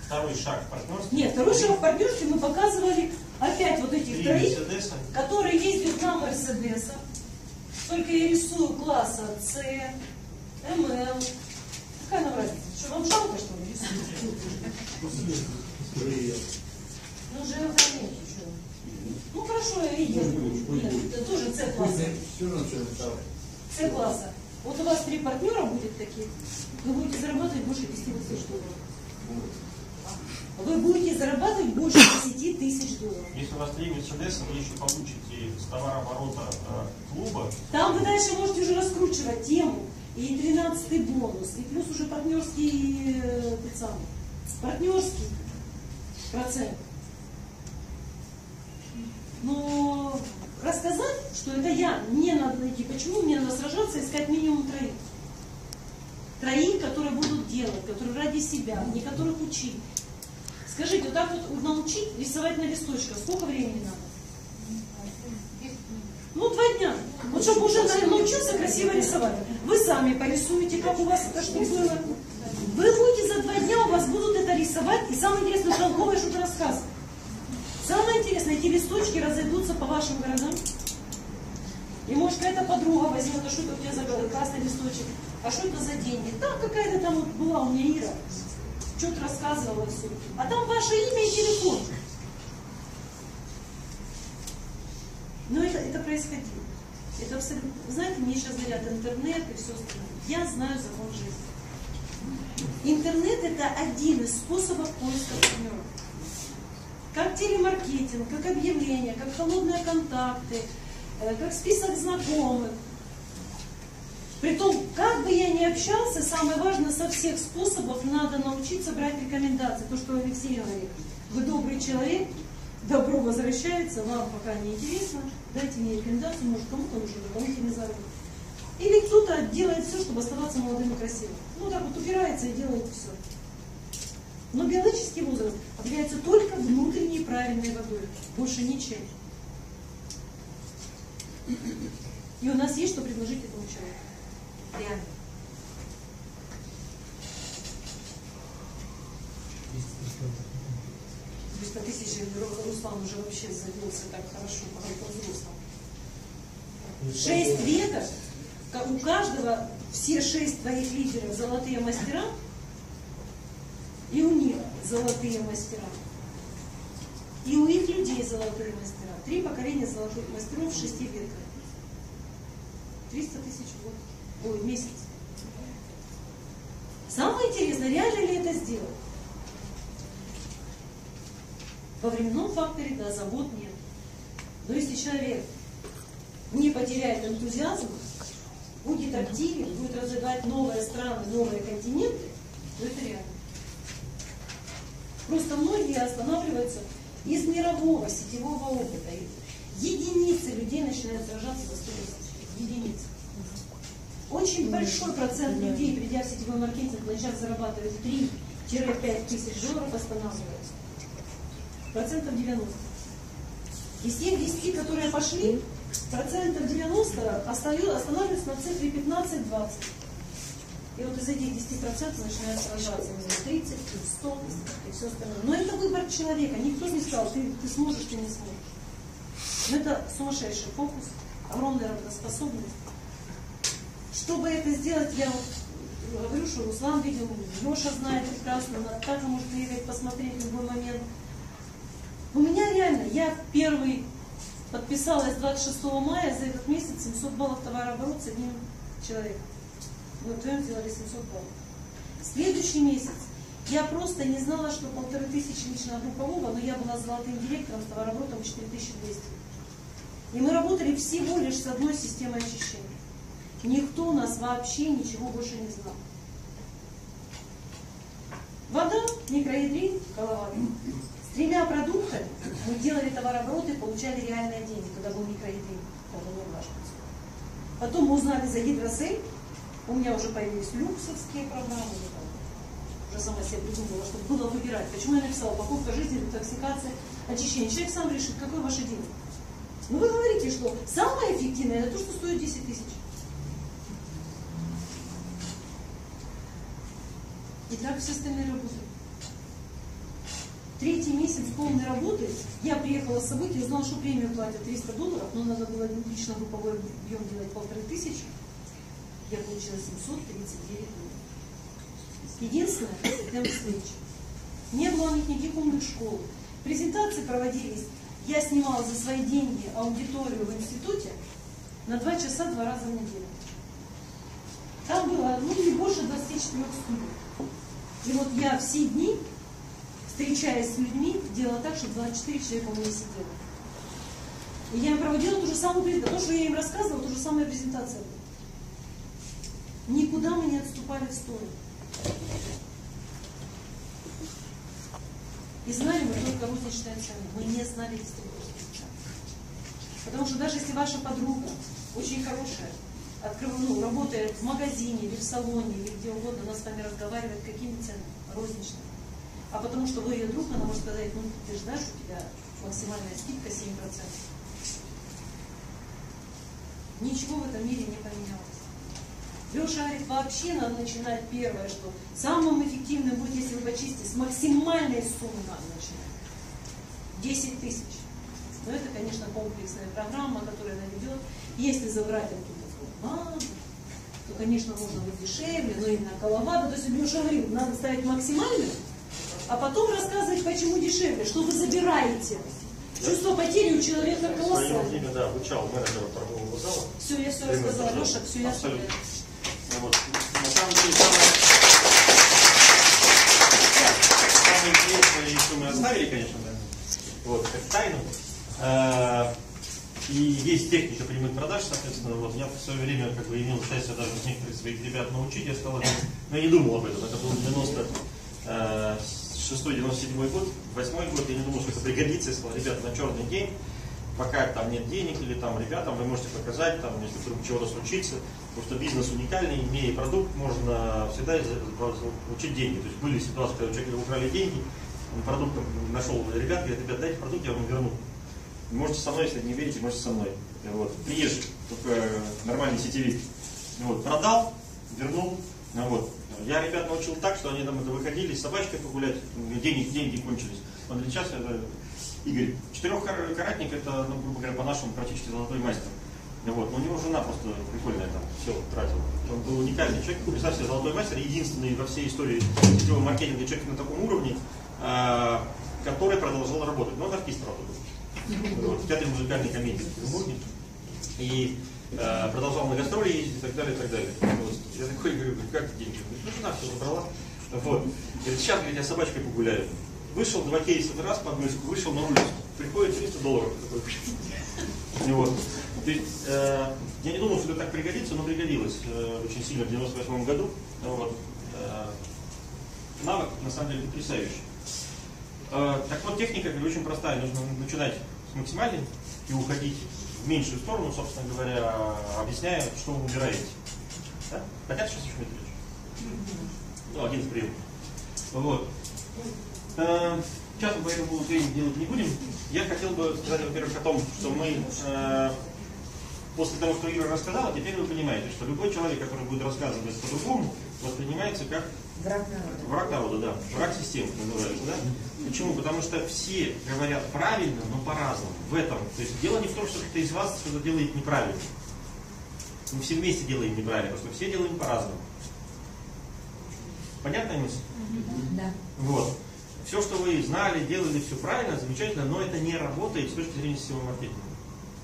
Второй шаг партнерства. Нет, второй шаг в партнерстве мы показывали опять вот этих Три троих, мерседеса. которые ездят на Мерседесах. Только я рисую класса С, МЛ. Какая нам разница? Что, вам жалко, что ли, рисуете? Ну, же нет еще. Ну, хорошо, я. Нет, это тоже равно что это С-класса. Вот у вас три партнера будет таких, вы будете зарабатывать больше 10 тысяч долларов. Вы будете зарабатывать больше 10 тысяч долларов. Если у вас три мерседеса, вы еще получите с товарооборота э, клуба Там вы дальше можете уже раскручивать тему. И 13 бонус, и плюс уже партнерский, э, тот самый, партнерский процент. Но рассказать, что это я, мне надо найти. Почему мне надо сражаться, искать минимум троих? Троих, которые будут делать, которые ради себя, не которых учить. Скажите, вот так вот научить рисовать на листочках, сколько времени надо? Ну, два дня. Вот чтобы уже на- научился красиво рисовать. Вы сами порисуете, как у вас это что было. Вы будете за два дня, у вас будут это рисовать, и самое интересное, толковое что-то рассказывать. Самое интересное, эти листочки разойдутся по вашим городам. И может какая-то подруга возьмет, а что это у тебя за красный листочек, а что это за деньги? Там какая-то там вот была у меня Ира, что-то рассказывала все. А там ваше имя и телефон. Но это, это происходило. Это абсолютно... Знаете, мне сейчас говорят интернет и все остальное. Я знаю закон жизни. Интернет это один из способов поиска партнеров. Как телемаркетинг, как объявления, как холодные контакты, э, как список знакомых. Притом, как бы я ни общался, самое важное со всех способов надо научиться брать рекомендации. То, что Алексей говорит. Вы добрый человек, добро возвращается, вам пока не интересно, дайте мне рекомендацию, может кому-то нужен дополнительный заработок. Или кто-то делает все, чтобы оставаться молодым и красивым. Ну так вот упирается и делает все. Но биологический возраст определяется только внутренней правильной водой, больше ничем. И у нас есть что предложить этому человеку. Реально. Триста тысяч Ру- Руслан уже вообще завелся так хорошо, по взрослому. Шесть веток, у каждого все шесть твоих лидеров золотые мастера, и у них золотые мастера. И у их людей золотые мастера. Три поколения золотых мастеров в шести ветках. 300 тысяч в год. Ой, месяц. Самое интересное, реально ли это сделать? Во временном факторе, да, завод нет. Но если человек не потеряет энтузиазм, будет активен, будет развивать новые страны, новые континенты, то это реально. Просто многие останавливаются из мирового сетевого опыта. Единицы людей начинают сражаться за 100 тысяч. Единицы. Очень большой процент людей, придя в сетевой маркетинг, начав зарабатывать 3-5 тысяч долларов, останавливаются. Процентов 90. Из тех 10, которые пошли, процентов 90 остаю- останавливаются на цифре 15-20. И вот из этих 10% начинают сражаться. Знаю, 30, 100 и все остальное. Но это выбор человека. Никто не сказал, ты, ты сможешь, ты не сможешь. Но это сумасшедший фокус, огромная работоспособность. Чтобы это сделать, я вот говорю, что Руслан видел, Леша знает прекрасно, Наташа может приехать посмотреть в любой момент. У меня реально, я первый подписалась 26 мая, за этот месяц 700 баллов товарооборот с одним человеком. Мы вдвоем сделали 700 баллов. Следующий месяц я просто не знала, что полторы тысячи личного группового, но я была золотым директором с товарооборотом 4200. И мы работали всего лишь с одной системой очищения. Никто у нас вообще ничего больше не знал. Вода, микроядрин, коловатый. С тремя продуктами мы делали товарооборот и получали реальные деньги, когда был микроедин, когда не ваш Потом мы узнали за гидросель, у меня уже появились люксовские программы, уже сама себе придумала, чтобы было выбирать. Почему я написала покупка жизни, детоксикация, очищение. Человек сам решит, какой ваше деньги. Ну вы говорите, что самое эффективное это то, что стоит 10 тысяч. И так все остальные работают. Третий месяц полной работы я приехала с событий, узнала, что премию платят 300 долларов, но надо было лично групповой объем делать полторы тысячи. Я получила 739 долларов. Единственное, это встречи. Не было у них никаких умных школ. Презентации проводились. Я снимала за свои деньги аудиторию в институте на два часа два раза в неделю. Там было ну, не больше 24 студий. И вот я все дни, встречаясь с людьми, делала так, чтобы 24 человека у меня сидело. И я им проводила ту же самую презентацию. То, что я им рассказывала, то же самая презентация была. Никуда мы не отступали в сторону. И знали мы только розничные цены. Мы не знали дистрибуторских цен. Потому что даже если ваша подруга очень хорошая, открыв, ну, работает в магазине или в салоне, или где угодно, она с вами разговаривает, какими ценами? Розничными. А потому что вы ее друг, она может сказать, ну ты же знаешь, у тебя максимальная скидка 7%. Ничего в этом мире не поменялось. Леша говорит, вообще надо начинать первое, что самым эффективным будет, если вы почистите, с максимальной суммы надо начинать. 10 тысяч. Но это, конечно, комплексная программа, которая наведет. Если забрать оттуда то, конечно, можно быть дешевле, но именно коловада. То есть Леша говорил, надо ставить максимальную, а потом рассказывать, почему дешевле, что вы забираете. Чувство потери у человека колоссальное. время, да, обучал менеджера торгового зала. Все, я все рассказала. Леша, все я Абсолютно. Ну Вот. На самом деле, самое, самое интересное, что мы оставили, конечно, да, вот, как тайну. Э, И есть техника прямых продаж, соответственно, вот я в свое время как бы имел счастье даже некоторых своих ребят научить, я сказал, но я не думал об этом, это был 96-97 год, 8 год, я не думал, что это пригодится, я сказал, ребята, на черный день, пока там нет денег или там ребятам вы можете показать, там, если вдруг чего-то случится, потому что бизнес уникальный, имея продукт, можно всегда получить деньги. То есть были ситуации, когда у человека украли деньги, он продукт нашел ребят, говорит, ребят, дайте продукт, я вам верну. Можете со мной, если не верите, можете со мной. Вот. Приезжий, только нормальный сетевик. Вот. Продал, вернул. Ну, вот. Я ребят научил так, что они там это выходили с собачкой погулять, денег, деньги кончились. Он сейчас это Игорь, четырехкаратник это, ну, грубо говоря, по-нашему практически золотой мастер. Ну Вот. Но у него жена просто прикольная там все тратила. Он был уникальный человек, представь золотой мастер, единственный во всей истории сетевого маркетинга человек на таком уровне, а, который продолжал работать. Но он артист, правда. В театре музыкальной комедии в Петербурге. И э, продолжал на гастроли ездить и так далее, и так далее. Вот. Я такой говорю, как деньги? Ну жена все забрала. Вот. Говорит, сейчас говорит, я с собачкой погуляю. Вышел два кейса раз по однушку, вышел на улицу. Приходит 300 долларов. Такой. [laughs] Вот. Есть, э, я не думал, что это так пригодится, но пригодилось э, очень сильно в 98 году. Вот. Э, навык, на самом деле, потрясающий. Э, так вот, техника очень простая. Нужно начинать с максимальной и уходить в меньшую сторону, собственно говоря, объясняя, что вы убираете. Да? Хотят сейчас еще Дмитриевич? Ну, один из приемов. Вот. Э, Сейчас мы по этому тренинг делать не будем. Я хотел бы сказать, во-первых, о том, что мы э, после того, что Юра рассказала, теперь вы понимаете, что любой человек, который будет рассказывать по-другому, воспринимается как Враг народа. Враг народа, да. Враг системы называется, да? Почему? Потому что все говорят правильно, но по-разному. В этом. То есть дело не в том, что кто-то из вас что-то делает неправильно. Мы все вместе делаем неправильно, что все делаем по-разному. Понятная мысль? Да. Вот. Все, что вы знали, делали, все правильно, замечательно, но это не работает с точки зрения сетевого маркетинга.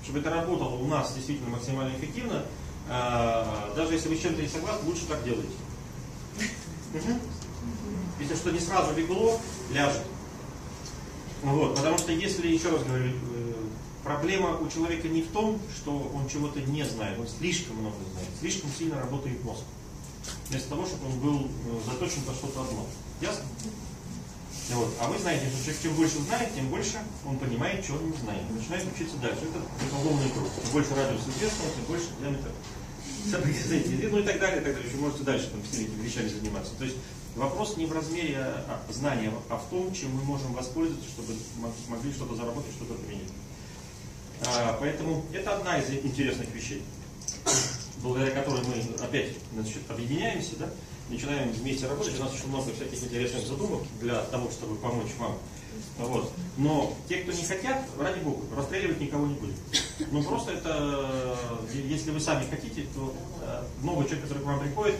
Чтобы это работало у нас действительно максимально эффективно, а, даже если вы с чем-то не согласны, лучше так делайте. Если что не сразу легло, ляжет. Вот, потому что если, еще раз говорю, э, проблема у человека не в том, что он чего-то не знает, он слишком много знает, слишком сильно работает мозг. Вместо того, чтобы он был э, заточен на что-то одно. Ясно? Вот. А вы знаете, что человек чем больше знает, тем больше он понимает, что он не знает. Начинает учиться дальше. Это безусловный круг. Чем больше радиус известного, тем больше диаметр событий. Ну и так далее, и так далее. Еще можете дальше там, всеми этими вещами заниматься. То есть вопрос не в размере а, знания, а в том, чем мы можем воспользоваться, чтобы могли что-то заработать, что-то применить. А, поэтому это одна из интересных вещей, благодаря которой мы опять значит, объединяемся, да, начинаем вместе работать. У нас очень много всяких интересных задумок для того, чтобы помочь вам. Вот. Но те, кто не хотят, ради бога, расстреливать никого не будет. Ну просто это, если вы сами хотите, то э, новый человек, который к вам приходит,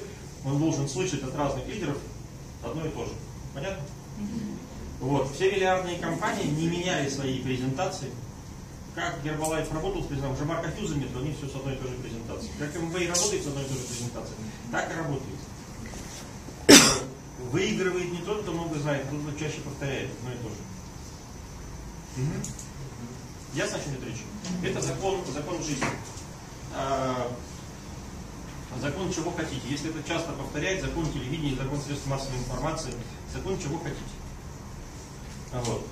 он должен слышать от разных лидеров одно и то же. Понятно? Вот. Все миллиардные компании не меняли свои презентации. Как Гербалайф работал с презентацией, уже Марка Хьюза нет, они все с одной и той же презентацией. Как МВИ работает с одной и той же презентацией, так и работает. Выигрывает не тот, кто много знает, а тот, кто чаще повторяет одно и то же. Угу. Ясно, о чем идет речь? Это закон, закон жизни. А, закон чего хотите. Если это часто повторять, закон телевидения, закон средств массовой информации, закон чего хотите. Вот.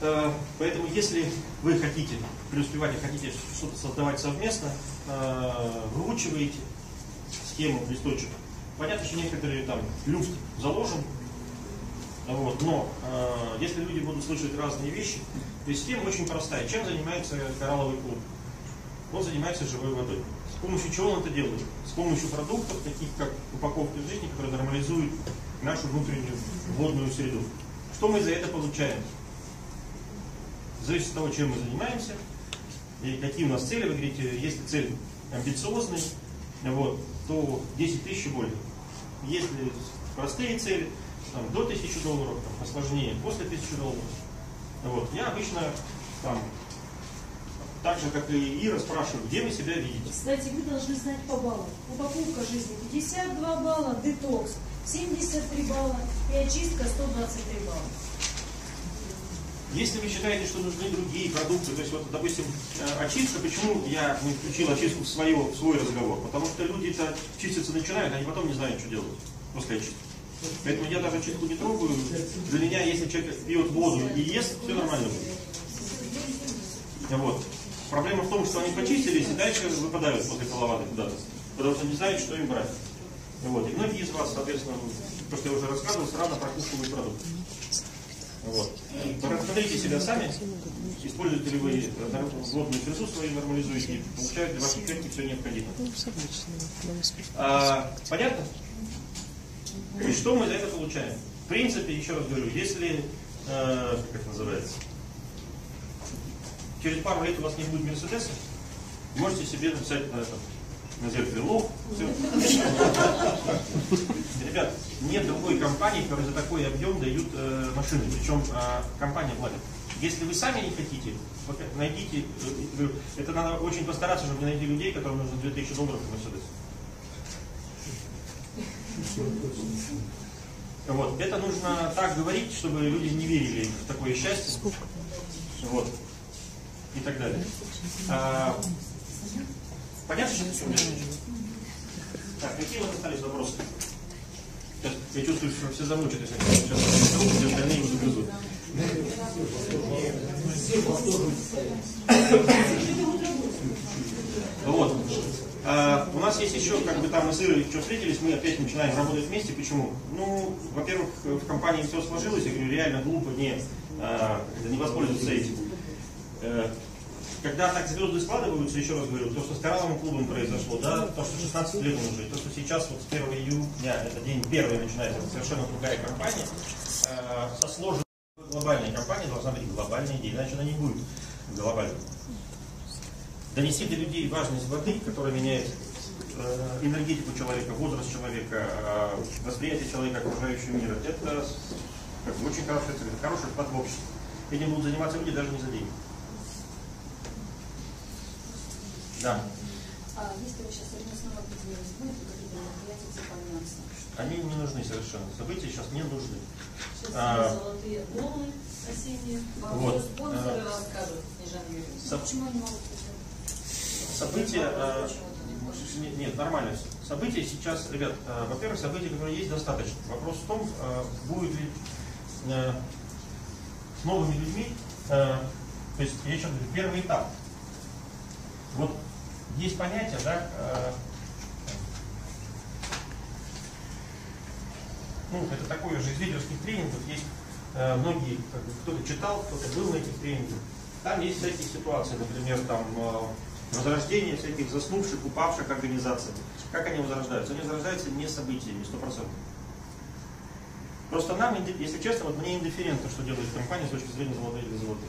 А, поэтому, если вы хотите преуспевать и хотите что-то создавать совместно, а, выучиваете схему, листочек. Понятно, что некоторые там люфт заложен, вот, но э, если люди будут слышать разные вещи, то система очень простая. Чем занимается коралловый клуб? Он занимается живой водой. С помощью чего он это делает? С помощью продуктов, таких как упаковка жизни, которые нормализуют нашу внутреннюю водную среду. Что мы за это получаем? Зависит от того, чем мы занимаемся и какие у нас цели. Вы говорите, если цель амбициозная, вот, то 10 тысяч более. Если простые цели, там, до 1000 долларов, там, посложнее, после 1000 долларов. Вот. Я обычно там, так же, как и Ира, спрашиваю, где вы себя видите. Кстати, вы должны знать по баллам. Упаковка жизни 52 балла, детокс 73 балла и очистка 123 балла. Если вы считаете, что нужны другие продукты, то есть вот, допустим, э, очистка, почему я не включил очистку в, свое, в свой разговор? Потому что люди-то чиститься начинают, они потом не знают, что делать после очистки. Поэтому я даже чистку не трогаю. Для меня, если человек пьет воду и ест, все нормально будет. Вот. Проблема в том, что они почистились и дальше выпадают после головаты куда-то. Потому что не знают, что им брать. Вот. И многие из вас, соответственно, то, что я уже рассказывал, сразу прокушивают продукт. Вот. Посмотрите себя сами, используете ли вы водную среду свою, нормализуете, и получаете для вашей клетки все необходимое. А, понятно? И что мы за это получаем? В принципе, еще раз говорю, если, э, как это называется, через пару лет у вас не будет Мерседеса, можете себе написать на, этом, на зеркале лох. Ребят, нет другой компании, которая за такой объем дают э, машины. Причем э, компания платит. Если вы сами не хотите, найдите, э, это надо очень постараться, чтобы не найти людей, которым нужно 2000 долларов на Мерседес. Вот. Это нужно так говорить, чтобы люди не верили в такое счастье. Вот. И так далее. А, понятно, что Так, какие у остались вопросы? Сейчас, я чувствую, что все замучат, если сейчас все остальные его загрызут. Вот. А, у нас есть еще, как бы там мы с Ирой что встретились, мы опять начинаем работать вместе. Почему? Ну, во-первых, в компании все сложилось, я говорю, реально глупо не, а, не воспользоваться этим. Когда так звезды складываются, еще раз говорю, то, что с коралловым клубом произошло, да, то, что 16 лет уже, то, что сейчас вот с 1 июня, это день первый начинается, совершенно другая компания, э, со сложной глобальной компанией должна быть глобальная идея, иначе она не будет глобальной донести до людей важность воды, которая меняет э, энергетику человека, возраст человека, э, восприятие человека окружающего мира, это очень хорошая цель, это хороший вклад в общество. Этим будут заниматься люди даже не за деньги. Да. А если вы сейчас совместного определились, будет какие-то мероприятия типа альянса? Они не нужны совершенно. События сейчас не нужны. Сейчас А, золотые волны осенние. Вам Вот, спонсоры э, расскажут, Снежана Юрьевна. со- Почему они могут События, может. нет, нет, нормально все. События сейчас, ребят, э, во-первых, событий, которые есть, достаточно. Вопрос в том, э, будет ли э, с новыми людьми, э, то есть я еще говорю, первый этап. Вот есть понятие, да, э, ну, это такое же из лидерских тренингов, есть э, многие, кто-то читал, кто-то был на этих тренингах. Там есть всякие ситуации, например, там э, возрождение всяких заснувших, упавших организаций. Как они возрождаются? Они возрождаются не событиями, сто процентов. Просто нам, если честно, вот мне индифферентно, что делает компания с точки зрения золотой или золотой.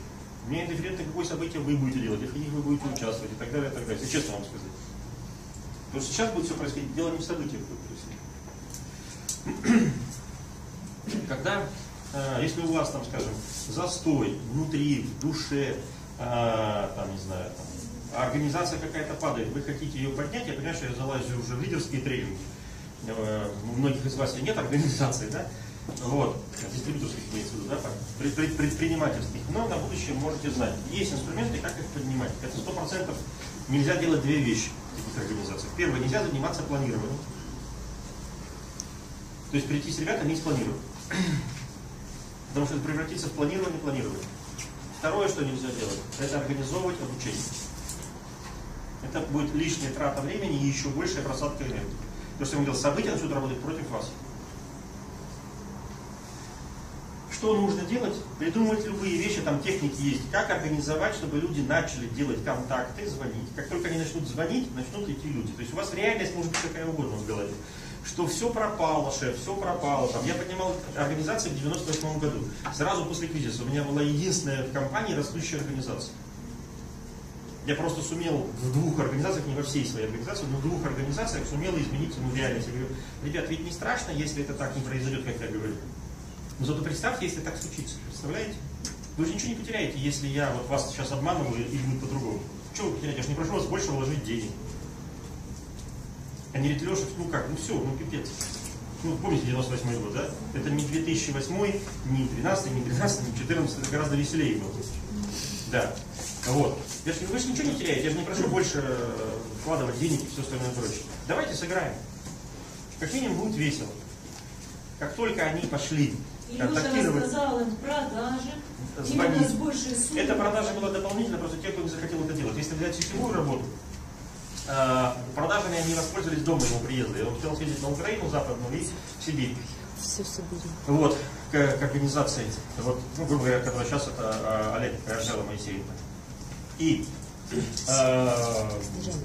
Мне индифферентно, какое событие вы будете делать, в каких вы будете участвовать и так далее, и так далее. Если честно вам сказать. Потому что сейчас будет все происходить, дело не в событиях будет происходить. [coughs] Когда, э, если у вас там, скажем, застой внутри, в душе, э, там, не знаю, там, организация какая-то падает, вы хотите ее поднять, я понимаю, что я залазю уже в лидерские тренинги. Э, У многих из вас нет организации, да? Вот, дистрибьюторских имеется в виду, да, пред- пред- предпринимательских. Но на будущее можете знать. Есть инструменты, как их поднимать. Это сто процентов нельзя делать две вещи в таких организациях. Первое, нельзя заниматься планированием. То есть прийти с ребятами и спланировать. [clears throat] Потому что это превратится в планирование планирование. Второе, что нельзя делать, это организовывать обучение. Это будет лишняя трата времени и еще большая просадка энергии. То, что я говорил, события начнут работать против вас. Что нужно делать? Придумывать любые вещи, там техники есть. Как организовать, чтобы люди начали делать контакты, звонить. Как только они начнут звонить, начнут идти люди. То есть у вас реальность может быть какая угодно в голове. Что все пропало, шеф, все пропало. Там, я поднимал организацию в 98 году. Сразу после кризиса. У меня была единственная в компании растущая организация. Я просто сумел в двух организациях, не во всей своей организации, но в двух организациях сумел изменить ну, реальность. Я говорю, ребят, ведь не страшно, если это так не произойдет, как я говорю. Но зато представьте, если так случится. Представляете? Вы же ничего не потеряете, если я вот вас сейчас обманываю или будет по-другому. Что вы потеряете? Я же не прошу вас больше вложить денег. А не говорит, Леша, ну как, ну все, ну пипец. Ну, помните 98 год, да? Это не 2008, не 13, не 13, не 14, это гораздо веселее было. Да. Вот. Я же, вы же ничего не теряете, я же не прошу больше э, вкладывать денег и все остальное прочее. Давайте сыграем. Как минимум будет весело. Как только они пошли контактировать, рассказал им продажи, звонить. Эта продажа была дополнительно, просто те, кто не захотел это делать. Если взять сетевую работу, э, продажами они воспользовались до моего приезда. Я хотел съездить на Украину западную и в Сибирь. Все собери. Вот, к, к организации, вот, ну, грубо говоря, которая сейчас это э, Олег Ажела Моисеевна. И э,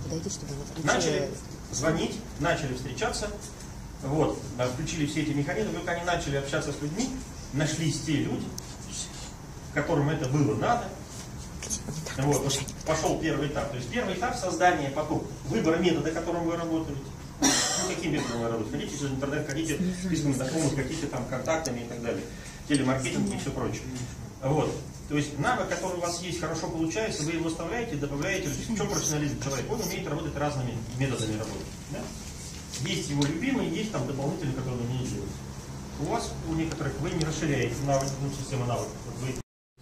подойди, чтобы включила. начали звонить, начали встречаться, вот, включили все эти механизмы, только они начали общаться с людьми, нашлись те люди, которым это было надо, вот, пошел первый этап. То есть первый этап создания потом выбора метода, которым вы работаете. Ну, каким методом вы работаете? Хотите через интернет, хотите письменный знакомых, хотите там контактами и так далее. Телемаркетинг и все прочее. Вот. То есть навык, который у вас есть, хорошо получается, вы его оставляете, добавляете. В чем профессионализм человека? Он умеет работать разными методами работы. Да? Есть его любимые, есть там дополнительные, которые он не делает. У вас, у некоторых, вы не расширяете навык, ну, систему навыков. Вот Вы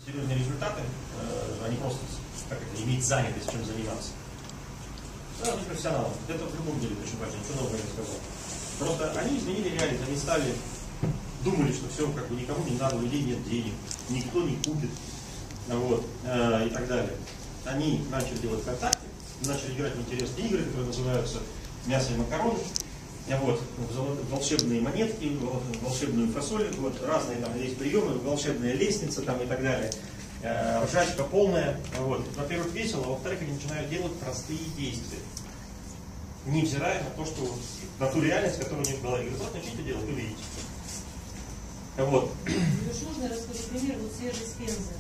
серьезные результаты, э, они просто как это, иметь занятость, чем заниматься. Да, быть профессионалом. Это в любом деле очень важно, ничего нового не сказал. Просто они изменили реальность, они стали, думали, что все, как бы никому не надо, у людей нет денег, никто не купит, вот, э, и так далее. Они начали делать контакты, начали играть в интересные игры, которые называются мясо и макароны, э, вот, в волшебные монетки, в волшебную фасоль, вот, разные там есть приемы, волшебная лестница там и так далее. Э, ржачка полная. Вот. Во-первых, весело, а во-вторых, они начинают делать простые действия. Невзирая на то, что на ту реальность, которая у них была. Я говорю, вот начните делать, увидите. Вот. Я расскажу пример вот свежий с Пензы?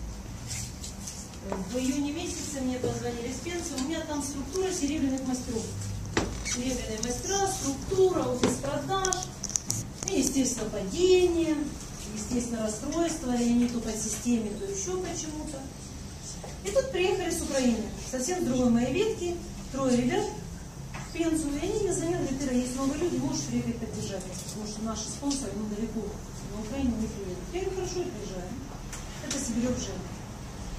В июне месяце мне позвонили из Пензы, у меня там структура серебряных мастеров. Серебряные мастера, структура, офис продаж, и, естественно, падение, естественно, расстройство, и не то по системе, то еще почему-то. И тут приехали с Украины, совсем другой моей ветки, трое ребят в Пензу, и они мне звонят, говорят, Ира, есть новые люди, можешь приехать поддержать нас, потому что наши спонсоры, ну, далеко, на Украину не приедут. Я говорю, хорошо, приезжаю. Это Сибирек Жень.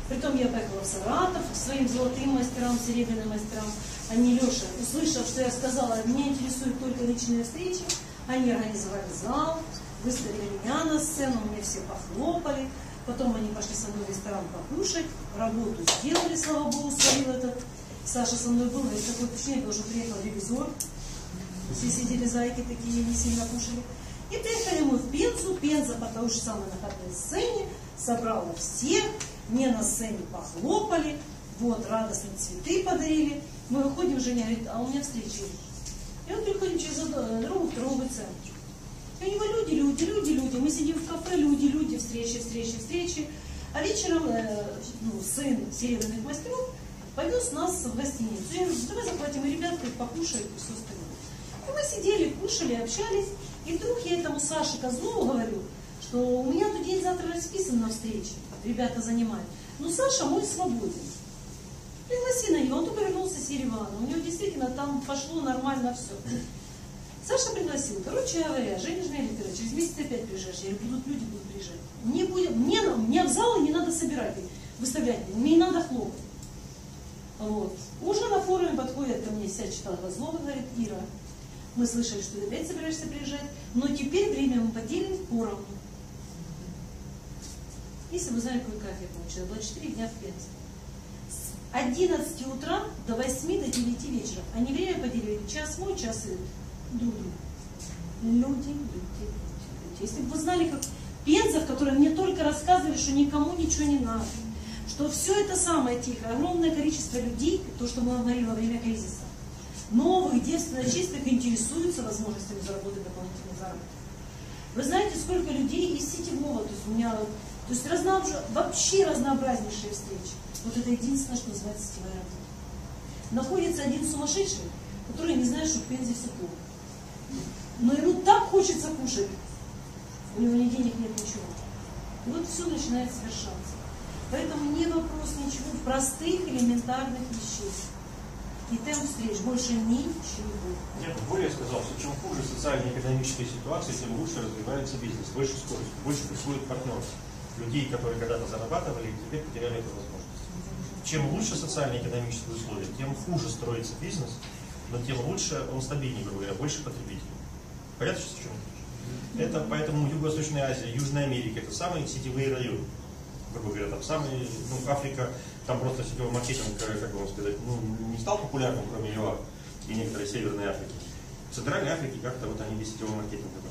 Притом я поехала в Саратов к своим золотым мастерам, серебряным мастерам. Они, Леша, услышав, что я сказала, меня интересуют только личные встречи, они организовали зал, выставили меня на сцену, мне все похлопали. Потом они пошли со мной в ресторан покушать, работу сделали, слава богу, свалил этот. Саша со мной был, есть такое впечатление, потому что приехал ревизор. Все сидели зайки такие, не сильно кушали. И приехали мы в Пензу, Пенза по той же самой находной сцене, собрала всех, мне на сцене похлопали, вот, радостно цветы подарили. Мы выходим, Женя говорит, а у меня встреча. И вот переходим через дорогу в торговый центр. И у него люди, люди, люди, люди. Мы сидим в кафе, люди, люди, встречи, встречи, встречи. А вечером э, ну, сын серебряных мастеров повез нас в гостиницу. Я говорю, давай захватим и ребят, хоть покушают и все остальное. И мы сидели, кушали, общались. И вдруг я этому Саше Козлову говорю, что у меня тут день завтра расписан на встрече. Ребята занимают. Но Саша мой свободен. Пригласи на него. Он только вернулся с Еревана. У него действительно там пошло нормально все. Саша пригласил. Короче говоря, Женя Жмеликова, через месяц опять приезжаешь. Я говорю, будут люди, будут приезжать. Мне, будет, мне, мне в залы не надо собирать, выставлять, мне не надо хлопать. Вот. Уже на форуме подходит ко мне вся читала Козлова, говорит, Ира, мы слышали, что ты опять собираешься приезжать, но теперь время мы поделим поровну. Если вы знали, какой кайф я получила, было 4 дня в Пензе. С 11 утра до 8 до 9 вечера. Они время поделили час мой, час и друг другу. Люди, люди, люди. Если бы вы знали, как Пенза, в которой мне только рассказывали, что никому ничего не надо, что все это самое тихо, огромное количество людей, то, что мы говорили во время кризиса, новых, девственно чистых, интересуются возможностями заработать дополнительный заработок. Вы знаете, сколько людей из сетевого, то есть у меня, то есть разнообра- вообще разнообразнейшие встречи. Вот это единственное, что называется сетевая работа. Находится один сумасшедший, который не знает, что в Пензе все плохо. Но ему так хочется кушать. У него ни денег нет, ничего. И вот все начинает совершаться. Поэтому не вопрос ничего простых, элементарных вещей. И темп встреч больше ничего. Я бы более сказал, что чем хуже социально-экономическая ситуация, тем лучше развивается бизнес, больше скорость, больше приходит партнеров. Людей, которые когда-то зарабатывали, теперь потеряли эту возможность. Чем лучше социально-экономические условия, тем хуже строится бизнес, но тем лучше он стабильнее, грубо говоря, больше потребителей. Понятно, что в чем? Это поэтому Юго-Восточная Азия, Южная Америка это самые сетевые районы. Грубо говоря, там самые, ну, Африка, там просто сетевой маркетинг, э, как вам сказать, ну, не стал популярным, кроме ЮА и некоторой Северной Африки. В Центральной Африке как-то вот они без сетевого маркетинга.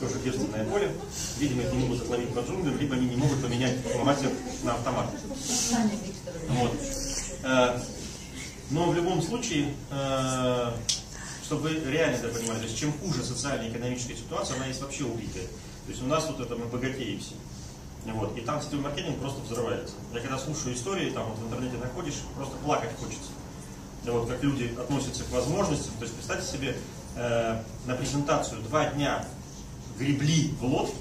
Тоже девственное поле. Видимо, их не могут отловить под джунглям, либо они не могут поменять мастер на автомат. Вот. Э, Но в любом случае, э, чтобы вы реально это понимали, то есть чем хуже социально-экономическая ситуация, она есть вообще убитая. То есть у нас вот это мы богатеем все. Вот. И там сетевой маркетинг просто взрывается. Я когда слушаю истории, там вот в интернете находишь, просто плакать хочется. И вот как люди относятся к возможностям. То есть представьте себе, э, на презентацию два дня гребли в лодке,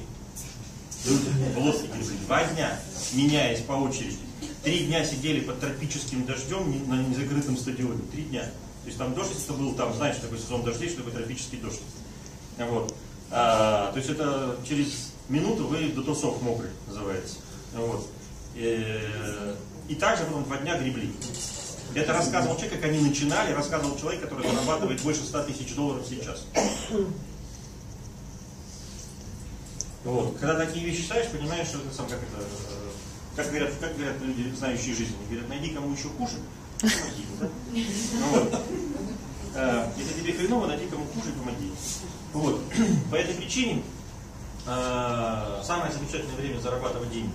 в лодке гребли два дня, меняясь по очереди. Три дня сидели под тропическим дождем на незакрытом стадионе. Три дня. То есть там дождь, это был, там, знаешь, такой сезон дождей, что такое тропический дождь. Вот. А, то есть это через минуту вы до трусов мокрый, называется. Вот. Э, И также потом два дня гребли. Это рассказывал человек, как они начинали, рассказывал человек, который зарабатывает больше 100 тысяч долларов сейчас. Вот. Когда такие вещи читаешь, понимаешь, что это сам как это, э, как говорят, как говорят люди, знающие жизнь, говорят, найди кому еще кушать, помоги да? Ну вот. Э, Если тебе хреново, найди кому кушать, помоги. Вот. По этой причине э, самое замечательное время зарабатывать деньги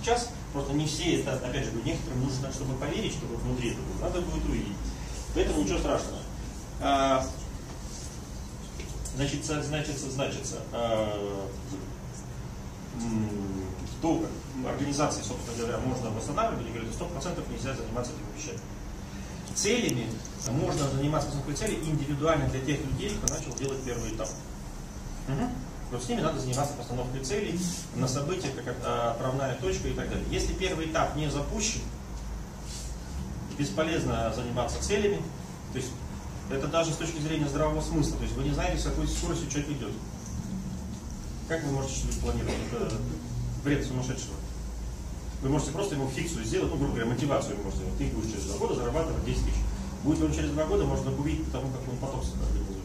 сейчас. Просто не все это, опять же, некоторым нужно, чтобы поверить, чтобы внутри это было, надо будет увидеть. Поэтому ничего страшного. А, Значит, значится, значится, а, как организации, собственно говоря, можно восстанавливать, говорю, сто процентов нельзя заниматься этими вещами. Целями можно заниматься постановкой цели индивидуально для тех людей, кто начал делать первый этап. Мгм. Вот с ними надо заниматься постановкой целей на события, как а, отправная точка и так далее. Если первый этап не запущен, бесполезно заниматься целями. То есть это даже с точки зрения здравого смысла. То есть вы не знаете, с какой скоростью человек идет. Как вы можете что-то планировать? Это бред сумасшедшего. Вы можете просто ему фикцию сделать, ну, грубо говоря, мотивацию вы можете. Ты будешь через два года зарабатывать 10 тысяч. Будет он через два года, можно увидеть потому, как он поток организует.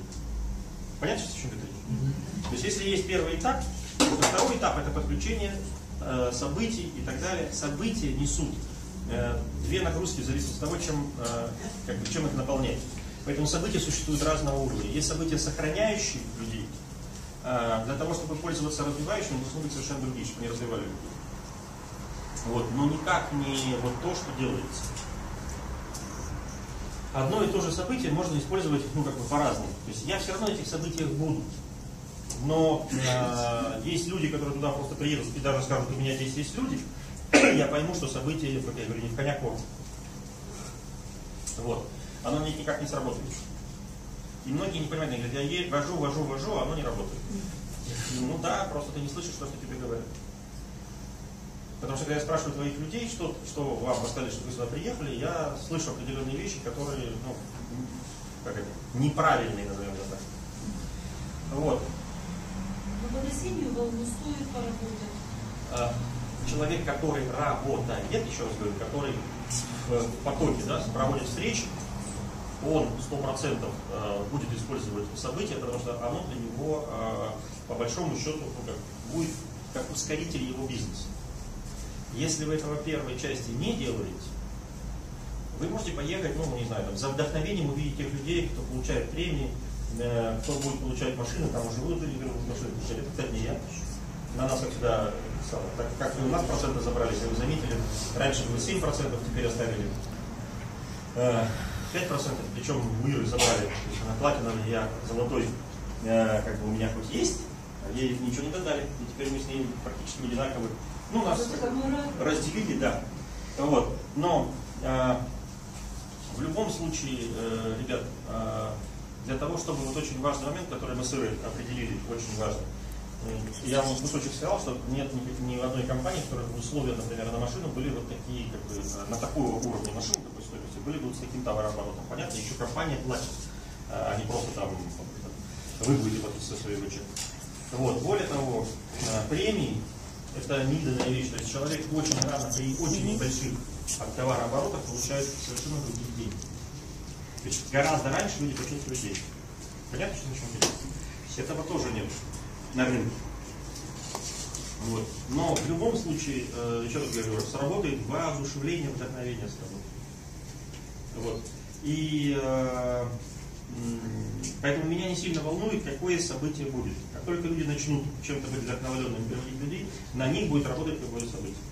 Понятно, что о чем идет речь? То есть, если есть первый этап, то второй этап это подключение э, событий и так далее. События несут э, две нагрузки в зависимости от того, чем, э, как бы, чем их наполнять. Поэтому события существуют разного уровня. Есть события, сохраняющие людей. Э, для того, чтобы пользоваться развивающим, должны быть совершенно другие, чтобы они развивали людей. Вот, но никак не вот то, что делается. Одно и то же событие можно использовать ну, как бы по-разному. То есть я все равно этих событиях буду. Но э, есть люди, которые туда просто приедут и даже скажут, у меня здесь есть люди, [coughs] я пойму, что событие, как я говорю, не в коня корм. Вот. Оно никак не сработает. И многие не понимают, они говорят, я вожу, вожу, вожу, а оно не работает. Ну да, просто ты не слышишь, что, что тебе говорят. Потому что когда я спрашиваю твоих людей, что, что вам рассказали, что вы сюда приехали, я слышу определенные вещи, которые, ну, как это, неправильные, назовем это так. Вот. Но по насению волну стоит поработать. А, Человек, который работает, еще раз говорю, который в потоке да, проводит встречи, он 100% э, будет использовать события, потому что оно для него, э, по большому счету, ну, как, будет как ускоритель его бизнеса. Если вы этого первой части не делаете, вы можете поехать, ну, не знаю, там, за вдохновением увидеть тех людей, кто получает премии, э, кто будет получать машины, там уже вы люди берут машины получать. Это, не я. На нас, как всегда, так как вы у нас проценты забрали, если вы заметили, раньше было 7%, теперь оставили 5%, причем у Иры забрали, то есть она платиновый, я золотой, э, как бы у меня хоть есть, а ей ничего не додали, и теперь мы с ней практически одинаковы. Ну, нас разделили, да. Вот. Но э, в любом случае, э, ребят, э, для того, чтобы вот очень важный момент, который мы с Ирой определили, очень важный, я вам кусочек сказал, что нет ни, ни одной компании, которая условия, например, на машину были вот такие, как бы, на такого уровня машин, стоимости, были бы с таким товарооборотом. Понятно, еще компания платит, а не просто там вы будете подписывать свои вычеты. Вот. Более того, премии это невиданная вещь. То есть человек очень рано при очень небольших товарооборотах получает совершенно другие деньги. То есть гораздо раньше люди почувствуют деньги. Понятно, что на чем дело? Этого тоже нет на рынке. Вот. Но в любом случае, э, еще раз говорю, сработает воодушевление, вдохновение сработает. Вот. И э, поэтому меня не сильно волнует, какое событие будет. Как только люди начнут чем-то быть вдохновленными приводить людей, на них будет работать какое событие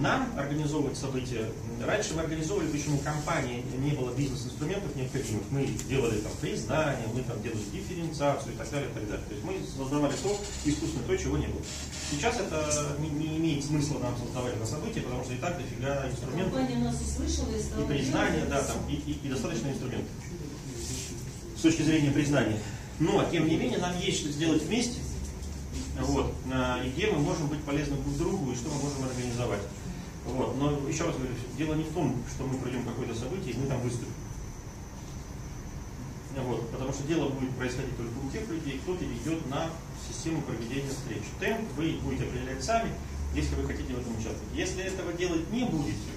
нам организовывать события. Раньше мы организовывали, почему компании не было бизнес-инструментов необходимых. Мы делали там признание, мы там делали дифференциацию и так далее, и так далее. То есть мы создавали то искусственно, то, чего не было. Сейчас это не, не имеет смысла нам создавать это событие, потому что и так дофига инструментов. Компания нас услышала и стала И признание, да, там, и, и, и достаточно инструментов. С точки зрения признания. Но, тем не менее, нам есть что сделать вместе, вот, и где мы можем быть полезны друг другу и что мы можем организовать. Вот. Но еще раз говорю, дело не в том, что мы пройдем какое-то событие и мы там выступим. Вот. Потому что дело будет происходить только у тех людей, кто перейдет на систему проведения встреч. Темп вы будете определять сами, если вы хотите в этом участвовать. Если этого делать не будете,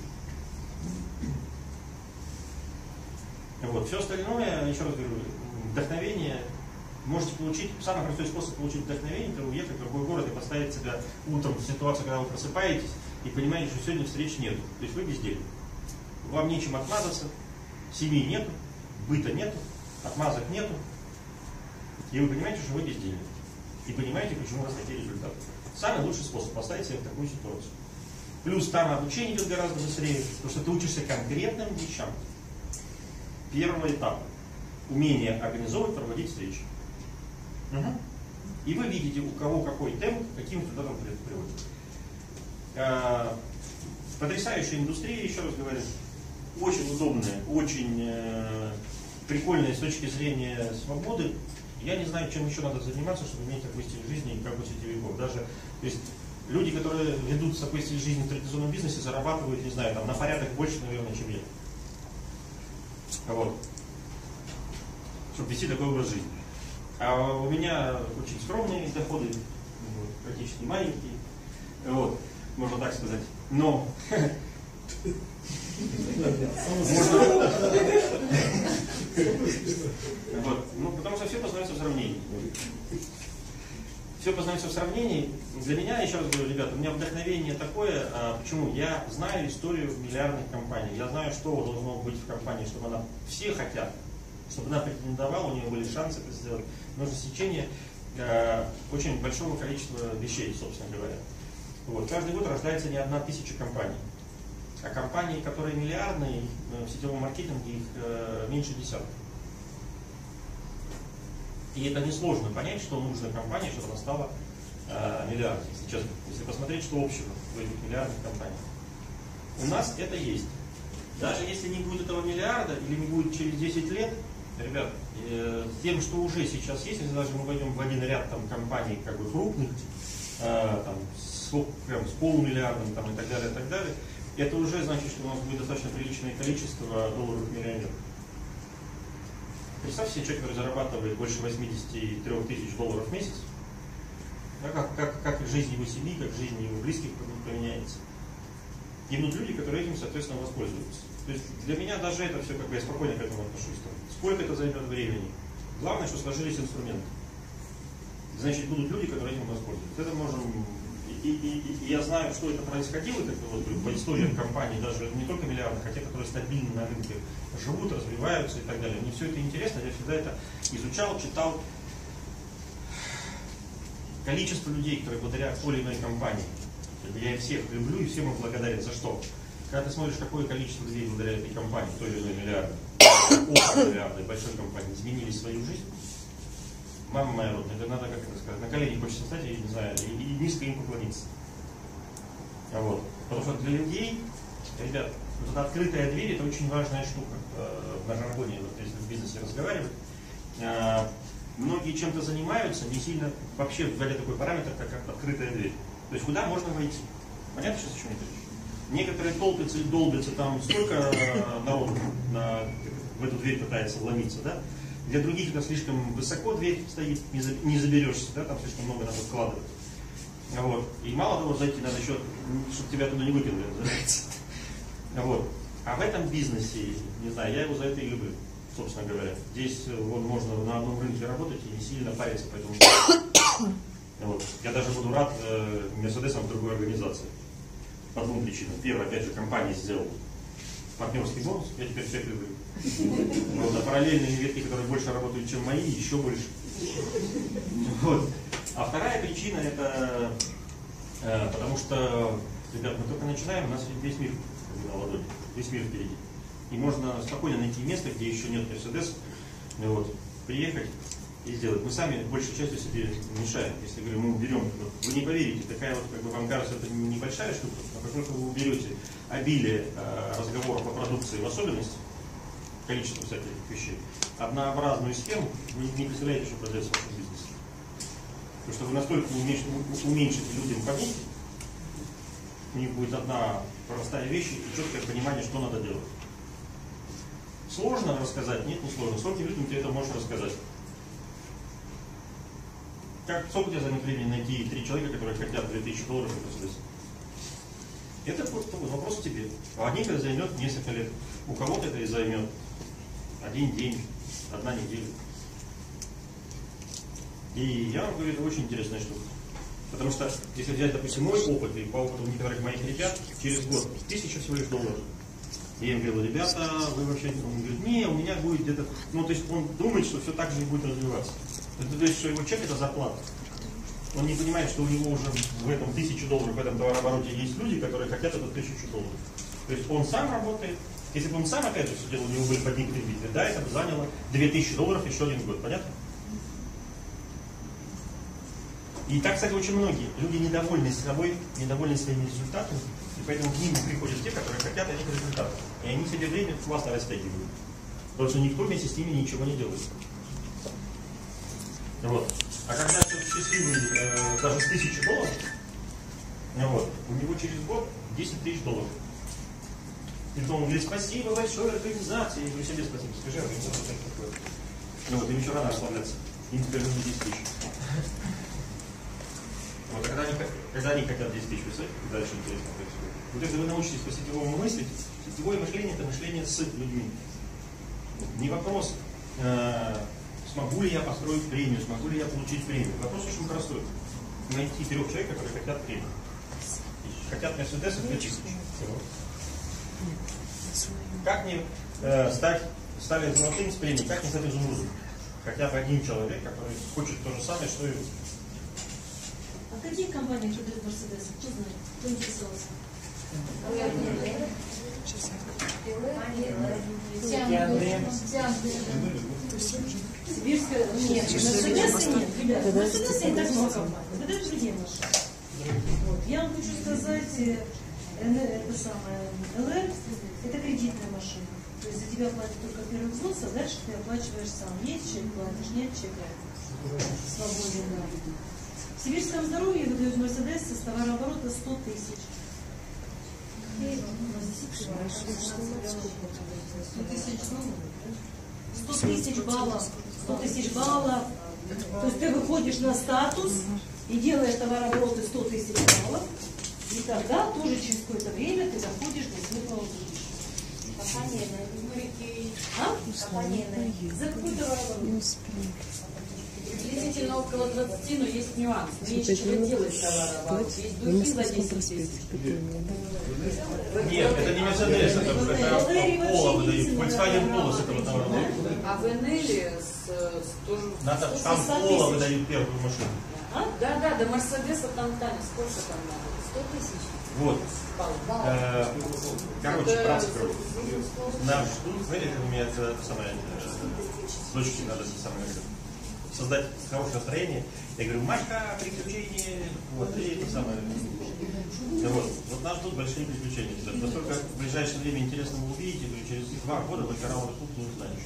вот, все остальное, еще раз говорю, вдохновение можете получить, самый простой способ получить вдохновение, это уехать в другой город и поставить себя утром в ситуацию, когда вы просыпаетесь, и понимаете, что сегодня встреч нет. То есть вы бездельны. Вам нечем отмазаться, семьи нету, быта нету, отмазок нету. И вы понимаете, что вы бездельны. И понимаете, почему у вас такие результаты. Самый лучший способ поставить себя в такую ситуацию. Плюс там обучение идет гораздо быстрее, потому что ты учишься конкретным вещам. Первый этап. Умение организовывать, проводить встречи. Угу. И вы видите, у кого какой темп, каким результатом приводит. Э, потрясающая индустрия, еще раз говорю, очень удобная, очень э, прикольная с точки зрения свободы. Я не знаю, чем еще надо заниматься, чтобы иметь такой стиль жизни, как у сетевиков. Даже, то есть, люди, которые ведут такой стиль жизни в традиционном бизнесе, зарабатывают, не знаю, там, на порядок больше, наверное, чем я. Вот. Чтобы вести такой образ жизни. А у меня очень скромные доходы, практически маленькие. Вот можно так сказать. Но Вот. Ну, потому что все познается в сравнении. Все познается в сравнении. Для меня, еще раз говорю, ребята, у меня вдохновение такое, а, почему? Я знаю историю миллиардных компаний. Я знаю, что должно быть в компании, чтобы она все хотят, чтобы она претендовала, у нее были шансы это сделать. Нужно сечение э, очень большого количества вещей, собственно говоря. Вот. Каждый год рождается не одна тысяча компаний. А компании, которые миллиардные, э, в сетевом маркетинге их э, меньше десятка. И это несложно понять, что нужно компании, чтобы она стала э, миллиардной. Сейчас, если посмотреть, что общего в этих миллиардных компаниях. У нас это есть. Даже если не будет этого миллиарда или не будет через 10 лет, ребят, э, тем, что уже сейчас есть, если даже мы войдем в один ряд там, компаний как бы крупных, э, там, с, прям, с полумиллиардом там, и так далее, и так далее, это уже значит, что у нас будет достаточно приличное количество долларовых миллионеров. Представь себе человек, который зарабатывает больше 83 тысяч долларов в месяц, да, как, как, как жизнь его семьи, как жизнь его близких поменяется. И будут люди, которые этим, соответственно, воспользуются. То есть для меня даже это все, как бы я спокойно к этому отношусь. Сколько это займет времени? Главное, что сложились инструменты. Значит, будут люди, которые этим воспользуются. Это можем и, и, и я знаю, что это происходило, как вот, по истории компаний, даже не только миллиардных, а те, которые стабильно на рынке живут, развиваются и так далее. Мне все это интересно, я всегда это изучал, читал. Количество людей, которые благодаря той или иной компании, я их всех люблю и всем им благодарен. За что? Когда ты смотришь, какое количество людей благодаря этой компании, той или иной миллиардной, [coughs] миллиардной большой компании, изменили свою жизнь, мама моя родная, это надо, как это сказать, на колени хочется стать, я не знаю, и, и низко им поклониться. Вот. Потому что для людей, ребят, вот эта открытая дверь, это очень важная штука э, в жаргоне, вот если в бизнесе разговаривать. Э, многие чем-то занимаются, не сильно вообще вводя такой параметр, как открытая дверь. То есть куда можно войти. Понятно сейчас, о чем я речь? Некоторые толпятся и долбятся, там сколько э, народу на, в эту дверь пытается вломиться, да? Для других это слишком высоко дверь стоит, не заберешься, да, там слишком много надо вкладывать. Вот. И мало того, зайти надо еще, чтобы тебя туда не выкинули, называется. Вот. А в этом бизнесе, не знаю, я его за это и люблю, собственно говоря. Здесь вот, можно на одном рынке работать и не сильно париться по этому вот. Я даже буду рад э, Мерседесом в другой организации. По двум причинам. Первое, опять же, компания сделала партнерский бонус, я теперь всех люблю. Но вот, а параллельные ветки, которые больше работают, чем мои, еще больше. Вот. А вторая причина это э, потому что, ребят, мы только начинаем, у нас весь мир на ладони, весь мир впереди. И можно спокойно найти место, где еще нет Мерседес, вот, приехать и сделать. Мы сами большей частью себе мешаем. Если говорю, мы уберем, вы не поверите, такая вот, как бы вам кажется, это небольшая штука, а только вы уберете обилие э, разговоров о продукции в особенности, количество всяких вещей, однообразную схему, вы не представляете, что продается в вашем бизнесе. Потому что вы настолько уменьшите, уменьшите людям помехи, у них будет одна простая вещь и четкое понимание, что надо делать. Сложно рассказать? Нет, не сложно. Сколько людям ты это можешь рассказать? Как, сколько тебе займет времени найти три человека, которые хотят 2000 долларов Мерседес? Это просто вопрос к тебе. У одних это займет несколько лет, у кого-то это и займет один день, одна неделя. И я вам говорю, это очень интересная штука. Потому что, если взять, допустим, мой опыт и по опыту некоторых моих ребят, через год тысяча всего лишь долларов. И я им говорил, ребята, вы вообще... Он говорит, не, у меня будет где-то... Ну, то есть он думает, что все так же будет развиваться. То есть, что его чек это зарплата. Он не понимает, что у него уже в этом тысячу долларов, в этом товарообороте есть люди, которые хотят эту тысячу долларов. То есть он сам работает. Если бы он сам опять же все делал, у него были под ним потребители, да, это бы заняло 2000 долларов еще один год, понятно? И так, кстати, очень многие. Люди недовольны собой, недовольны своими результатами, и поэтому к ним приходят те, которые хотят этих результатов. И они себе время классно растягивают. Потому что никто вместе с ними ничего не делает. Вот. А когда человек счастливый э, даже с тысячи долларов, вот, у него через год 10 тысяч долларов. И потом он говорит, спасибо большое организации. Я говорю, себе спасибо, скажи, организация так такое. Ну вот, им еще рано расслабляться. Им теперь нужно 10 тысяч. Вот, а когда они, когда они хотят 10 тысяч, представляете, дальше интересно происходит. Вот если вы научитесь по сетевому мыслить, сетевое мышление это мышление с людьми. Не вопрос, э, смогу ли я построить премию, смогу ли я получить премию. Вопрос очень простой. Найти трех человек, которые хотят премию. Хотят Мерседес и 2000. Как мне э, стать, стали золотым с премией, как не стать изумрудом? Хотя бы один человек, который хочет то же самое, что и вы. А какие компании продают Мерседесы? Кто знает? Кто интересовался? Сибирская... Нет, Мерседесы нет, ребята. Мерседесы не так много компаний. Продают другие машины. Вот. Я вам хочу сказать, э, это самое, ЛР, это кредитная машина. То есть за тебя платят только первый взнос, а дальше ты оплачиваешь сам. Есть чек, платишь, нет чека. Свободен, да. В сибирском здоровье выдают Мерседес с товарооборота 100 тысяч. 100 тысяч, 100 тысяч баллов. 100 тысяч баллов. То есть ты выходишь на статус и делаешь товарообороты 100 тысяч баллов, и тогда тоже через какое-то время ты доходишь до светлого какой товарооборот? Приблизительно около 20, но есть нюанс. Меньше чего делать. Есть духи за 10 тысяч. Нет, это не Мерседес, это, Пола выдают. Volkswagen Polo с этого товара. А в с тоже... Там Пола выдают первую машину. А? Да, да, до Мерседеса там, Таня, сколько там надо? 100 тысяч Вот. Э, короче, короче. Нам знаете, как у меня это, самое, э, дочке надо самое, создать хорошее настроение. Я говорю, Машка, приключения, вот, и это самое. Да Вот, вот нас ждут большие приключения. Насколько в ближайшее время интересно вы увидите, говорю, через два года вы канал тут не узнаете.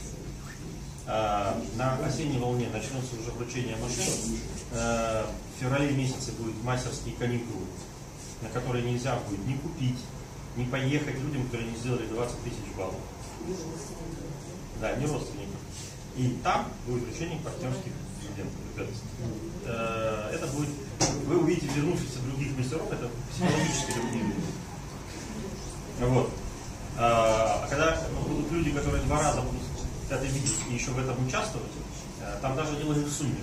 А, на осенней волне начнется уже вручение машин. А, в феврале месяце будет мастерские каникулы, на которые нельзя будет ни купить, ни поехать людям, которые не сделали 20 тысяч баллов. Да, не родственников. И там будет вручение партнерских студентов. Э, Это будет, вы увидите вернувшихся других мастеров, это психологически другие. Вот. А когда будут люди, которые два раза будут это видеть и еще в этом участвовать, э, там даже дело не в сумме.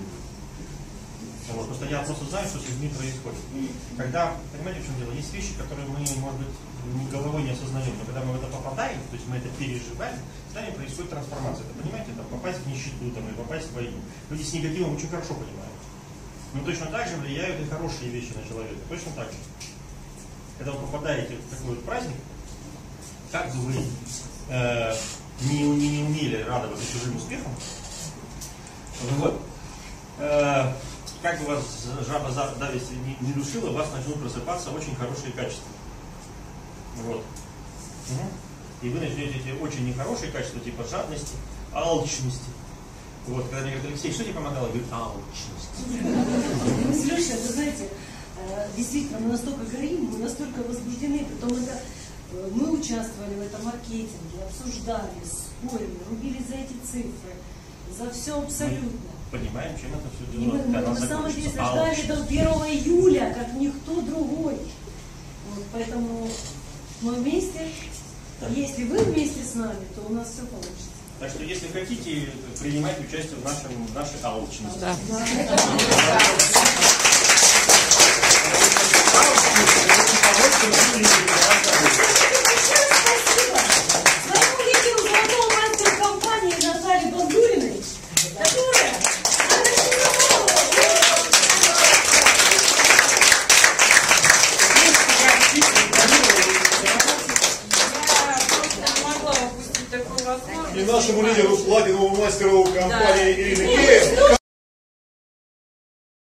Вот, просто я просто знаю, что с людьми происходит. Когда, понимаете, в чем дело? Есть вещи, которые мы, может быть, ни головой не осознаем, но когда мы в это попадаем, то есть мы это переживаем, с нами происходит трансформация. Это, понимаете, там, попасть в нищету там, и попасть в войну. Люди с негативом очень хорошо понимают. Но точно так же влияют и хорошие вещи на человека. Точно так же. Когда вы попадаете в такой вот праздник, как бы вы э, не, не, не умели радоваться чужим успехам, вот, э, как бы вас жаба за- зависть не, не душила, у вас начнут просыпаться очень хорошие качества. Вот. Мгм. И вы начнете эти очень нехорошие качества, типа жадности, алчности. Вот, когда мне говорят, Алексей, что тебе помогало? Я говорю, алчность. Сережа, вы знаете, э, действительно, мы настолько горим, мы настолько возбуждены, потом это, э, мы участвовали в этом маркетинге, обсуждали, спорили, рубились за эти цифры, за все абсолютно. Понимаем, чем это все И дело мы, мы нас на самом деле закончится. ждали до 1 июля, как никто другой. Вот, поэтому мы вместе, если вы вместе с нами, то у нас все получится. Так что, если хотите, принимайте участие в, нашем, в нашей алчности. Да. Своему